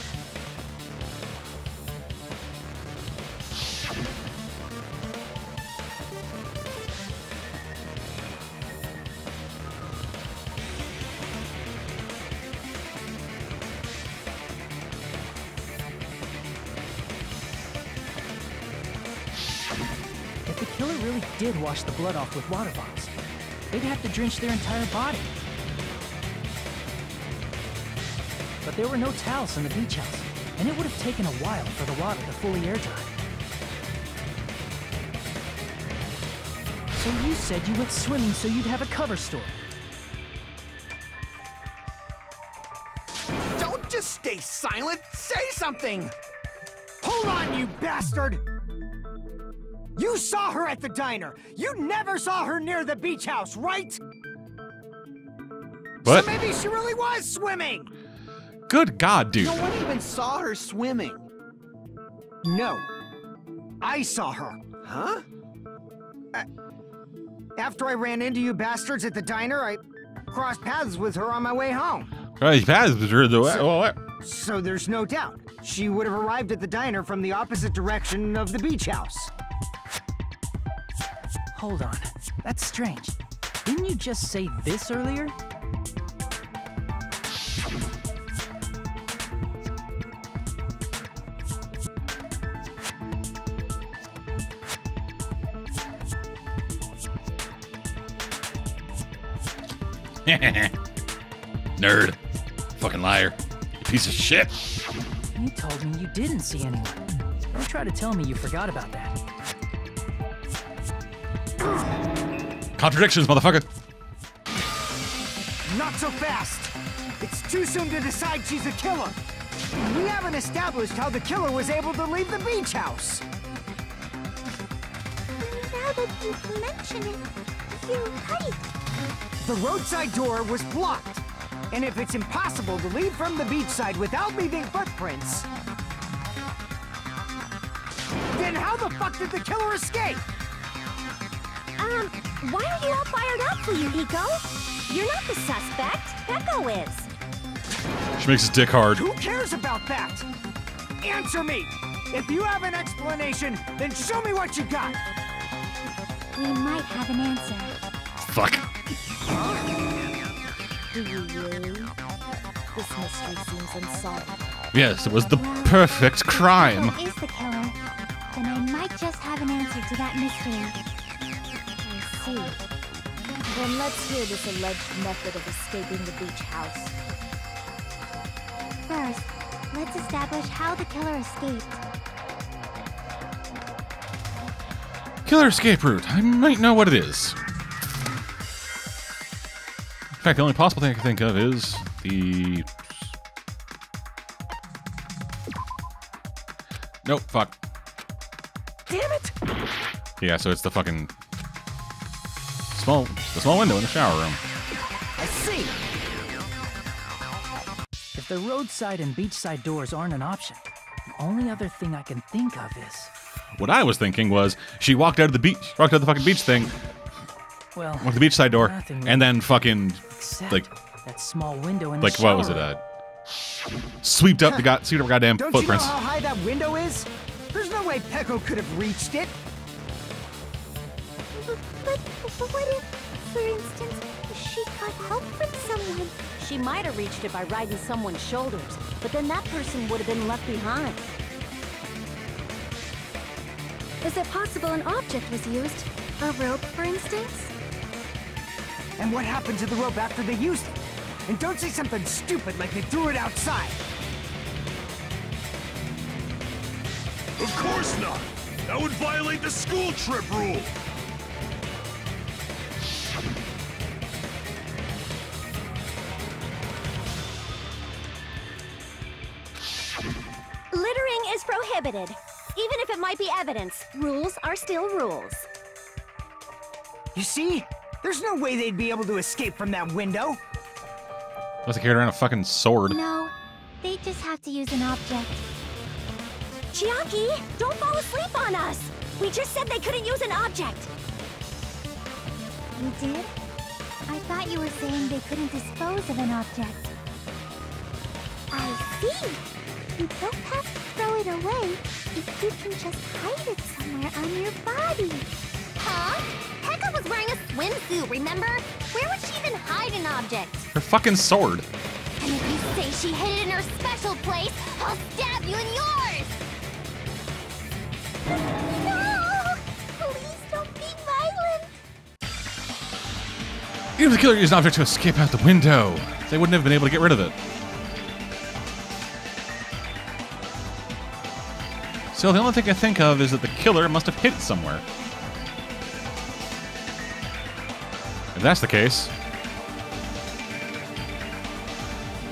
Did wash the blood off with water bottles, they'd have to drench their entire body. But there were no towels in the beach house, and it would have taken a while for the water to fully air dry. So you said you went swimming so you'd have a cover story. Don't just stay silent! Say something! Hold on, you bastard! You saw her at the diner! You never saw her near the beach house, right? What? So maybe she really was swimming! Good God, dude. No one even saw her swimming. No. I saw her. Huh? A- after I ran into you bastards at the diner, I crossed paths with her on my way home. Right, paths through the way. oh, what? So there's no doubt. She would have arrived at the diner from the opposite direction of the beach house. Hold on. That's strange. Didn't you just say this earlier? Nerd. Fucking liar. You piece of shit. You told me you didn't see anyone. Don't try to tell me you forgot about that. Contradictions, motherfucker. Not so fast! It's too soon to decide she's a killer! We haven't established how the killer was able to leave the beach house! Now that you mention it, you're right. The roadside door was blocked. And if it's impossible to leave from the beachside without leaving footprints, then how the fuck did the killer escape? Um, why are you all fired up Fuyuhiko? You're not the suspect. Peko is. She makes his dick hard. Who cares about that? Answer me! If you have an explanation, then show me what you got! We might have an answer. Fuck. Do you really? This mystery seems unsolved. Yes, it was the perfect crime. Who is the killer? Then I might just have an answer to that mystery. I see. Then let's hear this alleged method of escaping the beach house. First, let's establish how the killer escaped. Killer escape route. I might know what it is. In fact, the only possible thing I can think of is the. Nope, fuck. Damn it! Yeah, so it's the fucking small, the small window in the shower room. I see! If the roadside and beachside doors aren't an option, the only other thing I can think of is. What I was thinking was she walked out of the beach, walked out of the fucking beach thing, Well, walked the beachside door, and then fucking like that small window in like the what was it? Uh, sweeped up the got sweeped up goddamn Don't footprints. you know how high that window is? There's no way Peko could have reached it. But, but what if, for instance, she got help from someone? She might have reached it by riding someone's shoulders, but then that person would have been left behind. Is it possible an object was used? A rope, for instance? And what happened to the rope after they used it? And don't say something stupid like they threw it outside. Of course not! That would violate the school trip rule! Is prohibited. Even if it might be evidence, rules are still rules. You see? There's no way they'd be able to escape from that window. Unless they carried around a fucking sword. No, they just have to use an object. Chiaki, don't fall asleep on us! We just said they couldn't use an object! You did? I thought you were saying they couldn't dispose of an object. I see. You don't have to throw it away if you can just hide it somewhere on your body. Huh? Peko was wearing a swimsuit, remember? Where would she even hide an object? Her fucking sword. And if you say she hid it in her special place, I'll stab you in yours! No! Please don't be violent. Even if the killer used an object to escape out the window, they wouldn't have been able to get rid of it. So the only thing I think of is that the killer must have hid somewhere. If that's the case,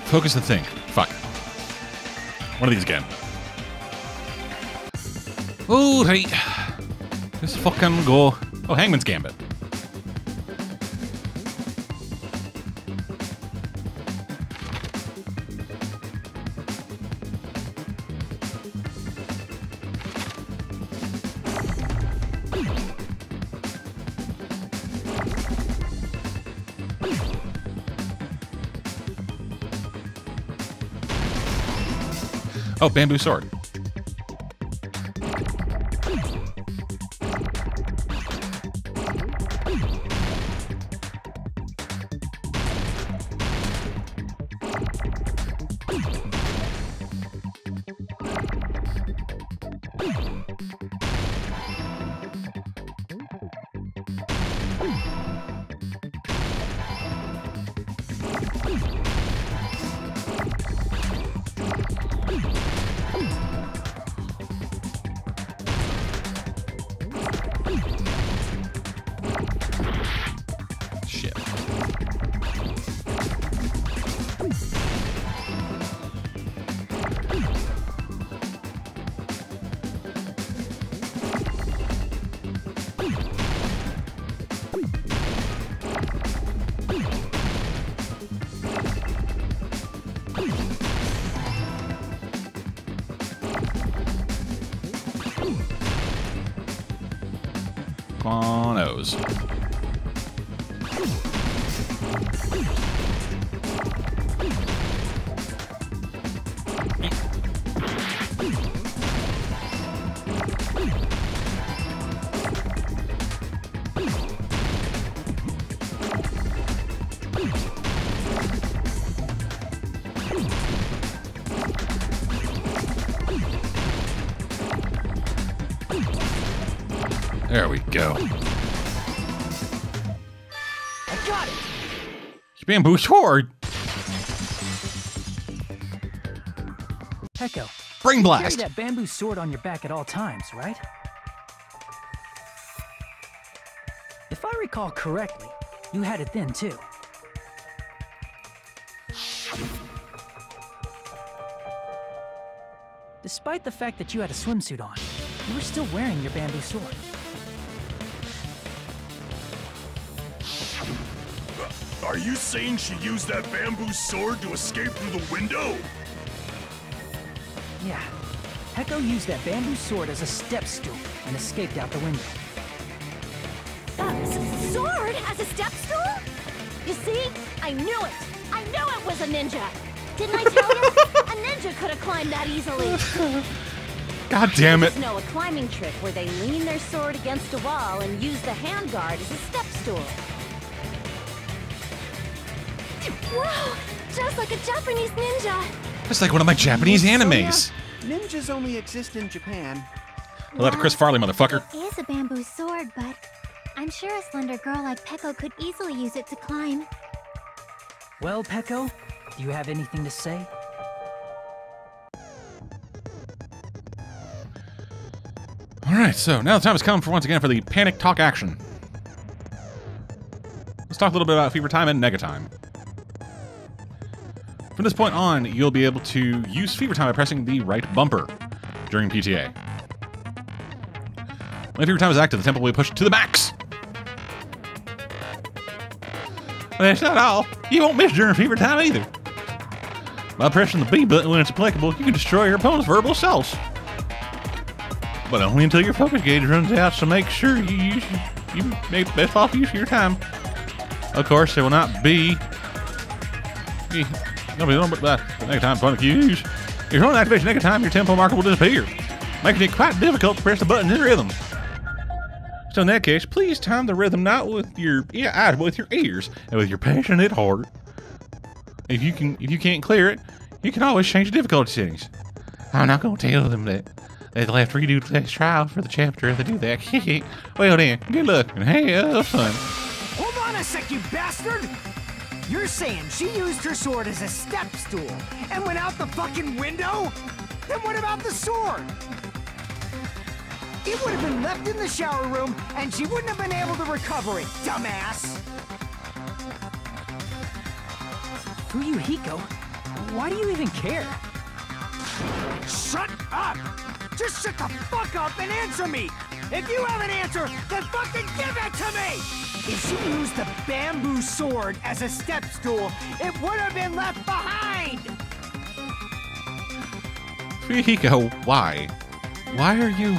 focus and think. Fuck. One of these again. Oh, right. Let's fucking go. Oh, Hangman's Gambit. Oh, bamboo sword. Bamboo sword. Peko. Brain you blast. Carry that bamboo sword on your back at all times, right? If I recall correctly, you had it then too. Despite the fact that you had a swimsuit on, you were still wearing your bamboo sword. You saying she used that bamboo sword to escape through the window? Yeah. Peko used that bamboo sword as a step stool and escaped out the window. S- sword as a step stool? You see? I knew it! I knew it was a ninja! Didn't I tell you? a ninja could have climbed that easily! God damn it. Just know a climbing trick where they lean their sword against a wall and use the handguard as a step stool. Wow! Just like a Japanese ninja! It's like one of my Japanese animes. Ninjas only exist in Japan. Well, that's Chris Farley, motherfucker. It is a bamboo sword, but I'm sure a slender girl like Peko could easily use it to climb. Well, Peko, do you have anything to say? All right, so now the time has come for once again for the panic talk action. Let's talk a little bit about fever time and nega time. From this point on, you'll be able to use fever time by pressing the right bumper during PTA. When fever time is active, the tempo will be pushed to the max. But that's not all. You won't miss during fever time either. By pressing the B button when it's applicable, you can destroy your opponent's verbal cells but only until your focus gauge runs out. So make sure you use you make best possible use of your time. Of course, there will not be be but next time fun use. If you're on activation nega time, your tempo marker will disappear, making it quite difficult to press the buttons in rhythm. So in that case, please time the rhythm not with your yeah, eyes, but with your ears and with your passionate heart. If you can, if you can't clear it, you can always change the difficulty settings. I'm not gonna tell them that they'll have to redo the next trial for the chapter if they do that. well then, good luck and have fun. Hold on a sec, you bastard! You're saying she used her sword as a step stool and went out the fucking window? Then what about the sword? It would have been left in the shower room and she wouldn't have been able to recover it, dumbass! Fuyuhiko, why do you even care? Shut up! Just shut the fuck up and answer me! If you have an answer, then fucking give it to me! If she used the bamboo sword as a step stool, it would have been left behind! Fuyuhiko, why? Why are you...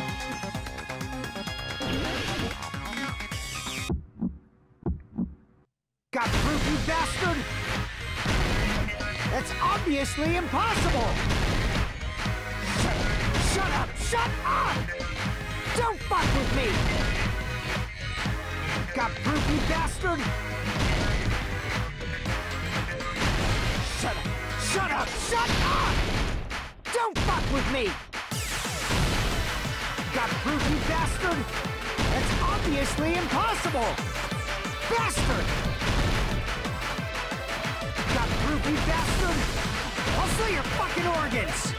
Got proof, you bastard? That's obviously impossible! Impossible! Bastard! Got proof, you bastard? I'll sell your fucking organs!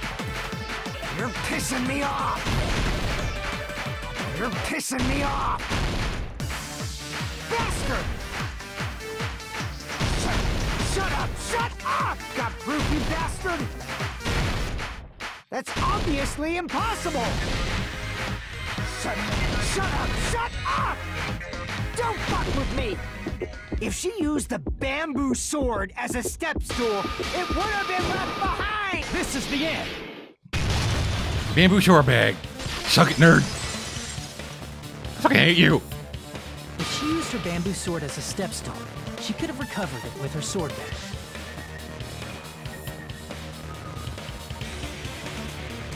You're pissing me off! You're pissing me off! Bastard! Shut, shut up! Shut up! Got proof, you bastard? That's obviously impossible! Shut, shut up! Shut up! Don't fuck with me! If she used the bamboo sword as a step stool, it would have been left behind! This is the end! Bamboo sword bag. Suck it, nerd. I fucking hate you. If she used her bamboo sword as a step stool, she could have recovered it with her sword bag.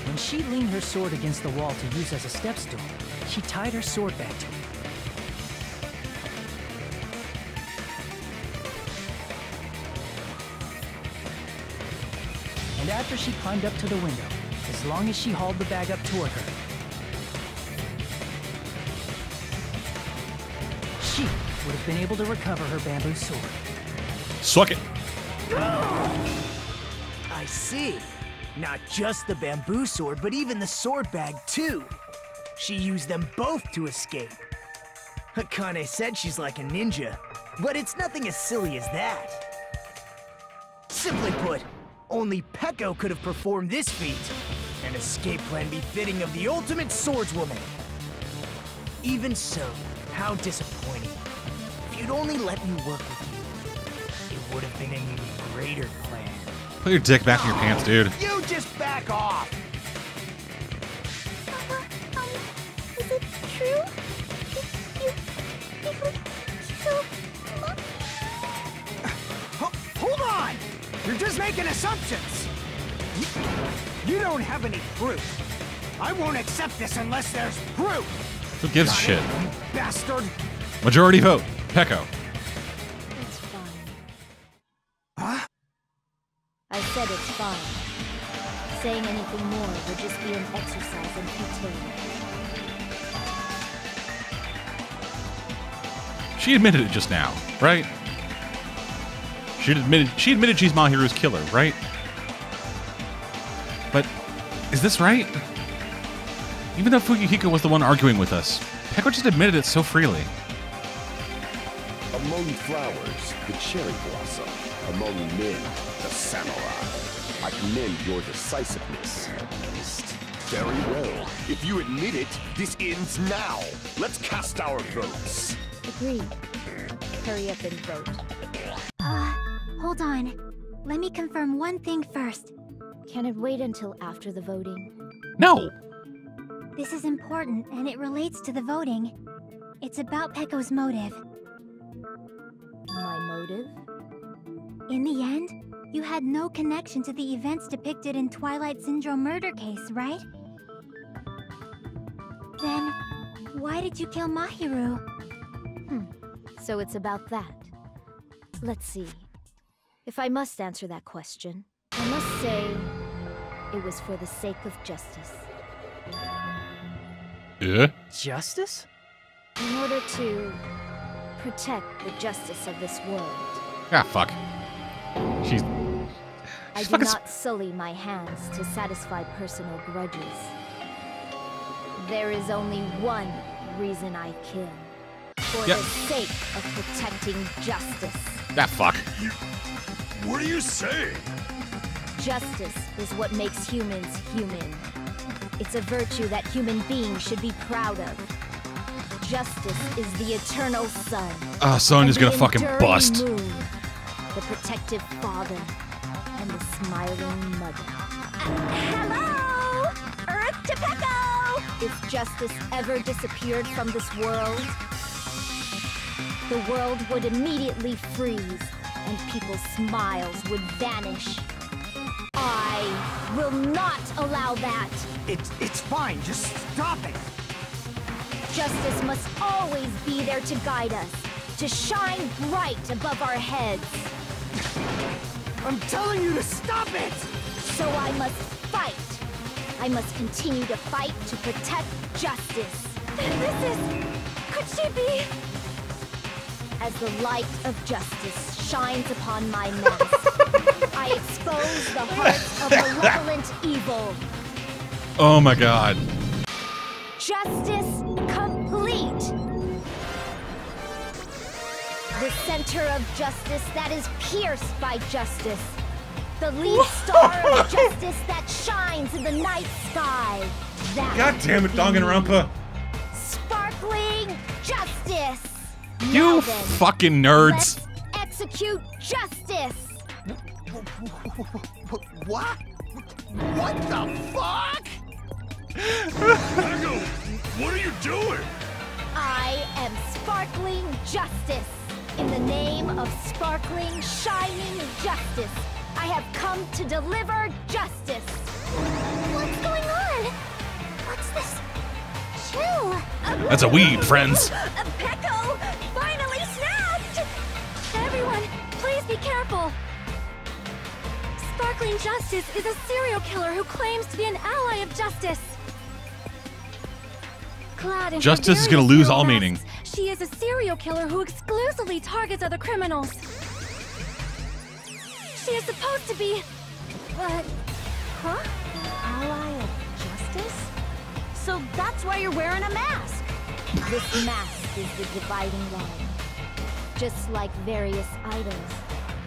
When she leaned her sword against the wall to use as a step stool, she tied her sword back to it. And after she climbed up to the window, as long as she hauled the bag up toward her, she would have been able to recover her bamboo sword. Suck it. I see. Not just the bamboo sword, but even the sword bag, too. She used them both to escape. Akane said she's like a ninja, but it's nothing as silly as that. Simply put, only Peko could have performed this feat. An escape plan befitting of the ultimate swordswoman. Even so, how disappointing. If you'd only let me work with you, it would have been an even greater plan. Put your dick back in your pants, dude. You just back off! Uh-huh. Um, is it true? You, you, you killed You're just making assumptions! You, you don't have any proof. I won't accept this unless there's proof! Who gives a Got shit? it, you bastard! Majority vote. Peko. It's fine. Huh? I said it's fine. Saying anything more would just be an exercise in futility. She admitted it just now, right? She admitted she admitted she's Mahiru's killer, right? But is this right? Even though Fuyuhiko was the one arguing with us, Peko just admitted it so freely. Among flowers, the cherry blossom. Among men, the samurai. I commend your decisiveness. Very well. If you admit it, this ends now. Let's cast our votes. Agreed. Hurry up and vote. Uh, hold on. Let me confirm one thing first. Can it wait until after the voting? No. This is important, and it relates to the voting. It's about Peko's motive. My motive? In the end, you had no connection to the events depicted in Twilight Syndrome murder case, right? Then, why did you kill Mahiru? Hmm. So it's about that. Let's see. If I must answer that question, I must say it was for the sake of justice. Yeah? Justice? In order to protect the justice of this world. Ah, fuck. She's. I do not sully my hands to satisfy personal grudges. There is only one reason I kill. For Yep. the sake of protecting justice. Ah, fuck. What are you saying? Justice is what makes humans human. It's a virtue that human beings should be proud of. Justice is the eternal sun. Ah, Sonia's and the gonna fucking bust. Moon, the protective father, and the smiling mother. Hello! Earth to Peko! If justice ever disappeared from this world, the world would immediately freeze and people's smiles would vanish. I will not allow that. It's, it's fine, just stop it! Justice must always be there to guide us, to shine bright above our heads. I'm telling you to stop it! So I must fight. I must continue to fight to protect justice. This is... Could she be... As the light of justice shines upon my mask, I expose the heart of malevolent evil. Oh my god. Justice complete. The center of justice that is pierced by justice. The lead star of justice that shines in the night sky. That God damn it, Danganronpa. Sparkling justice. You Now then, fucking nerds. Let's execute justice. What? What the fuck? Peko, what are you doing? I am sparkling justice. In the name of sparkling, shining justice, I have come to deliver justice. What's going on? What's this? Chill. That's a weed, friends. Peko finally snapped! Everyone, please be careful. Sparkling Justice is a serial killer who claims to be an ally of justice. Clad in Justice is gonna lose all masks, meaning. She is a serial killer who exclusively targets other criminals. She is supposed to be. But. Huh? Ally of justice? So that's why you're wearing a mask. This mask is the dividing line. Just like various idols,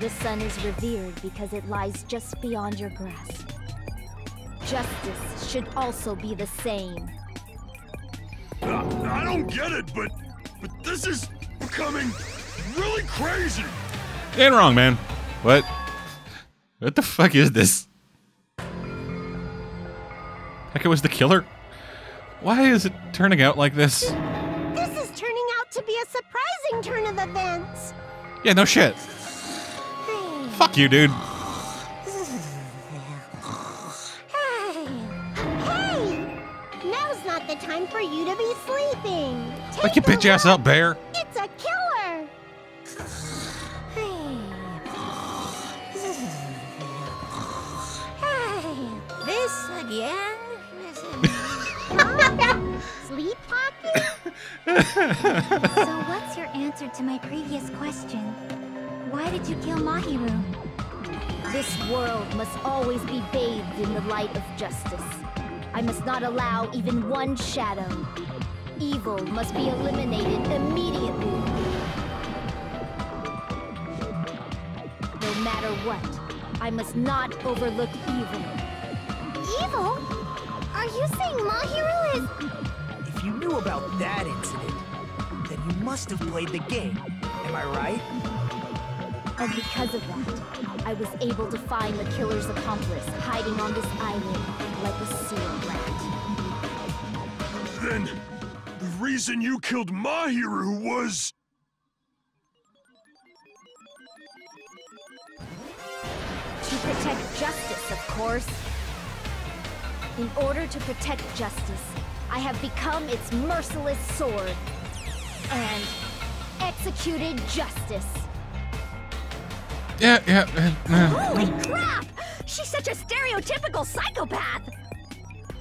the sun is revered because it lies just beyond your grasp. Justice should also be the same. I don't get it, but but this is becoming really crazy. Ain't wrong, man. What? What the fuck is this? Heck, it was the killer? Why is it turning out like this? This is turning out to be a turn of events. Yeah, no shit. Fuck you, dude. Hey, hey! Now's not the time for you to be sleeping. Wake your bitch ass up, bear. It's a killer. Hey, this again? so, what's your answer to my previous question? Why did you kill Mahiru? This world must always be bathed in the light of justice. I must not allow even one shadow. Evil must be eliminated immediately. No matter what, I must not overlook evil. Evil? Are you saying Mahiru is... If you knew about that incident, then you must have played the game. Am I right? And because of that, I was able to find the killer's accomplice hiding on this island like a sewer rat. Then the reason you killed Mahiru was To protect justice, of course. In order to protect justice, I have become its merciless sword. And executed justice. Yeah, yeah. uh. Holy crap! She's such a stereotypical psychopath!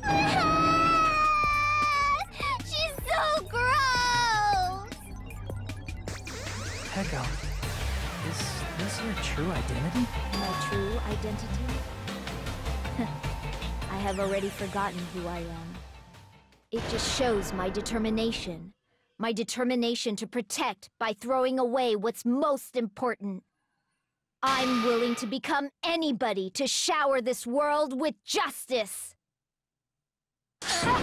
She's so gross! Peko, is this your true identity? My true identity? I have already forgotten who I am. It just shows my determination. My determination to protect by throwing away what's most important. I'm willing to become anybody to shower this world with justice. oh,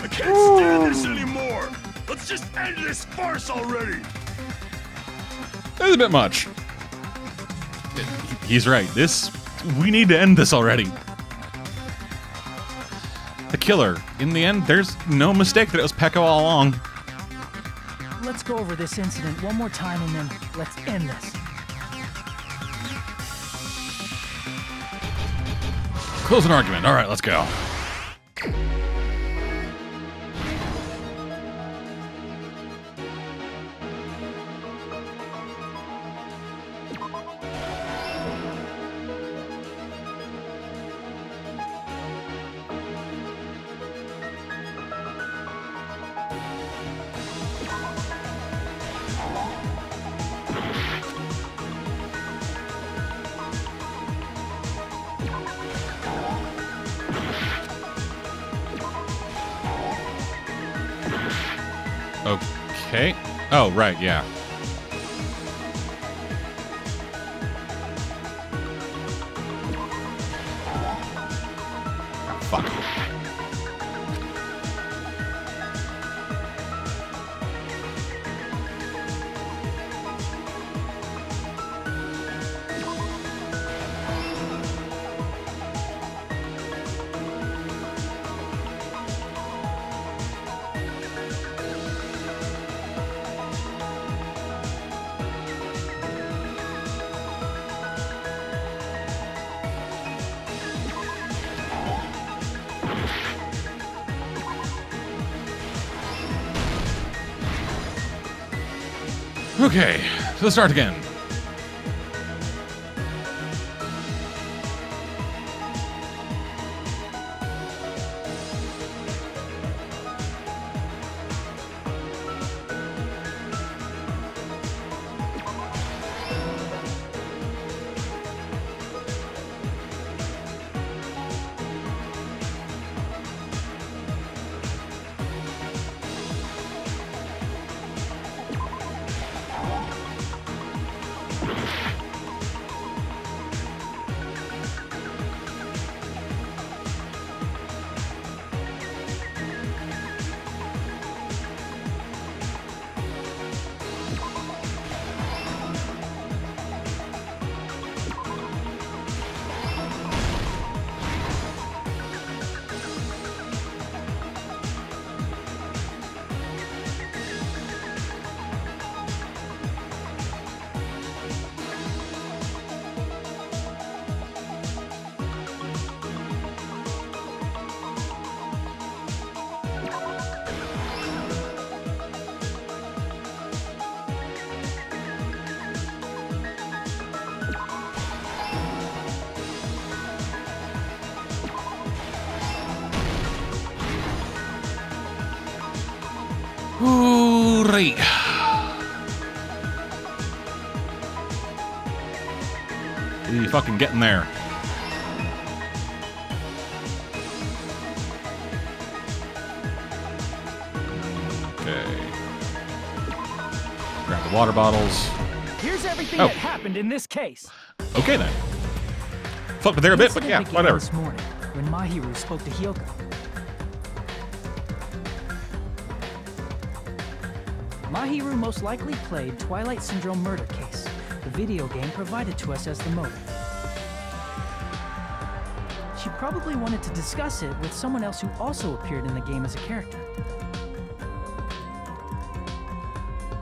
I can't stand this anymore. Let's just end this farce already. That's a bit much. He's right. This. We need to end this already. The killer. In the end, there's no mistake that it was Peko all along. Let's go over this incident one more time and then let's end this. Close an argument. All right, let's go. Right, yeah. Let's start again. Getting there. Okay. Grab the water bottles. Here's everything Oh. that happened in this case. Okay then. Fuck, with there are a bit, but yeah, whatever. This morning, when Mahiru spoke to Hiyoko. Mahiru most likely played Twilight Syndrome Murder Case, the video game provided to us as the motive. Probably wanted to discuss it with someone else who also appeared in the game as a character.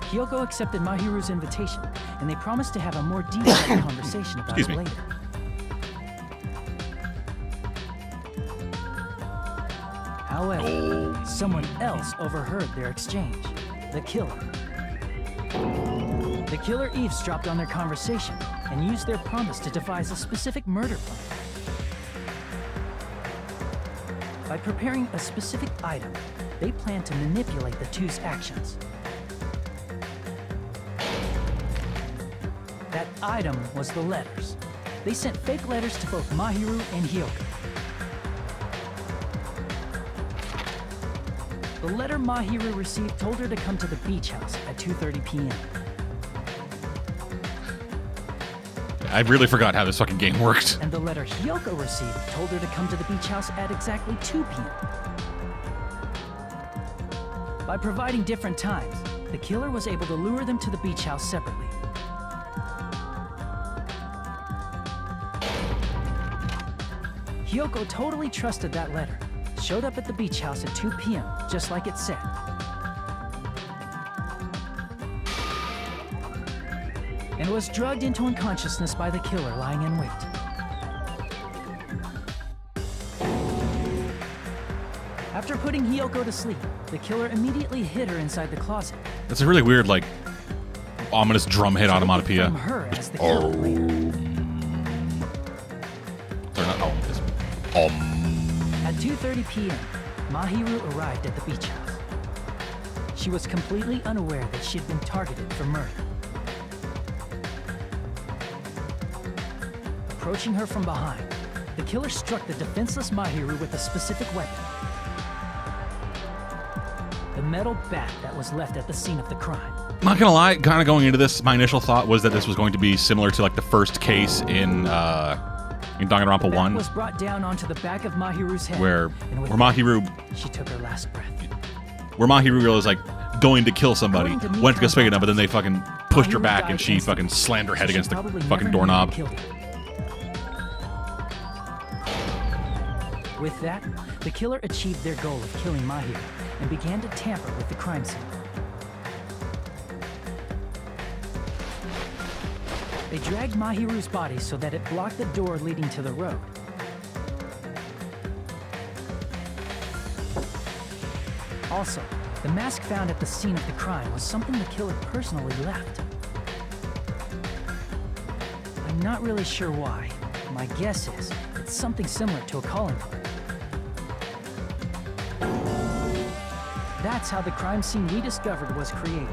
Hiyoko accepted Mahiru's invitation, and they promised to have a more detailed conversation about Excuse it me. later. However, oh. someone else overheard their exchange. The killer. The killer eavesdropped on their conversation and used their promise to devise a specific murder plan. By preparing a specific item, they plan to manipulate the two's actions. That item was the letters. They sent fake letters to both Mahiru and Hiyoko. The letter Mahiru received told her to come to the beach house at 2.30 p.m. I really forgot how this fucking game worked. And the letter Hiyoko received told her to come to the beach house at exactly 2 p.m. By providing different times, the killer was able to lure them to the beach house separately. Hiyoko totally trusted that letter, showed up at the beach house at 2 p.m., just like it said. And was drugged into unconsciousness by the killer lying in wait. After putting Hiyoko to sleep, the killer immediately hid her inside the closet. That's a really weird, like, ominous drum hit onomatopoeia. From her as the killer later. Sorry, not oh, this. Um. At 2.30 p.m., Mahiru arrived at the beach house. She was completely unaware that she'd been targeted for murder. Approaching her from behind, the killer struck the defenseless Mahiru with a specific weapon. The metal bat that was left at the scene of the crime. I'm Not gonna lie, kind of going into this, my initial thought was that this was going to be similar to like the first case in uh in Danganronpa One, was brought down onto the back of Mahiru's head. where where Mahiru she took her last breath. where Mahiru was like going to kill somebody, to went to go swing it up, but then they fucking pushed her back and she fucking slammed her head so against the fucking doorknob. With that, the killer achieved their goal of killing Mahiru and began to tamper with the crime scene. They dragged Mahiru's body so that it blocked the door leading to the road. Also, the mask found at the scene of the crime was something the killer personally left. I'm not really sure why. My guess is it's something similar to a calling card. That's how the crime scene we discovered was created.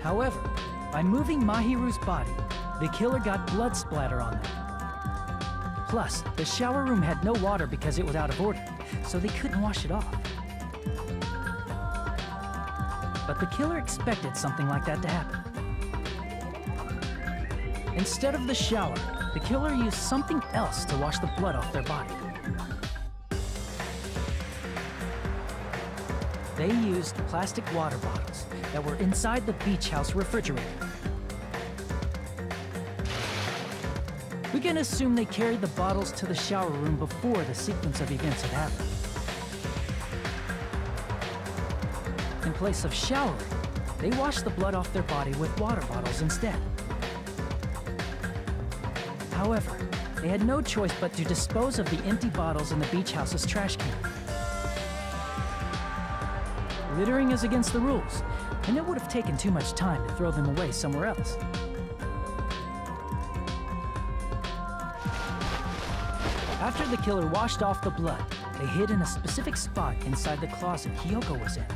However, by moving Mahiru's body, the killer got blood splatter on them. Plus, the shower room had no water because it was out of order, so they couldn't wash it off. But the killer expected something like that to happen. Instead of the shower, the killer used something else to wash the blood off their body. They used plastic water bottles that were inside the beach house refrigerator. We can assume they carried the bottles to the shower room before the sequence of events had happened. In place of showering, they washed the blood off their body with water bottles instead. However, they had no choice but to dispose of the empty bottles in the beach house's trash can. Littering is against the rules, and it would have taken too much time to throw them away somewhere else. After the killer washed off the blood, they hid in a specific spot inside the closet Hiyoko was in.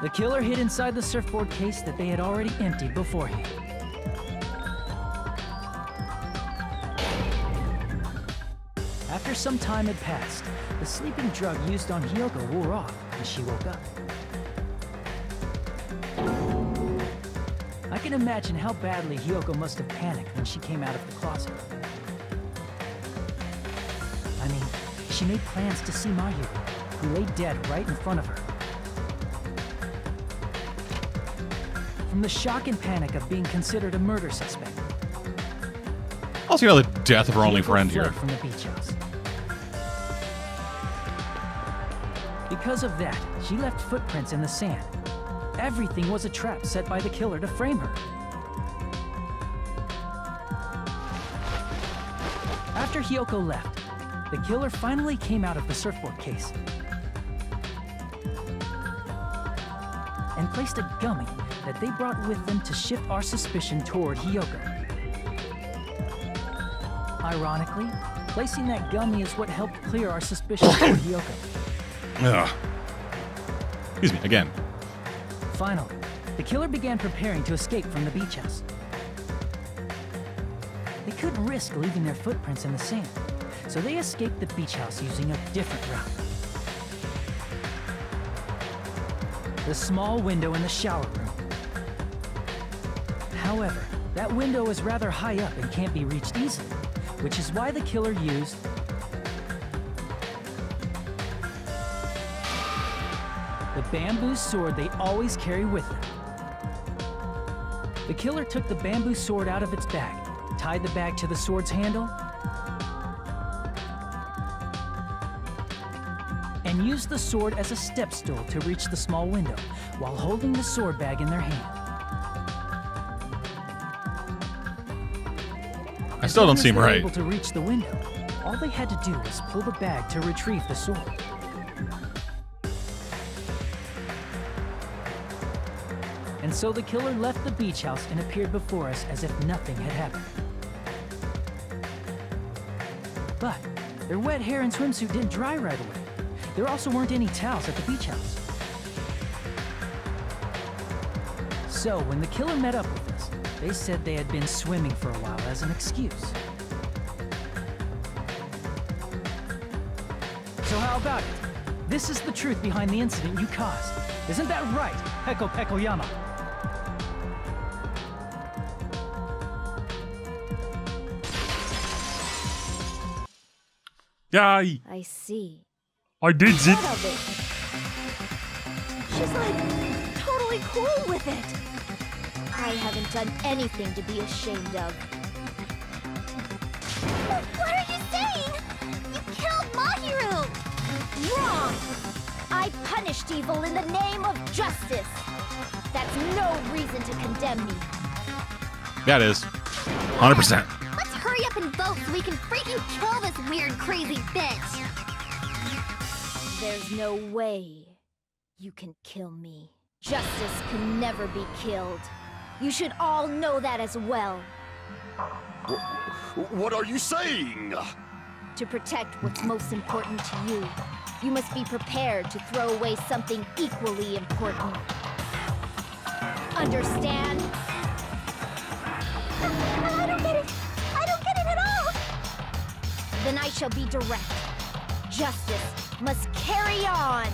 The killer hid inside the surfboard case that they had already emptied beforehand. After some time had passed, the sleeping drug used on Hiyoko wore off and she woke up. I can imagine how badly Hiyoko must have panicked when she came out of the closet. I mean, she made plans to see Mahiru, who lay dead right in front of her. From the shock and panic of being considered a murder suspect, Also, you know, the death of her only friend here. from the beach house. Because of that, she left footprints in the sand. Everything was a trap set by the killer to frame her. After Hiyoko left, the killer finally came out of the surfboard case and placed a gummy that they brought with them to shift our suspicion toward Hiyoko. Ironically, placing that gummy is what helped clear our suspicion toward Hiyoko. Ugh. Excuse me, again. Finally, the killer began preparing to escape from the beach house. They couldn't risk leaving their footprints in the sand, so they escaped the beach house using a different route. The small window in the shower room. However, that window is rather high up and can't be reached easily, which is why the killer used bamboo sword they always carry with them. The killer took the bamboo sword out of its bag, tied the bag to the sword's handle, and used the sword as a step stool to reach the small window while holding the sword bag in their hand. I still don't seem right. able to reach the window, all they had to do was pull the bag to retrieve the sword. So the killer left the beach house and appeared before us as if nothing had happened. But their wet hair and swimsuit didn't dry right away. There also weren't any towels at the beach house. So when the killer met up with us, they said they had been swimming for a while as an excuse. So how about it? This is the truth behind the incident you caused. Isn't that right, Peko Pekoyama? Yay! I see. I did it. It? She's like totally cool with it. I haven't done anything to be ashamed of. What are you saying? You killed Mahiru! Wrong! I punished evil in the name of justice. That's no reason to condemn me. Yeah, it is. 100%. Let's hurry up and vote so we can freaking kill this weird, crazy bitch! There's no way. You can kill me. Justice can never be killed. You should all know that as well. What are you saying? To protect what's most important to you, you must be prepared to throw away something equally important. Understand? Then I shall be direct. Justice must carry on. In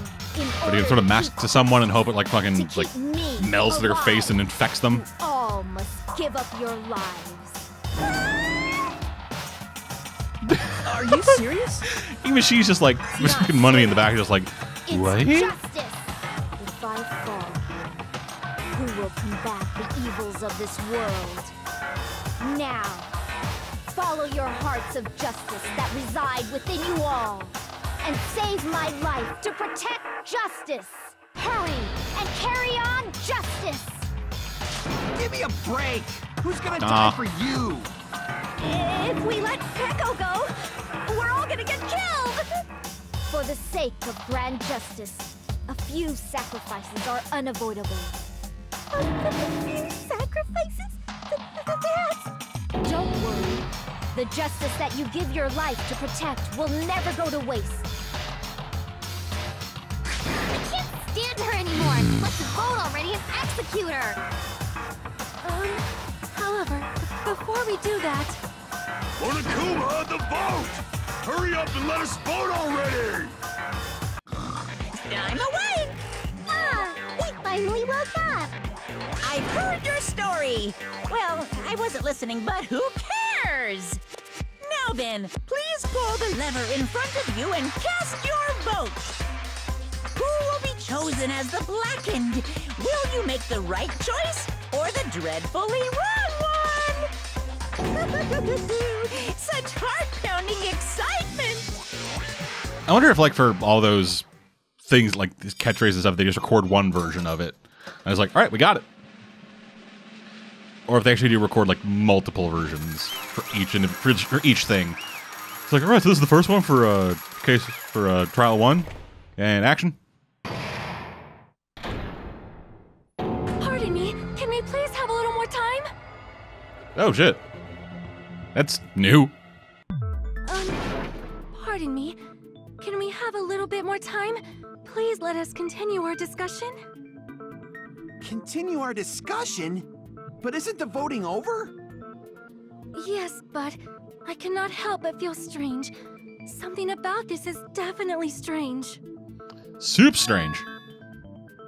But order you can sort of to mask to someone and hope it like fucking like melts to their face and infects them. all must give up your lives. Are you serious? Even she's just like just fucking money in the back, just like It's what? If I fall, who will combat the evils of this world? Now, follow your hearts of justice that reside within you all, and save my life to protect justice. Hurry and carry on justice. Give me a break. Who's gonna Nah. die for you? If we let Peko go, we're all gonna get killed! For the sake of grand justice, a few sacrifices are unavoidable. A few sacrifices? Th- th- That's... Don't worry. The justice that you give your life to protect will never go to waste. I can't stand her anymore. Let's vote already and execute her. Um, however, before we do that, Monokuma, the vote! Hurry up and let us vote already! I'm awake! Ah, we finally woke up. I've heard your story. Well, I wasn't listening, but who cares? Now then, please pull the lever in front of you and cast your vote. Who will be chosen as the blackened? Will you make the right choice or the dreadfully wrong one? Such heart-pounding excitement! I wonder if like for all those things like these catchphrases and stuff, they just record one version of it. I was like, all right, we got it. Or if they actually do record like multiple versions for each indiv- for each, for each thing. It's like, all right, so this is the first one for uh case for uh trial one and action. pardon me, can we please have a little more time? Oh shit, that's new. Um, pardon me, can we have a little bit more time? Please let us continue our discussion. Continue our discussion? But isn't the voting over? Yes, but I cannot help but feel strange. Something about this is definitely strange. Soup strange.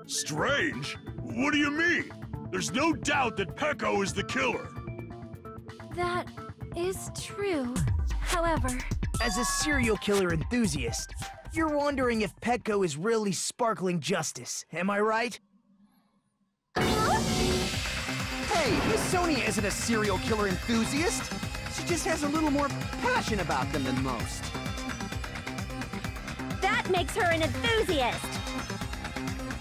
Strange? What do you mean? There's no doubt that Peko is the killer. That is true. However, As a serial killer enthusiast, you're wondering if Peko is really sparkling justice, am I right? Hey, Miss Sonia isn't a serial killer enthusiast. She just has a little more passion about them than most. That makes her an enthusiast.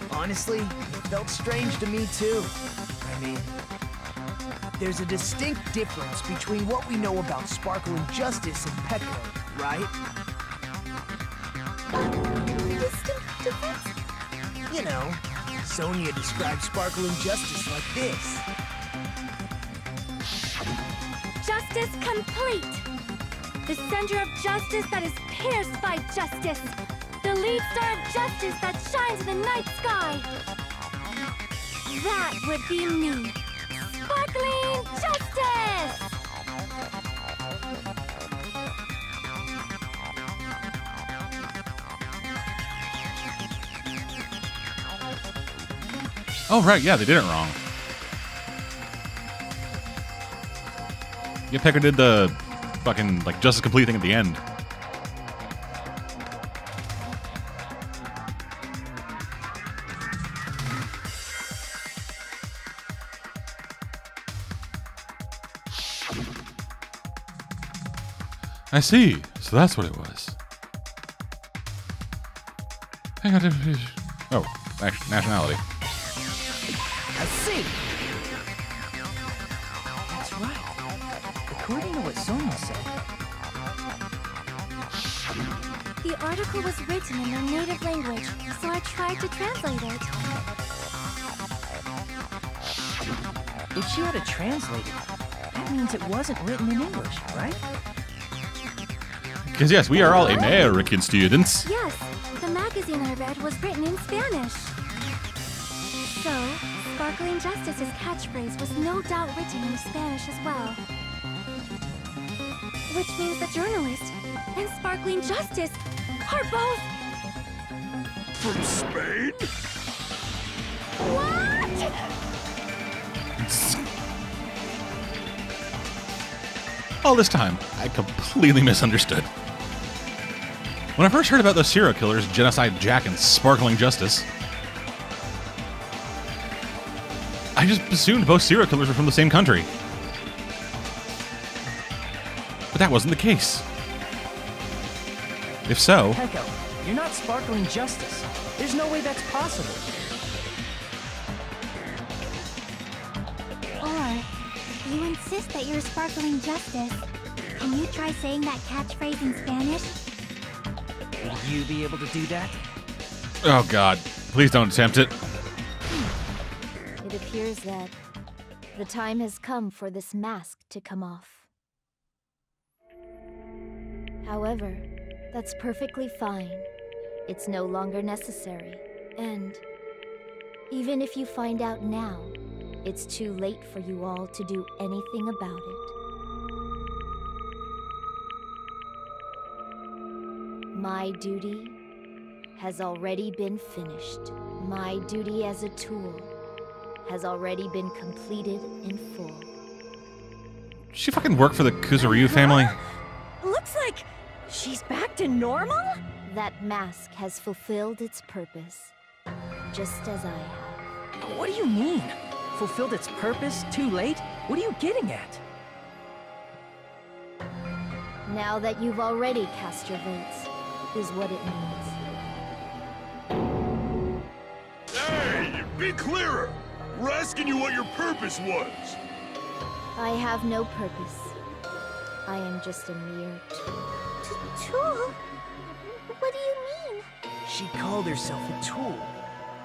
Honestly, it felt strange to me too. I mean, there's a distinct difference between what we know about Sparkling Justice and Peko, right? Distinct difference? You know, Sonia describes Sparkling Justice like this. Justice complete. The center of justice that is pierced by justice. The lead star of justice that shines in the night sky. That would be me. Sparkling justice! Oh right, yeah, they did it wrong. Pecker did the fucking like justice complete thing at the end. I see. So that's what it was. Hang on. Oh, nat- nationality. I see. Right. According to what Sonia said, The article was written in their native language, so I tried to translate it. If she had to translate it, that means it wasn't written in English, right? Because yes, we are all American students. Yes, the magazine I read was written in Spanish. So, Sparkling Justice's catchphrase was no doubt written in Spanish as well. Which means the journalist and Sparkling Justice are both. From Spain? What? All this time, I completely misunderstood. When I first heard about those serial killers, Genocide Jack and Sparkling Justice, I just assumed both serial killers were from the same country. That wasn't the case. If so, Peko, you're not sparkling justice. There's no way that's possible. Or, you insist that you're sparkling justice. Can you try saying that catchphrase in Spanish? Will you be able to do that? oh god, please don't attempt it. It appears that the time has come for this mask to come off. However, that's perfectly fine. It's no longer necessary. And even if you find out now, it's too late for you all to do anything about it. My duty has already been finished. My duty as a tool has already been completed in full. She fucking work for the Kuzuryu family? Looks like she's back to normal? That mask has fulfilled its purpose, just as I have. What do you mean? Fulfilled its purpose? Too late? What are you getting at? Now that you've already cast your votes, is what it means. Hey, be clearer! We're asking you what your purpose was. I have no purpose. I am just a mere tool. Tool? What do you mean? She called herself a tool.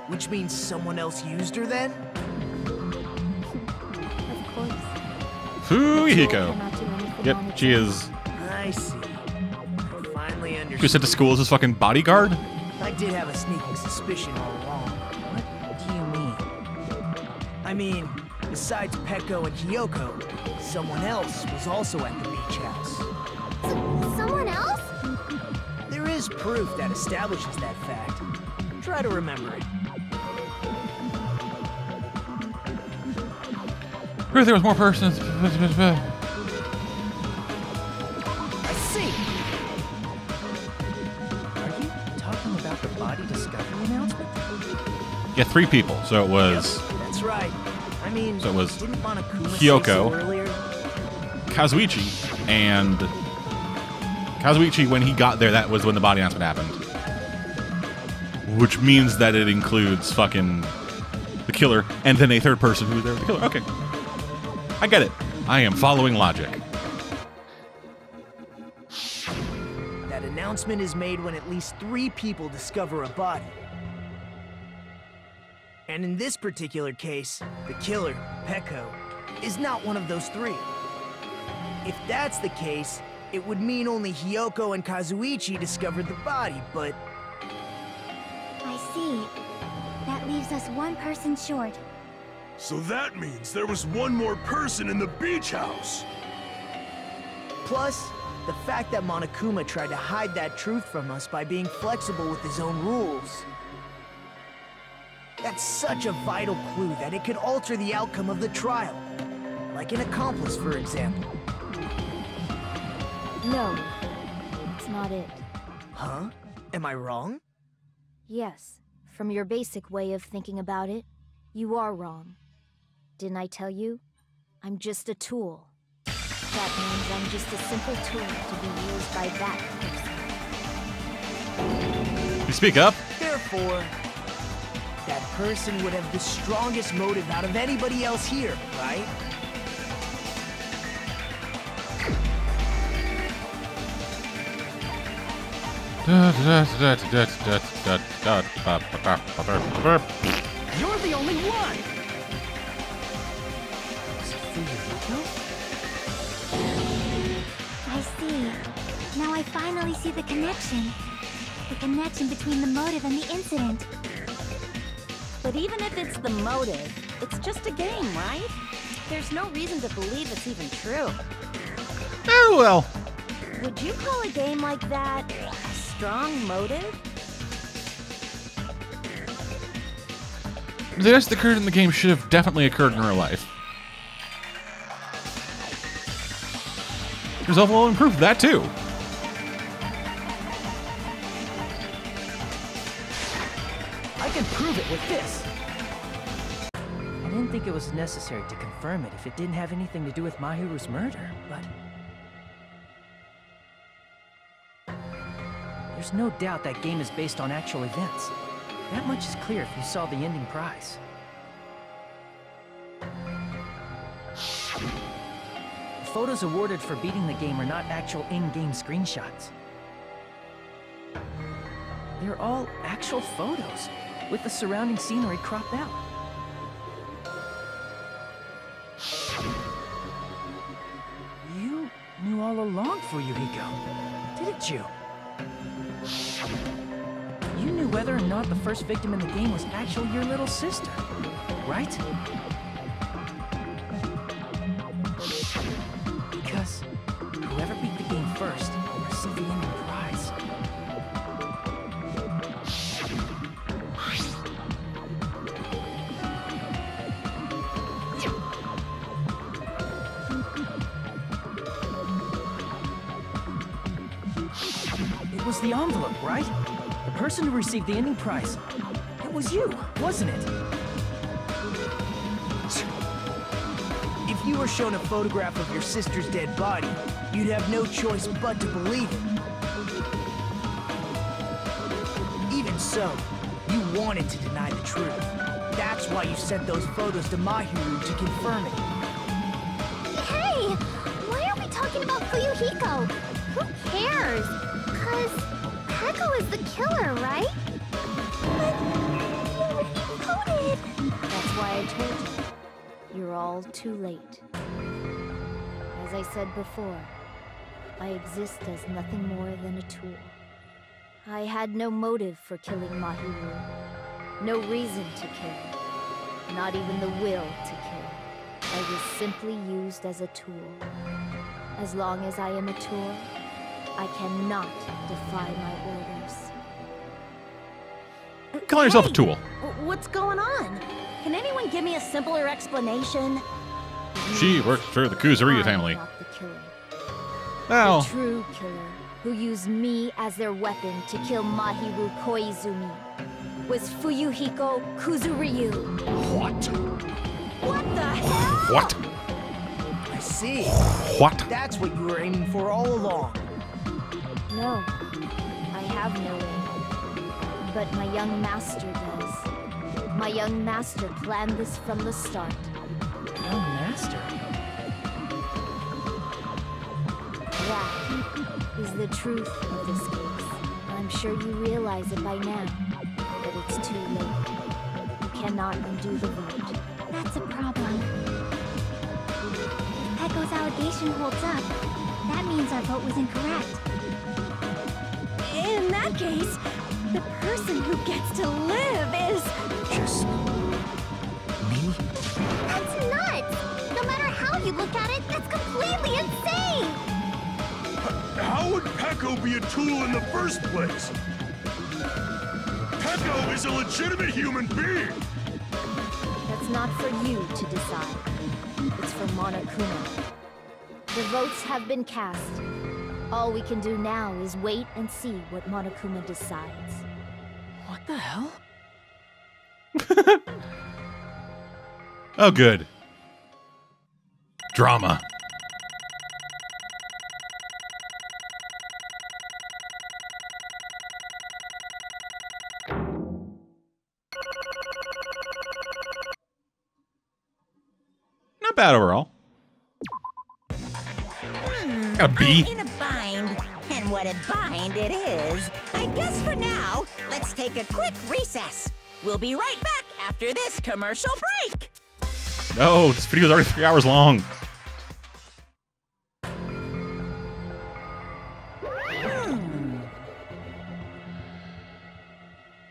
Which means someone else used her then? Of course. Fuyuhiko. cannot Yep, she is. I see. I finally Who understood. sent to school as his fucking bodyguard? I did have a sneaking suspicion all along. What do you mean? I mean, besides Peko and Hiyoko, someone else was also at the beach house. Someone else? There is proof that establishes that fact. Try to remember it. Who if there was more persons? I see. Are you talking about the body discovery announcement? Yeah, three people. So it was That's right. I mean, So it was didn't Monokuma Hiyoko. say so earlier? Kazuichi and Kazuichi. When he got there, that was when the body announcement happened. Which means that it includes fucking the killer and then a third person who was there with the killer. Okay, I get it. I am following logic. That announcement is made when at least three people discover a body. And in this particular case, the killer, Peko, is not one of those three. If that's the case, it would mean only Hiyoko and Kazuichi discovered the body, but I see. That leaves us one person short. So that means there was one more person in the beach house. plus, the fact that Monokuma tried to hide that truth from us by being flexible with his own rules. That's such a vital clue that it could alter the outcome of the trial. Like an accomplice, for example. No, it's not it. Huh? Am I wrong? Yes, from your basic way of thinking about it, you are wrong. Didn't I tell you? I'm just a tool. That means I'm just a simple tool to be used by that person. You speak up. Therefore, that person would have the strongest motive out of anybody else here, right? You're the only one! I see. Now I finally see the connection. The connection between the motive and the incident. But even if it's the motive, it's just a game, right? There's no reason to believe it's even true. Oh, well. Would you call a game like that a strong motive? The events that occurred in the game should have definitely occurred in real life. There's proof of that, too. With this. I didn't think it was necessary to confirm it if it didn't have anything to do with Mahiru's murder, but... There's no doubt that game is based on actual events. That much is clear if you saw the ending prize. The photos awarded for beating the game are not actual in-game screenshots. They're all actual photos, with the surrounding scenery cropped out. You knew all along Fuyuhiko, didn't you? You knew whether or not the first victim in the game was actually your little sister, right? Because It was the envelope, right? The person who received the ending prize. It was you, wasn't it? If you were shown a photograph of your sister's dead body, you'd have no choice but to believe it. Even so, you wanted to deny the truth. That's why you sent those photos to Mahiru to confirm it. Hey! Why are we talking about Fuyuhiko? Who cares? Cause Peko is the killer, right? But you voted. That's why I told you. You're all too late. As I said before, I exist as nothing more than a tool. I had no motive for killing Mahiru. No reason to kill. Not even the will to kill. I was simply used as a tool. As long as I am a tool, I cannot defy my orders. Call yourself a tool. What's going on? Can anyone give me a simpler explanation? She works for the Kuzuryu family. I'm the killer. Now, The true killer, who used me as their weapon to kill Mahiru Koizumi, was Fuyuhiko Kuzuryu. What? What the hell? what? I see. What? That's what you were aiming for all along. No, I have no way. But my young master does. My young master planned this from the start. Young master. That is the truth of this case. I'm sure you realize it by now, but it's too late. You cannot undo the vote. That's a problem. If Peko's allegation holds up, that means our vote was incorrect. In that case, the person who gets to live is. Just me? That's nuts! No matter how you look at it, that's completely insane! How would Peko be a tool in the first place? Peko is a legitimate human being! That's not for you to decide. It's for Monokuma. The votes have been cast. All we can do now is wait and see what Monokuma decides. What the hell? Oh, good. Drama. Not bad overall. Got a B. In a bind, and what a bind it is. I guess for now, let's take a quick recess. We'll be right back after this commercial break. No, this video is already three hours long.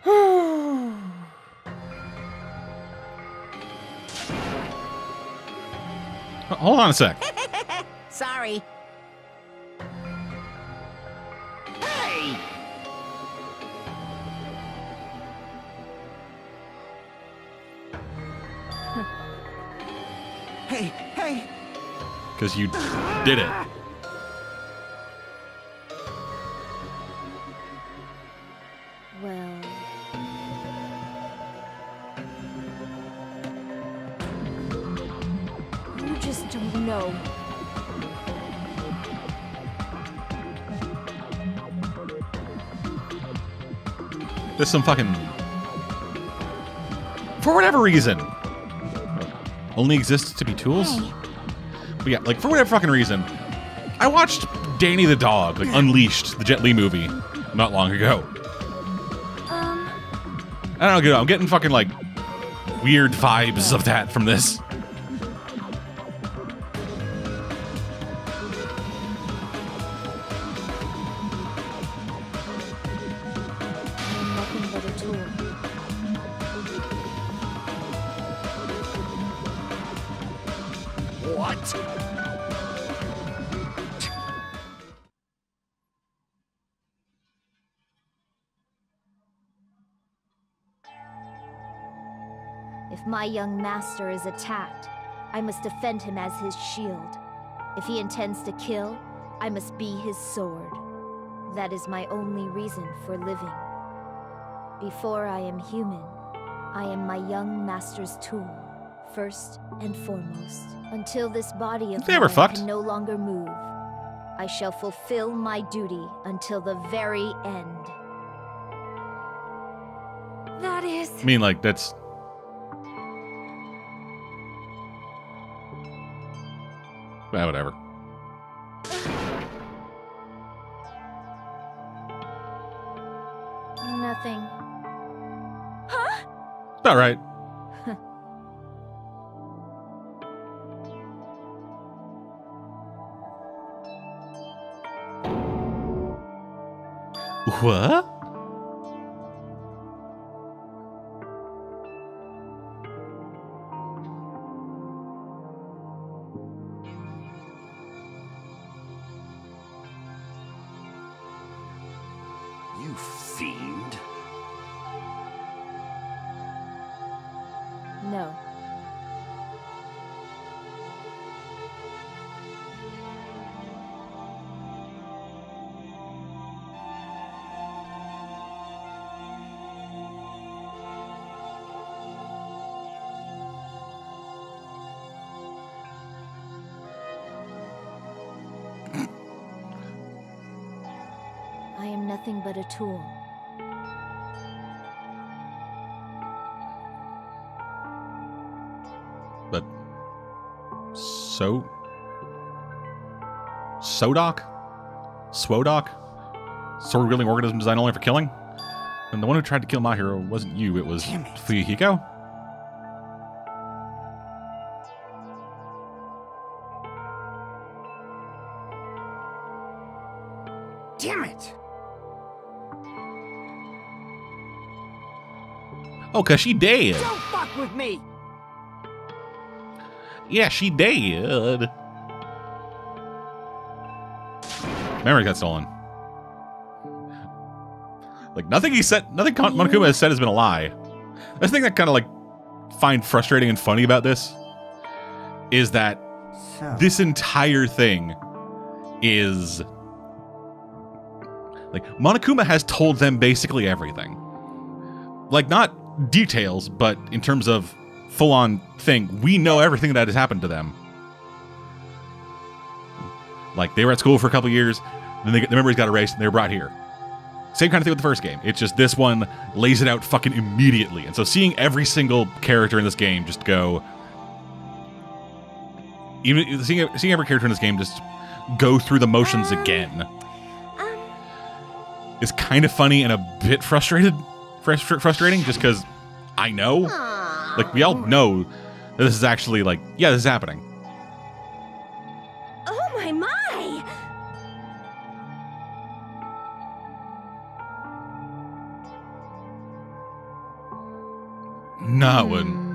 Hmm. Hold on a sec. Sorry. Because you did it. Well... You just don't know. There's some fucking. For whatever reason. Only exists to be tools? But yeah, like, for whatever fucking reason, I watched Danny the Dog, like, Unleashed, the Jet Li movie, not long ago. Um, I don't know, I'm getting fucking, like, weird vibes of that from this. Young master is attacked, I must defend him as his shield. If he intends to kill, I must be his sword. That is my only reason for living. Before I am human, I am my young master's tool, first and foremost. Until this body of They ever mine fucked? can no longer move, I shall fulfill my duty until the very end. That is... I mean, like, that's. Ah, whatever. Nothing. Huh? about right. What? Tool. But. So. Sodoc? Swodoc? Sword wielding organism designed only for killing? And the one who tried to kill Mahiru wasn't you, it was Fuyuhiko? Oh, cause she dead. Don't fuck with me! Yeah, she dead. Memory got stolen. Like nothing he said, nothing Kon- Monokuma has said has been a lie. The thing that kind of like find frustrating and funny about this is that this entire thing is like Monokuma has told them basically everything. Like not details, but in terms of full on thing, we know everything that has happened to them. Like they were at school for a couple years, then they, the memories got erased and they were brought here. Same kind of thing with the first game. It's just this one lays it out fucking immediately. And so seeing every single character in this game just go even seeing seeing every character in this game just go through the motions again. Um, is kind of funny and a bit frustrated, frust- frustrating, just because I know, like we all know that this is actually like, yeah, this is happening. Oh my my! Not wouldn't.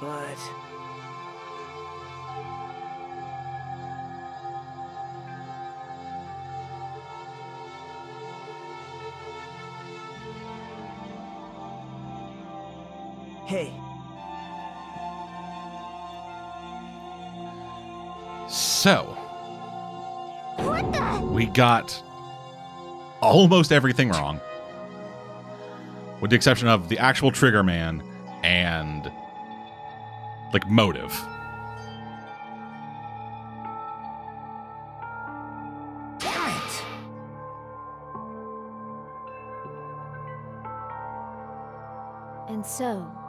But... Hey, So, What the? we got almost everything wrong, with the exception of the actual Trigger Man and like motive. damn it! And so.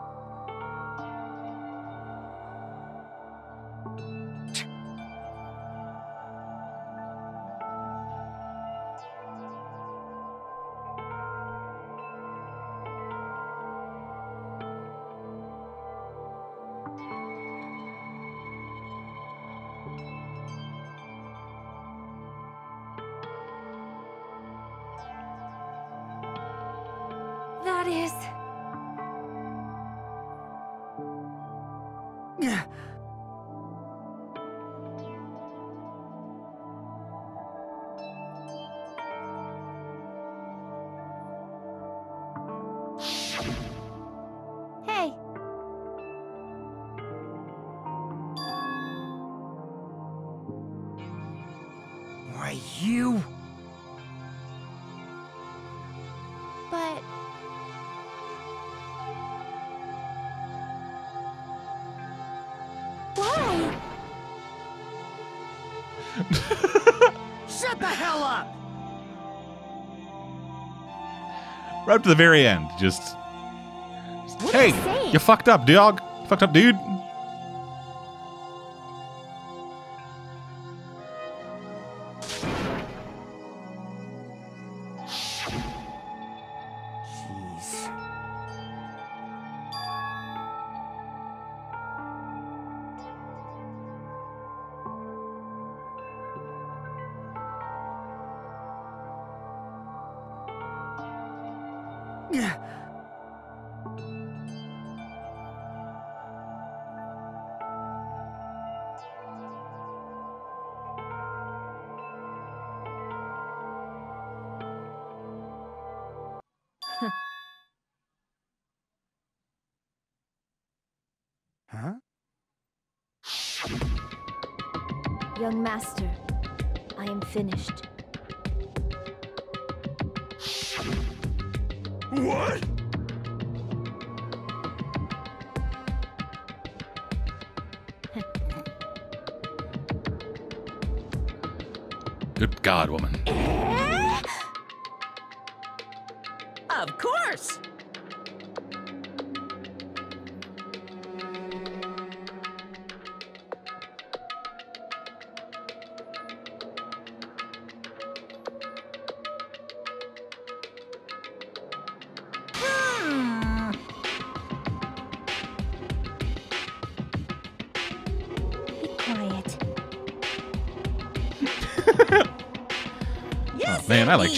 Right up to the very end, just, hey, you you fucked up, dog. Fucked up, dude.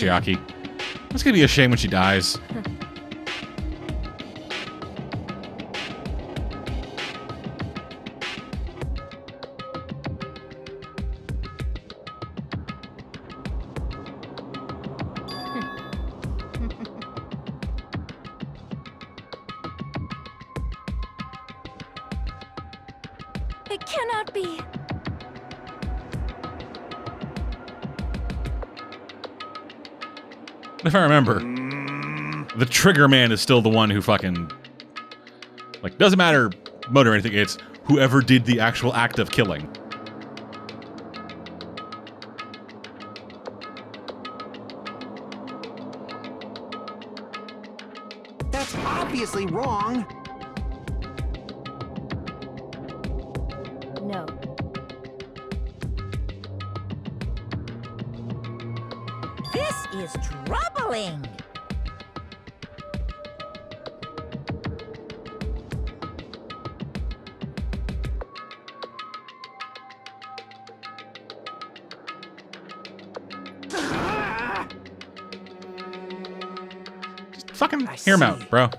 Chiaki. It's gonna be a shame when she dies. If I remember, the trigger man is still the one who fucking like doesn't matter mode or anything. It's whoever did the actual act of killing. Bro.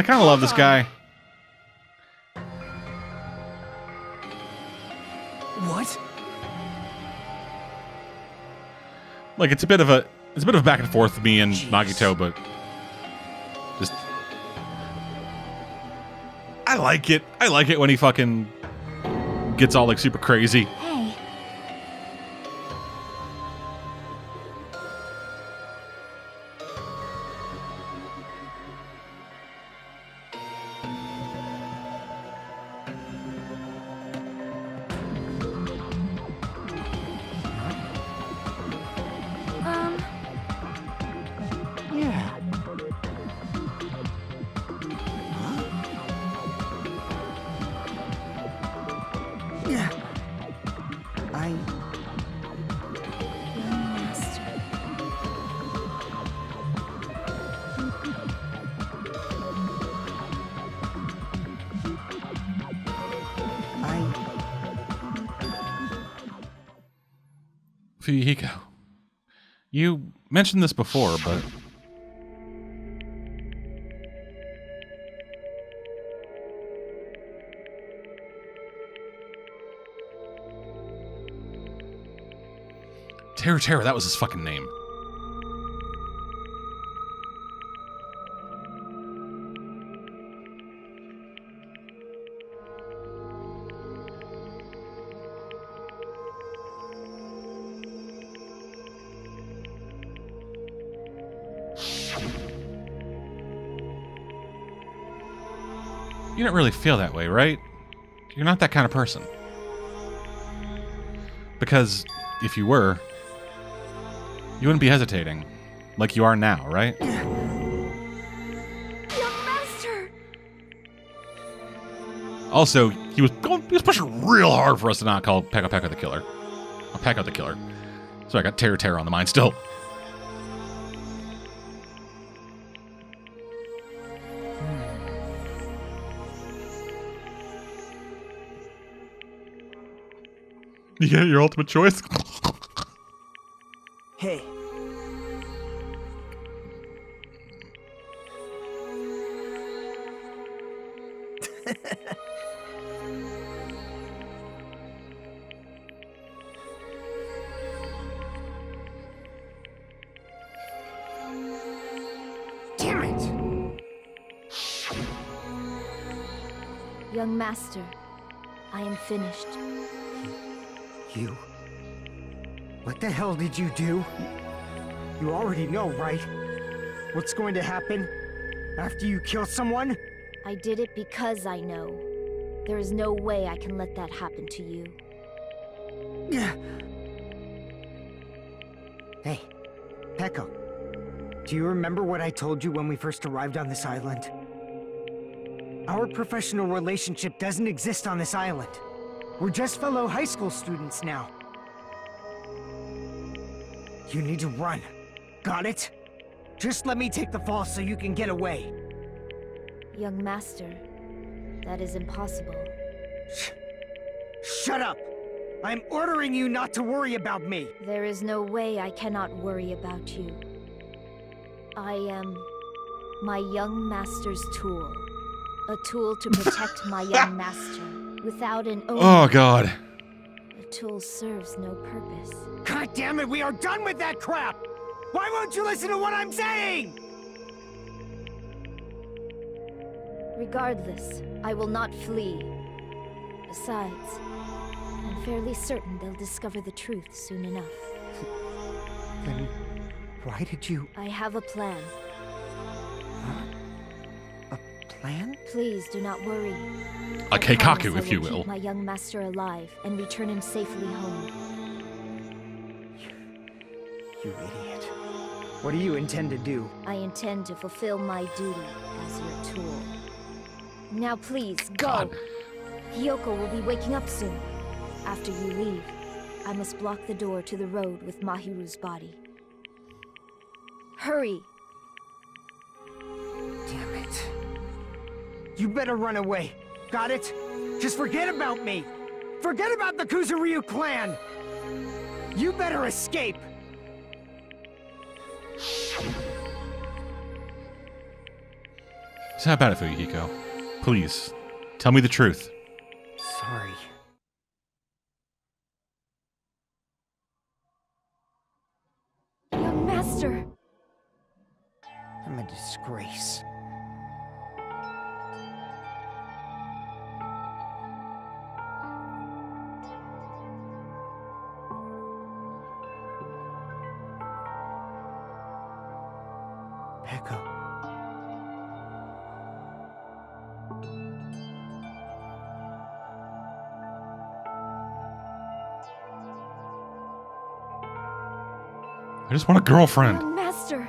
I kind of love this guy. What? Like it's a bit of a it's a bit of a back and forth with me and Nagito, but just I like it. I like it when he fucking gets all like super crazy. Mentioned this before, but Teruteru, that was his fucking name. You don't really feel that way, right? You're not that kind of person. Because if you were, you wouldn't be hesitating. Like you are now, right? Also, he was going, he was pushing real hard for us to not call Pekka Pekka the killer. Oh, or Pekka the killer. So I got Teruteru on the mind still. Yeah, your ultimate choice. What's going to happen after you kill someone? I did it because I know. There is no way I can let that happen to you. Yeah. Hey, Peko. Do you remember what I told you when we first arrived on this island? Our professional relationship doesn't exist on this island. We're just fellow high school students now. You need to run. Got it? Just let me take the fall so you can get away. Young master, that is impossible. Shut up! I'm ordering you not to worry about me! There is no way I cannot worry about you. I am my young master's tool. A tool to protect my young master. Without an owner, Oh god. the tool serves no purpose. God damn it, we are done with that crap! Why won't you listen to what I'm saying? Regardless, I will not flee. Besides, I'm fairly certain they'll discover the truth soon enough. Then why did you... I have a plan. A plan? Please do not worry. A I promise keikaku, if you keep will. my young master alive and return him safely home. You idiot. What do you intend to do? I intend to fulfill my duty as your tool. Now please, go! God. Hiyoko will be waking up soon. After you leave, I must block the door to the road with Mahiru's body. Hurry! Damn it. You better run away. Got it? Just forget about me. Forget about the Kuzuryu clan. You better escape. It's not bad for you, Hiko. Please, tell me the truth. Sorry. I just want a girlfriend. Young master!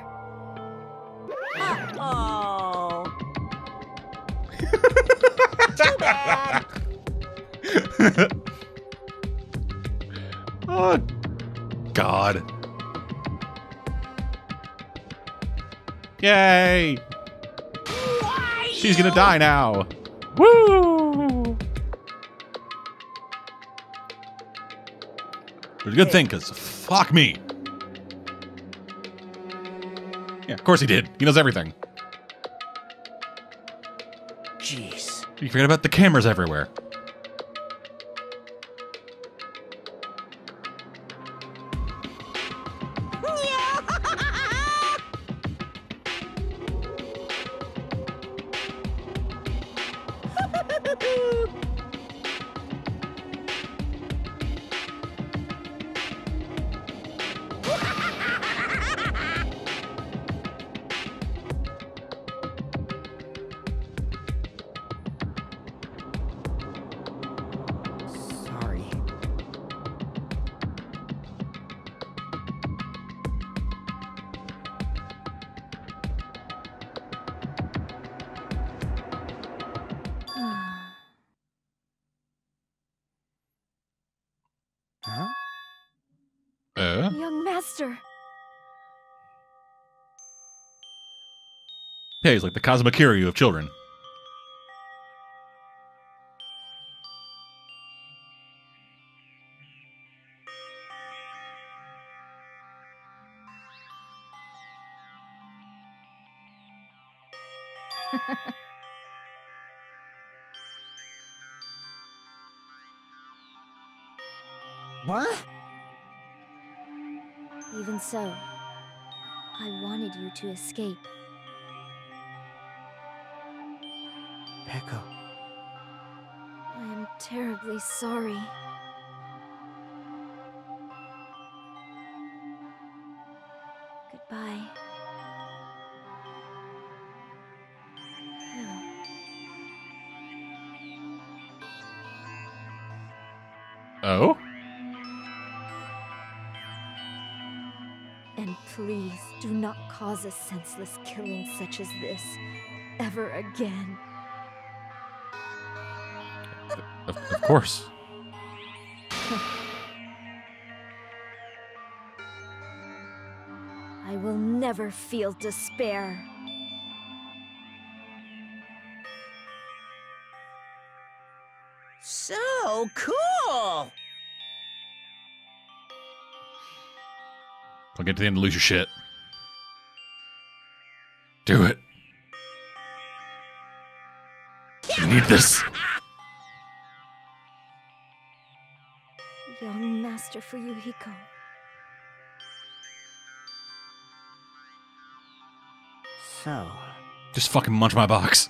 Oh. Too bad. oh, God. Yay! She's gonna die now. Woo! It's a good thing, because fuck me. Of course he did. He knows everything. Jeez. You forget about the cameras everywhere. Kazuma Kiryu of children. Cause a senseless killing such as this ever again. Of, of course. I will never feel despair. So cool! Don't get to the end and lose your shit. Do it. You need this. Young Master for Fuyuhiko. So, Just fucking munch my box.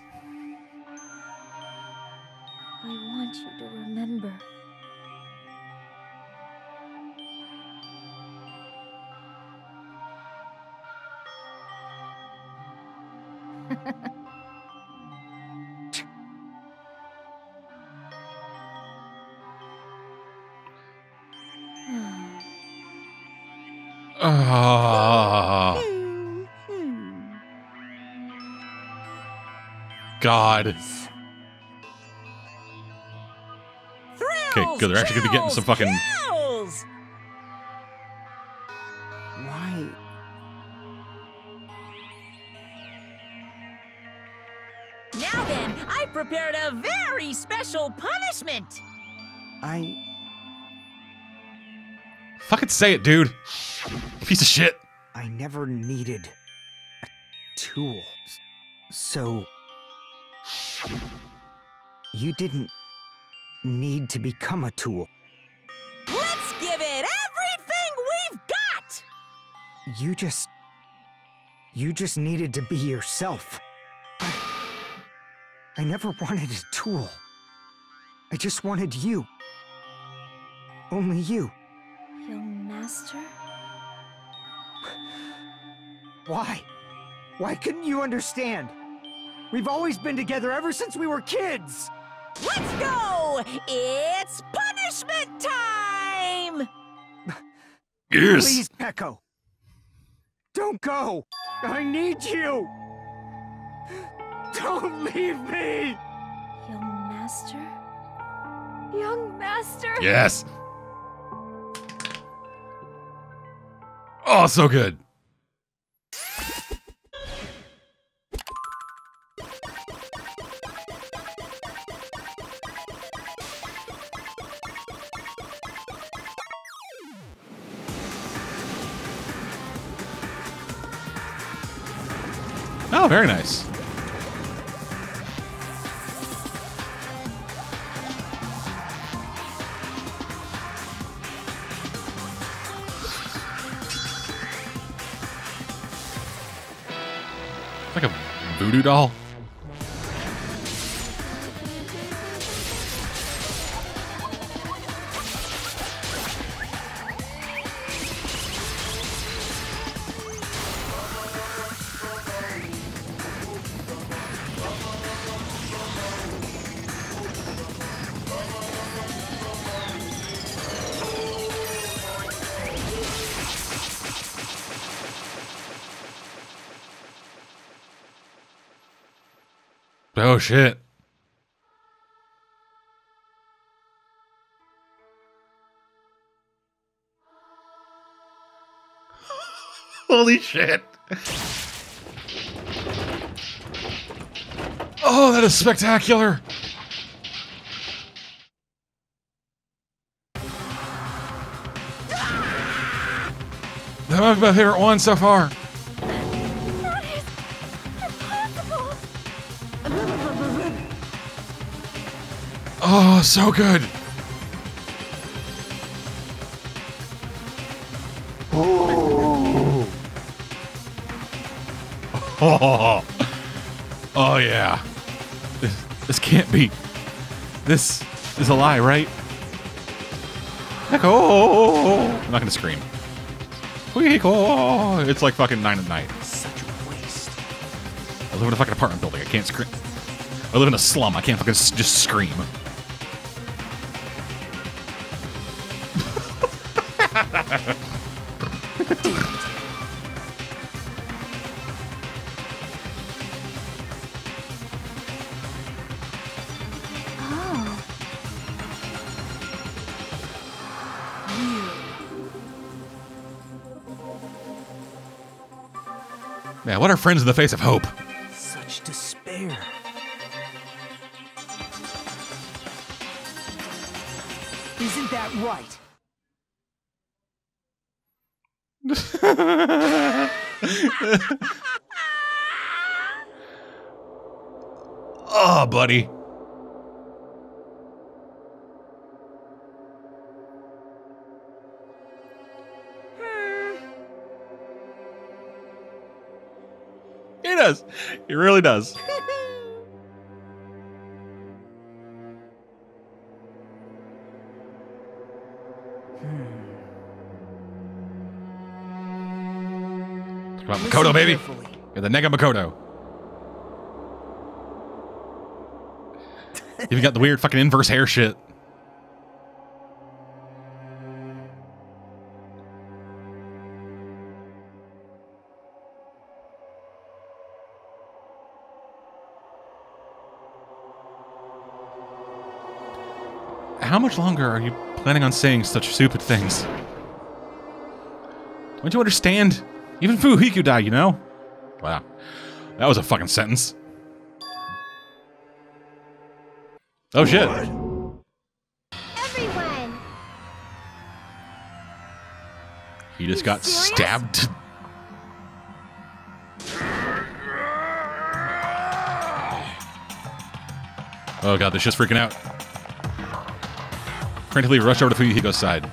God. Okay, good. They're actually gonna be getting some fucking. Thrills! why? Now then, I prepared a very special punishment. I. Fucking say it, dude. Piece of shit. I never needed didn't need to become a tool. Let's give it everything we've got! You just. You just needed to be yourself. I, I never wanted a tool. I just wanted you. Only you. Young Master? Why? Why couldn't you understand? We've always been together ever since we were kids! Let's go! It's punishment time! Yes. Please, Peko! Don't go! I need you! Don't leave me! Young Master? Young Master? Yes. Oh, so good. Very nice. Like a voodoo doll. Shit. Holy shit. Oh, that is spectacular. That might be my favorite one so far. Oh, so good. Oh, oh yeah. This, this can't be. This is a lie, right? Echo! I'm not gonna scream. It's like fucking nine at night. Such a waste. I live in a fucking apartment building. I can't scream. I live in a slum. I can't fucking just scream. What are friends in the face of hope? Makoto, baby. You're the Nega Makoto. You've got the weird fucking inverse hair shit. How much longer are you planning on saying such stupid things? Don't you understand? Even Fuyuhiko died, you know? Wow. That was a fucking sentence. Oh shit. Everyone! He just got stabbed. Oh god, this shit's freaking out. Frantically rush over to Fuyuhiko's side.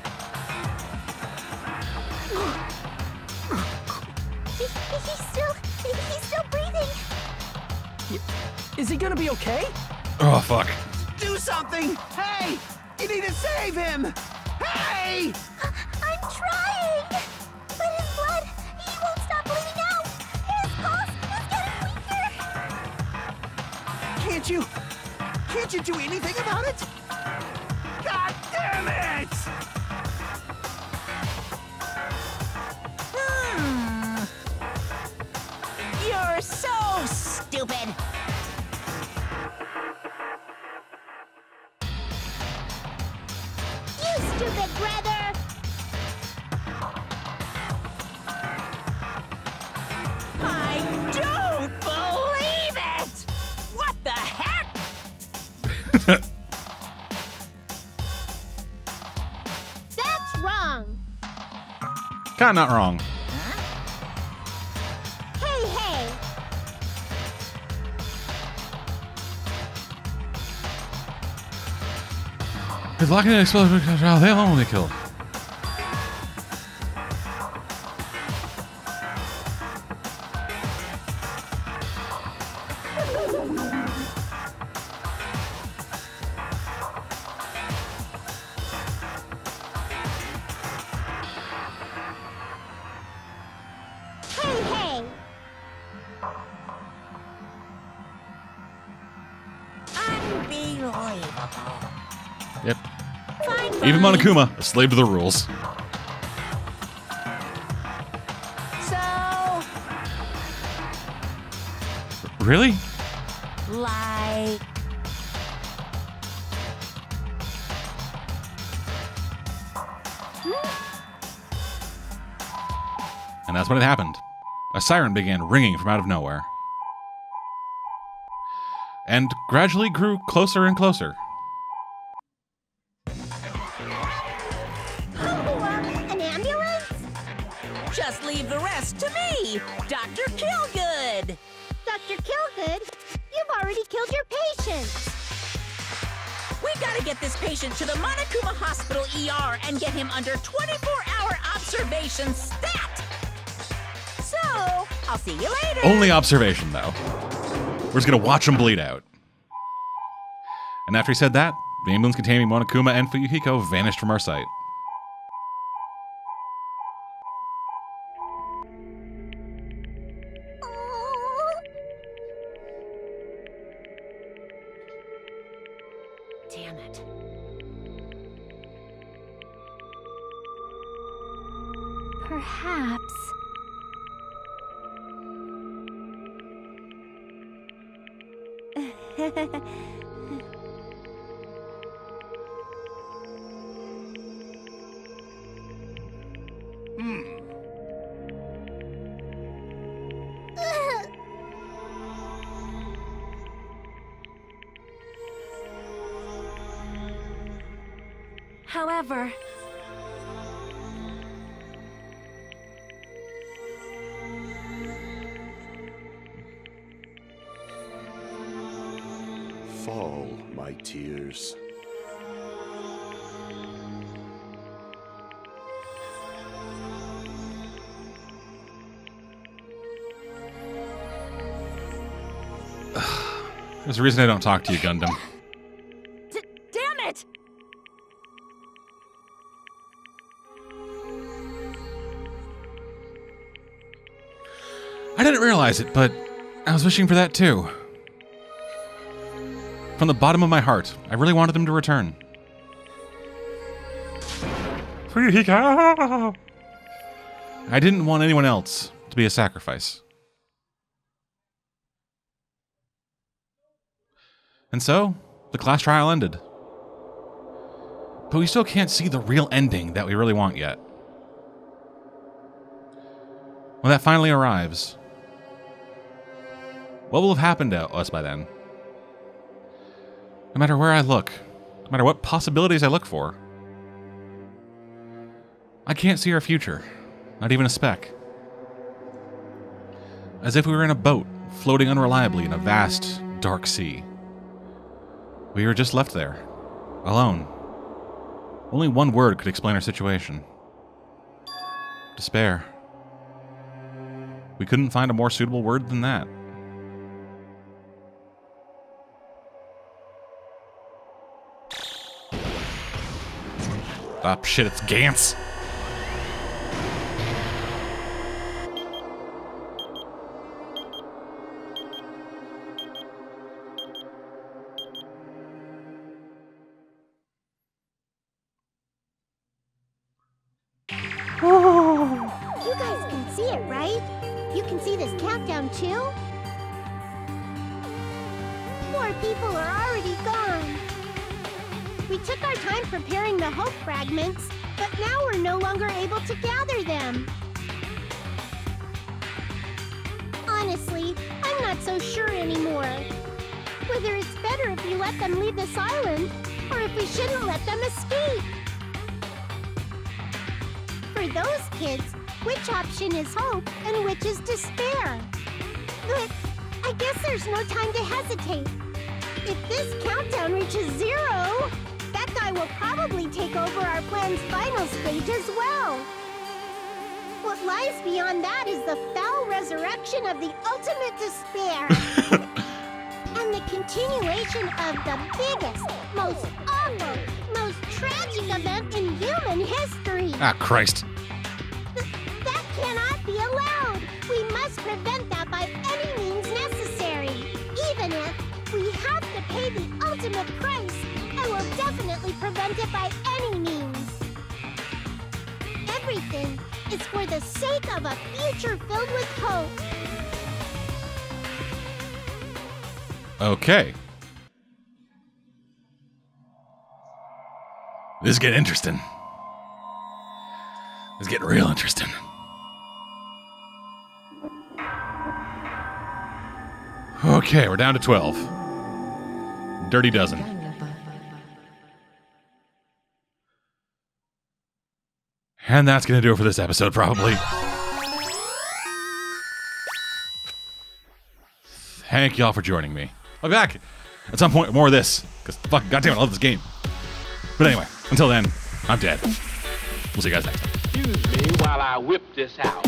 Stupid. You stupid brother! I don't believe it! What the heck? That's wrong! Kinda not wrong. If locking an explosive trial, they'll only kill. Monokuma, a slave to the rules. So, Really? like, And that's when it happened. A siren began ringing from out of nowhere. And gradually grew closer and closer. Only observation, though. We're just gonna watch him bleed out. And after he said that, the ambulance containing Monokuma and Fuyuhiko vanished from our sight. There's a reason I don't talk to you, Gundham. D- damn it! I didn't realize it, but I was wishing for that too. From the bottom of my heart, I really wanted them to return. I didn't want anyone else to be a sacrifice. And so, the class trial ended. But we still can't see the real ending that we really want yet. When that finally arrives, what will have happened to us by then? No matter where I look, no matter what possibilities I look for, I can't see our future, not even a speck. As if we were in a boat, floating unreliably in a vast, dark sea. We were just left there, alone. Only one word could explain our situation despair. We couldn't find a more suitable word than that. Ah, shit, it's Gantz. Okay, we're down to 12. Dirty dozen. And that's going to do it for this episode, probably. Thank y'all for joining me. I'll be back at some point with more of this, because fuck, goddamn, I love this game. But anyway, until then, I'm dead. We'll see you guys next time. Excuse me while I whip this out.